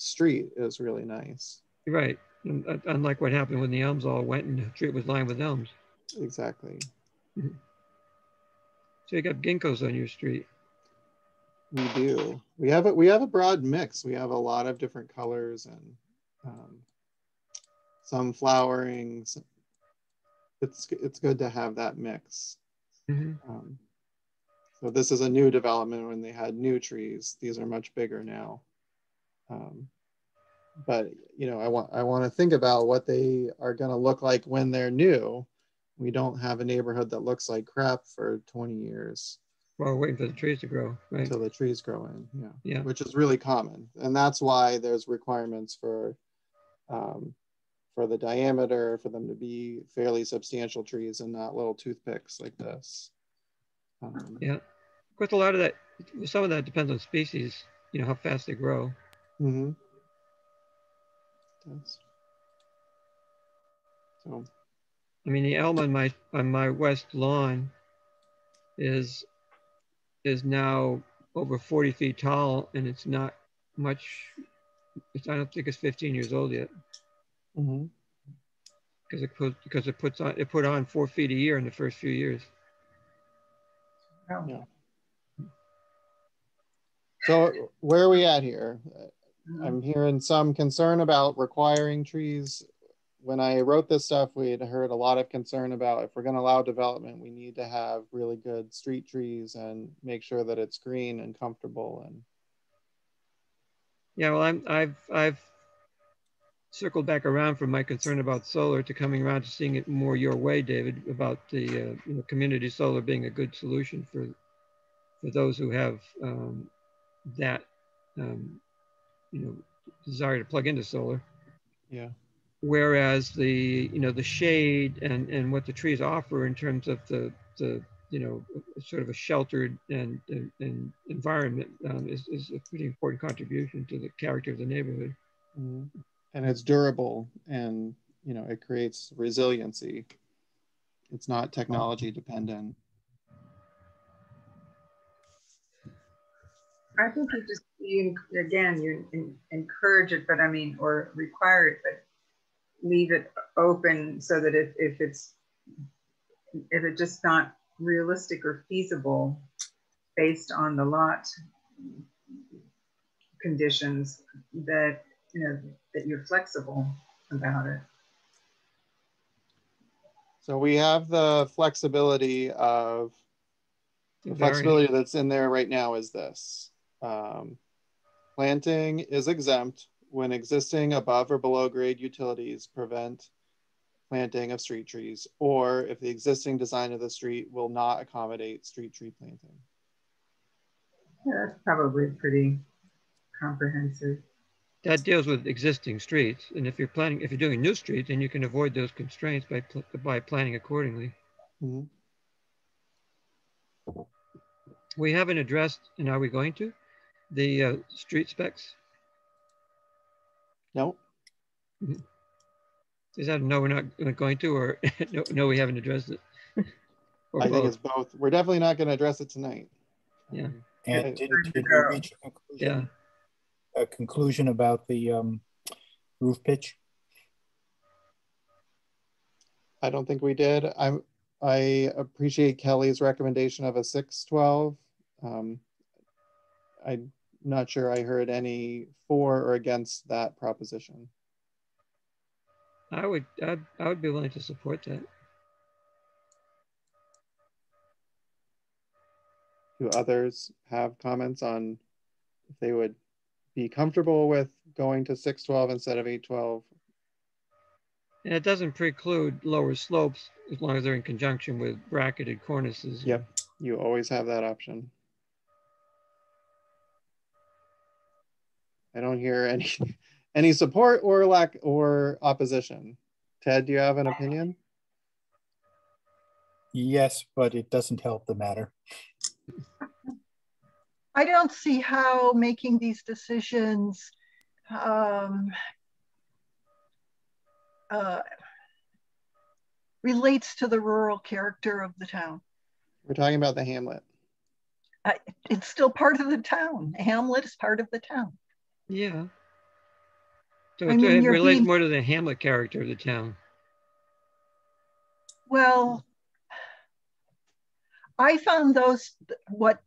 street is really nice. Right. Uh, unlike what happened when the elms all went and the street was lined with elms. exactly. So you got ginkgos on your street. We do. We have a we have a broad mix. We have a lot of different colors and um, some flowering. some- It's it's good to have that mix. Mhm. Um, so this is a new development when they had new trees. These are much bigger now. Um, but you know, I want I want to think about what they are going to look like when they're new. We don't have a neighborhood that looks like crap for 20 years While waiting for the trees to grow, right? until the trees grow in. Yeah, Yeah. which is really common, and that's why there's requirements for um, for the diameter for them to be fairly substantial trees and not little toothpicks like this. Um, Yeah. Of course, a lot of that, some of that depends on species, you know, how fast they grow. Mm-hmm. Does. So, I mean, the elm on my on my west lawn is is now over 40 feet tall, and it's not much. It's, I don't think it's 15 years old yet, mhm. because it put because it puts on it put on four feet a year in the first few years. Yeah. so where are we at here? I'm hearing some concern about requiring trees. When I wrote this stuff, we had heard a lot of concern about if we're going to allow development, we need to have really good street trees and make sure that it's green and comfortable. And Yeah, well, I'm I've I've circled back around from my concern about solar to coming around to seeing it more your way, David, about the uh, you know, community solar being a good solution for for those who have um, that um, you know desire to plug into solar. yeah, Whereas the you know the shade and and what the trees offer in terms of the the you know sort of a sheltered and and, and environment um, is is a pretty important contribution to the character of the neighborhood. Mhm. and it's durable and you know it creates resiliency. It's not technology dependent. I think you just, you, again, you en- encourage it, but I mean, or require it, but leave it open so that if, if it's, if it's just not realistic or feasible based on the lot conditions, that, you know, that you're flexible about it. So we have the flexibility of the flexibility that's in there right now is this. Um, planting is exempt when existing above or below grade utilities prevent planting of street trees, or if the existing design of the street will not accommodate street tree planting. Yeah, that's probably pretty comprehensive. That deals with existing streets, and if you're planning, if you're doing new streets, then you can avoid those constraints by pl- by planning accordingly. Mhm. We haven't addressed, and are we going to, the uh, street specs? Nope. Is that no, we're not not going to, or no, no, we haven't addressed it? Or I think it's both. We're definitely not going to address it tonight. Yeah. And Yeah. did, did we reach a conclusion, yeah. a conclusion about the um, roof pitch? I don't think we did. I'm, I appreciate Kelly's recommendation of a six twelve. Um, I'm not sure I heard any for or against that proposition. I would, I'd, I would be willing to support that. Do others have comments on if they would be comfortable with going to six twelve instead of eight twelve? And it doesn't preclude lower slopes as long as they're in conjunction with bracketed cornices. Yep. You always have that option. I don't hear any any support or lack or opposition. Ted, do you have an opinion? Yes, but it doesn't help the matter. I don't see how making these decisions um, uh, relates to the rural character of the town. We're talking about the hamlet. I, it's still part of the town. Hamlet is part of the town. Yeah. So I it mean, it relates being- more to the Hamlet character of the town. Well, I found those what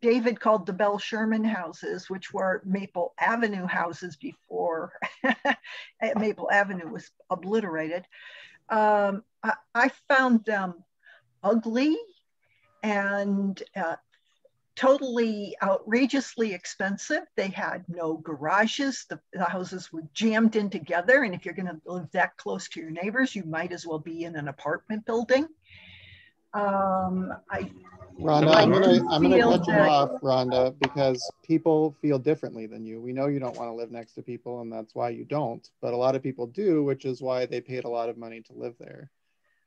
David called the Belle Sherman houses, which were Maple Avenue houses before Maple Avenue was obliterated. Um, I, I, found them ugly and uh, totally outrageously expensive. They had no garages. The, the, houses were jammed in together. And if you're going to live that close to your neighbors, you might as well be in an apartment building. Um, I Rhonda, I'm gonna I'm gonna cut you off, Rhonda, because people feel differently than you. We know you don't want to live next to people, and that's why you don't. But a lot of people do, which is why they paid a lot of money to live there.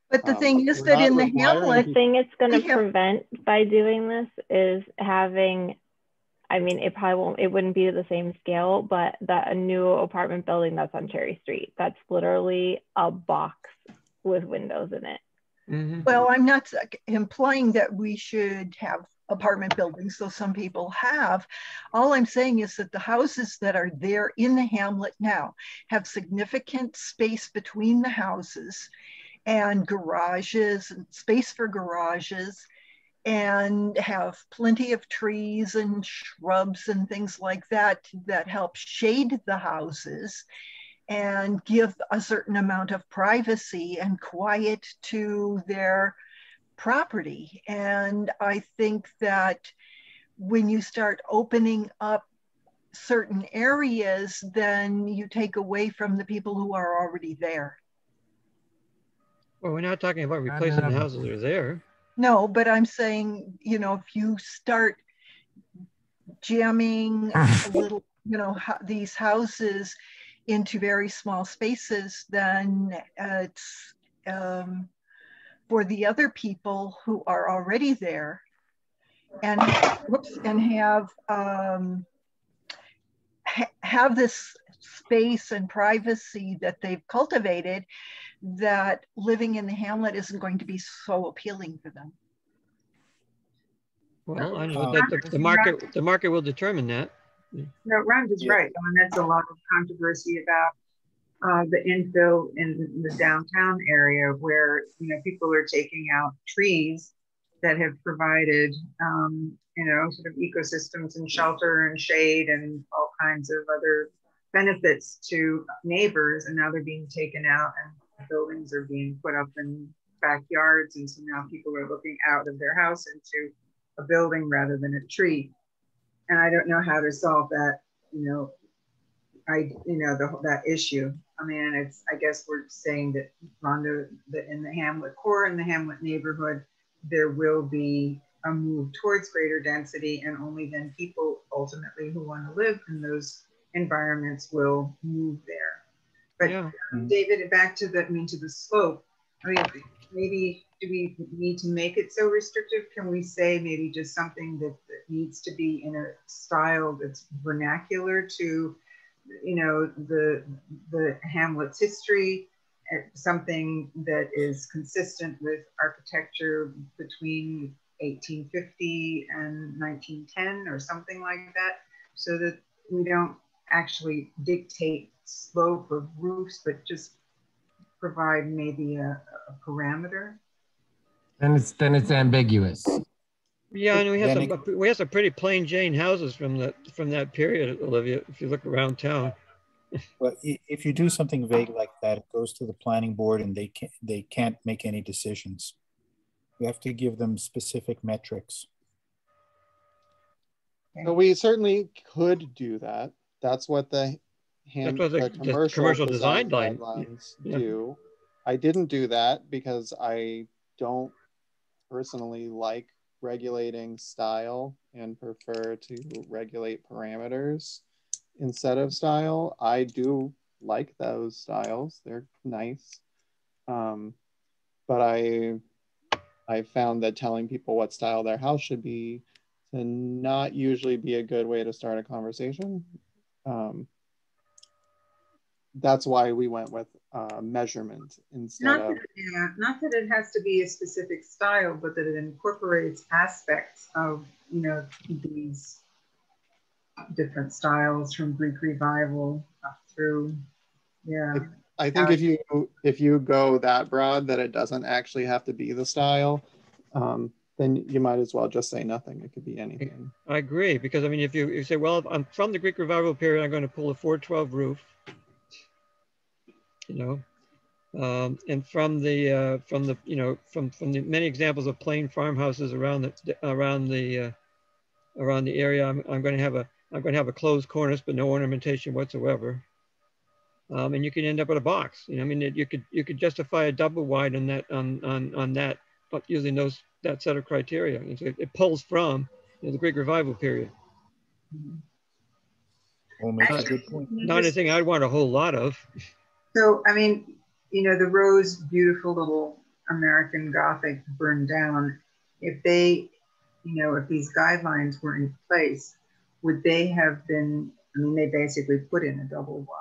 But the um, thing is that in the Hamlet, the thing it's going to prevent by doing this is having. I mean, it probably won't. It wouldn't be the same scale, but that a new apartment building that's on Cherry Street. That's literally a box with windows in it. Mm-hmm. Well, I'm not implying that we should have apartment buildings, though some people have. All I'm saying is that the houses that are there in the hamlet now have significant space between the houses and garages and space for garages and have plenty of trees and shrubs and things like that that help shade the houses and give a certain amount of privacy and quiet to their property. And I think that when you start opening up certain areas, then you take away from the people who are already there. Well, we're not talking about replacing the houses that are there. No, but I'm saying, you know, if you start jamming a little, you know, these houses into very small spaces, then uh, it's um, for the other people who are already there and whoops, and have um, ha have this space and privacy that they've cultivated that living in the hamlet isn't going to be so appealing for them. Well, I know that the, the market the market will determine that. No, Rhonda's is yeah. right. I mean, that's a lot of controversy about uh, the infill in the downtown area where, you know, people are taking out trees that have provided, um, you know, sort of ecosystems and shelter and shade and all kinds of other benefits to neighbors. And now they're being taken out and buildings are being put up in backyards. And so now people are looking out of their house into a building rather than a tree and I don't know how to solve that, you know, I, you know, the, that issue. I mean, it's, I guess we're saying that Rhonda, that in the Hamlet core, in the Hamlet neighborhood, there will be a move towards greater density and only then people ultimately who want to live in those environments will move there. But yeah. David, back to the, I mean, to the slope, I mean, maybe do we need to make it so restrictive? Can we say maybe just something that, that needs to be in a style that's vernacular to, you know, the the Hamlet's history, something that is consistent with architecture between 1850 and 1910 or something like that, so that we don't actually dictate slope of roofs, but just provide maybe a, a parameter. Then it's then it's ambiguous. Yeah, and we have some we have some pretty plain Jane houses from that from that period, Olivia. If you look around town. well, if you do something vague like that, it goes to the planning board, and they can't they can't make any decisions. You have to give them specific metrics. So we certainly could do that. That's what the hand what the, the commercial, commercial design, design guidelines yeah. do. I didn't do that because I don't personally like regulating style and prefer to regulate parameters instead of style. I do like those styles; they're nice, um, but I I found that telling people what style their house should be to not usually be a good way to start a conversation. Um, that's why we went with uh, measurement instead not of. That, yeah, not that it has to be a specific style, but that it incorporates aspects of you know these different styles from Greek revival up through. Yeah. I think if you if you go that broad that it doesn't actually have to be the style, um, then you might as well just say nothing. It could be anything. I agree, because I mean, if you, if you say, well, I'm from the Greek Revival period, I'm going to pull a 412 roof, you know, um, and from the uh, from the you know from from the many examples of plain farmhouses around the around the uh, around the area, I'm, I'm going to have a I'm going to have a closed cornice, but no ornamentation whatsoever. Um, and you can end up with a box. You know, I mean, it, you could you could justify a double wide on that on on on that, but using those that set of criteria. It, it pulls from you know, the Greek Revival period. Well, makes a uh, good point. Not anything I'd want a whole lot of. So, I mean, you know, the Rose, beautiful little American Gothic burned down. If they, you know, if these guidelines were in place, would they have been, I mean, they basically put in a double wide.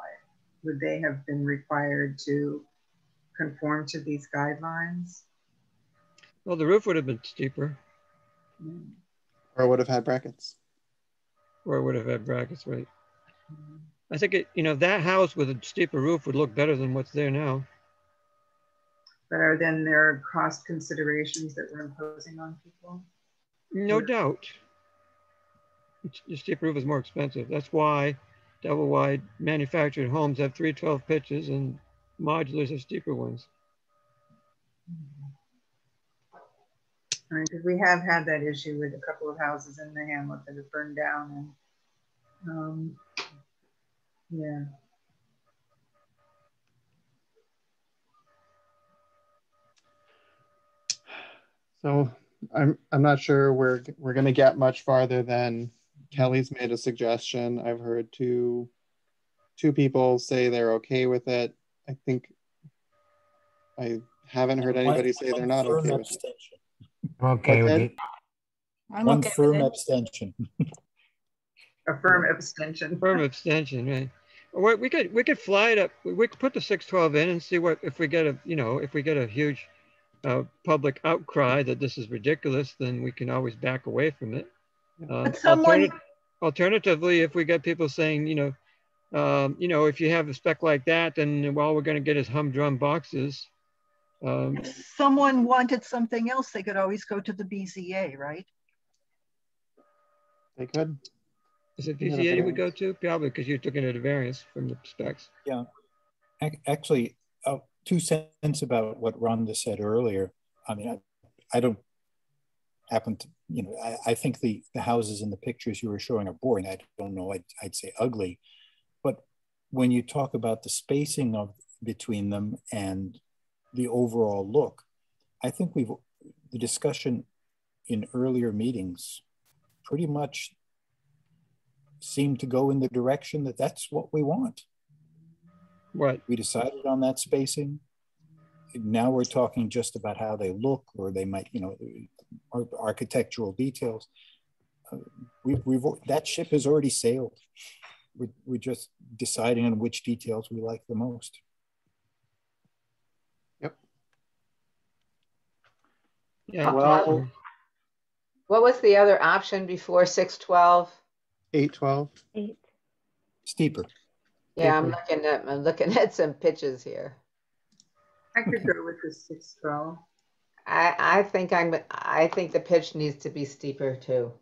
Would they have been required to conform to these guidelines? Well, the roof would have been steeper, Or it would have had brackets. or it would have had brackets, right? I think it, you know, that house with a steeper roof would look better than what's there now. But are then there cost considerations that we're imposing on people? No Yeah. doubt. It's- The steep roof is more expensive. That's why double wide manufactured homes have 312 pitches and modulars have steeper ones. I mean, because we have had that issue with a couple of houses in the hamlet that have burned down and, um, yeah. So I'm I'm not sure we're we're gonna get much farther than Kelly's made a suggestion. I've heard two two people say they're okay with it. I think I haven't heard anybody say they're not okay with it. Abstention. I'm okay with it. I'm One okay with firm it. abstention. A firm abstention. Firm abstention, right? Or we could we could fly it up. We we could put the 612 in and see what if we get a you know if we get a huge uh, public outcry that this is ridiculous, then we can always back away from it. Uh, someone- alternate- alternatively, if we get people saying you know um, you know if you have a spec like that, then all we're going to get is humdrum boxes. Um, If someone wanted something else, they could always go to the BZA, right? They could. is it BZA VCA you would go to? Probably because you're looking at a variance from the specs. Yeah. Actually, uh, two cents about what Rhonda said earlier. I mean, I, I don't happen to, you know, I, I think the, the houses in the pictures you were showing are boring. I don't know, I'd, I'd say ugly. But when you talk about the spacing of between them and the overall look, I think we've, the discussion in earlier meetings pretty much seemed to go in the direction that that's what we want Right. we decided on that spacing. Now we're talking just about how they look, or they might, you know, architectural details. Uh, we, we've that ship has already sailed. We're, we're just deciding on which details we like the most. Yeah. Uh, well- What was the other option before 612? Eight twelve. Eight. Steeper. Yeah, I'm looking at, I'm looking at some pitches here. I could go with the six twelve. I, I think I'm, I think the pitch needs to be steeper too.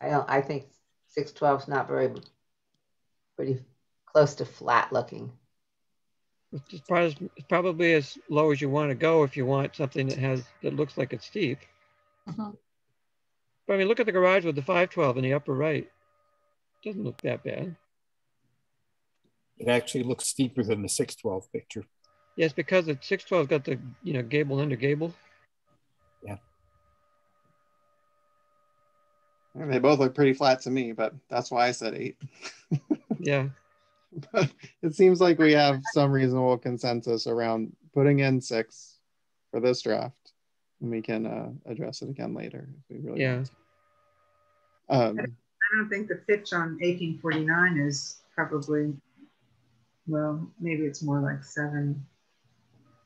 I don't, I think 612 is not very, pretty close to flat looking. It's probably, it's probably as low as you want to go if you want something that has that looks like it's steep. Mhm. But I mean, look at the garage with the 512 in the upper right. Doesn't look that bad. It actually looks steeper than the 612 picture. Yes, because the 612 got the you know gable under gable. Yeah. They both look pretty flat to me, but that's why I said eight. Yeah, But it seems like we have some reasonable consensus around putting in six for this draft. And we can uh, address it again later if we really yeah. want to. Um, I don't think the pitch on eighteen forty-nine is probably, well, maybe it's more like seven.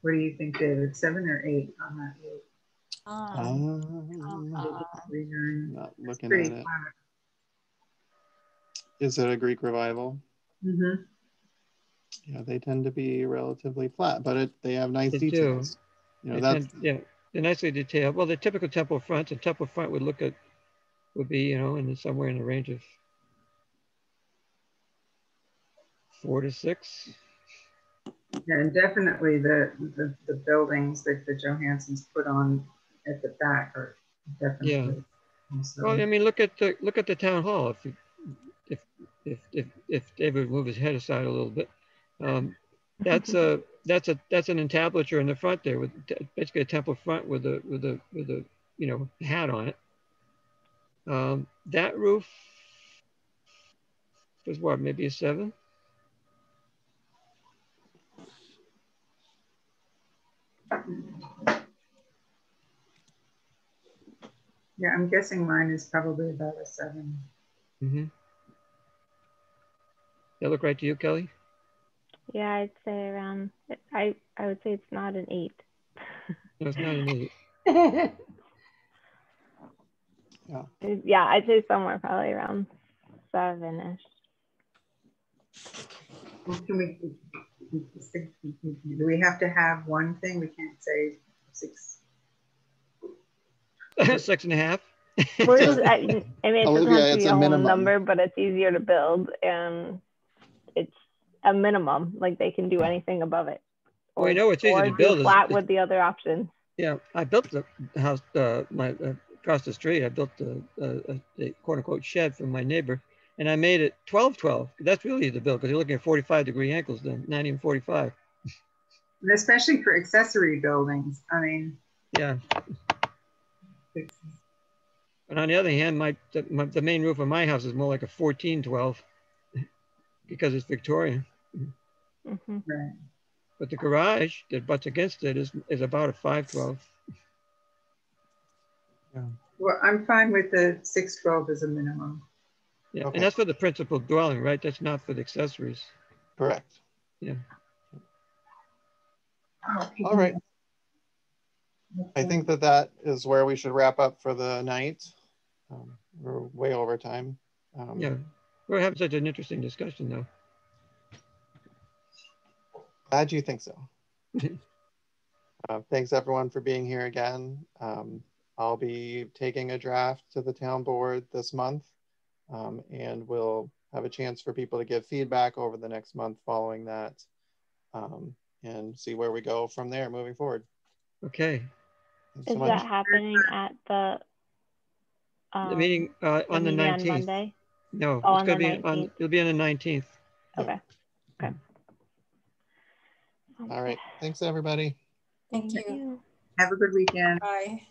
What do you think, David? Seven or eight on that eight? Um, uh, uh, 49. not looking at it. flat. Is it a Greek revival? Mhm. Yeah, they tend to be relatively flat, but it, they have nice They do. details. You know, They that's, tend- Yeah, they're nicely detailed. Well, the typical temple front, a temple front would look at, would be, you know, in the- somewhere in the range of four to six. Yeah, and definitely the, the, the buildings that the Johanssons put on at the back are definitely. also- Well, I mean, look at the, look at the town hall. If, you- if, if, if, if David would move his head aside a little bit. Um, That's a, that's a, that's an entablature in the front there with basically a temple front with a, with a, with a, you know, hat on it. Um, That roof was what, maybe a seven? Yeah, I'm guessing mine is probably about a seven. Mm-hmm. That look right to you, Kelly? Yeah, I'd say around. I I would say it's not an eight. No, it's not an eight. It- Yeah, I'd say somewhere probably around seven-ish. Well, Can we, do we have to have one thing? We can't say six. Six and a half? Just, I, I mean, it doesn't Olivia, have to it's be a a whole minimum. number, but it's easier to build and it's a minimum. Like they can do anything above it. Well, you know, it's easy or to build. is- Flat with the other options. Yeah, I built the house, uh, my, uh, across the street, I built the, uh, the quote unquote shed for my neighbor. And I made it 12, 12. That's really easy to build because you're looking at 45 degree angles then, not even 45. And especially for accessory buildings, I mean. Yeah. it's- But on the other hand, my the, my, the main roof of my house is more like a 14, 12 because it's Victorian. Hmm Right. But the garage that butts against it is, is about a 5, 12. Well, I'm fine with the six twelve as a minimum. Yeah, Okay. and that's for the principal dwelling, right? That's not for the accessories. correct. Yeah. All right. I think that that is where we should wrap up for the night. Um, We're way over time. Um, Yeah. We're having such an interesting discussion though. Glad you think so. Uh, Thanks everyone for being here again. Um, I'll be taking a draft to the town board this month. um, And we'll have a chance for people to give feedback over the next month following that. um, And see where we go from there moving forward. Okay. Thanks Is much. that happening at the? The um, meeting uh, on the meeting 19th. Monday? No, Oh, it's gonna the be on, it'll be on the 19th. Okay. Okay. All right. Thanks, everybody. Thank Thank you. you. Have a good weekend. Bye.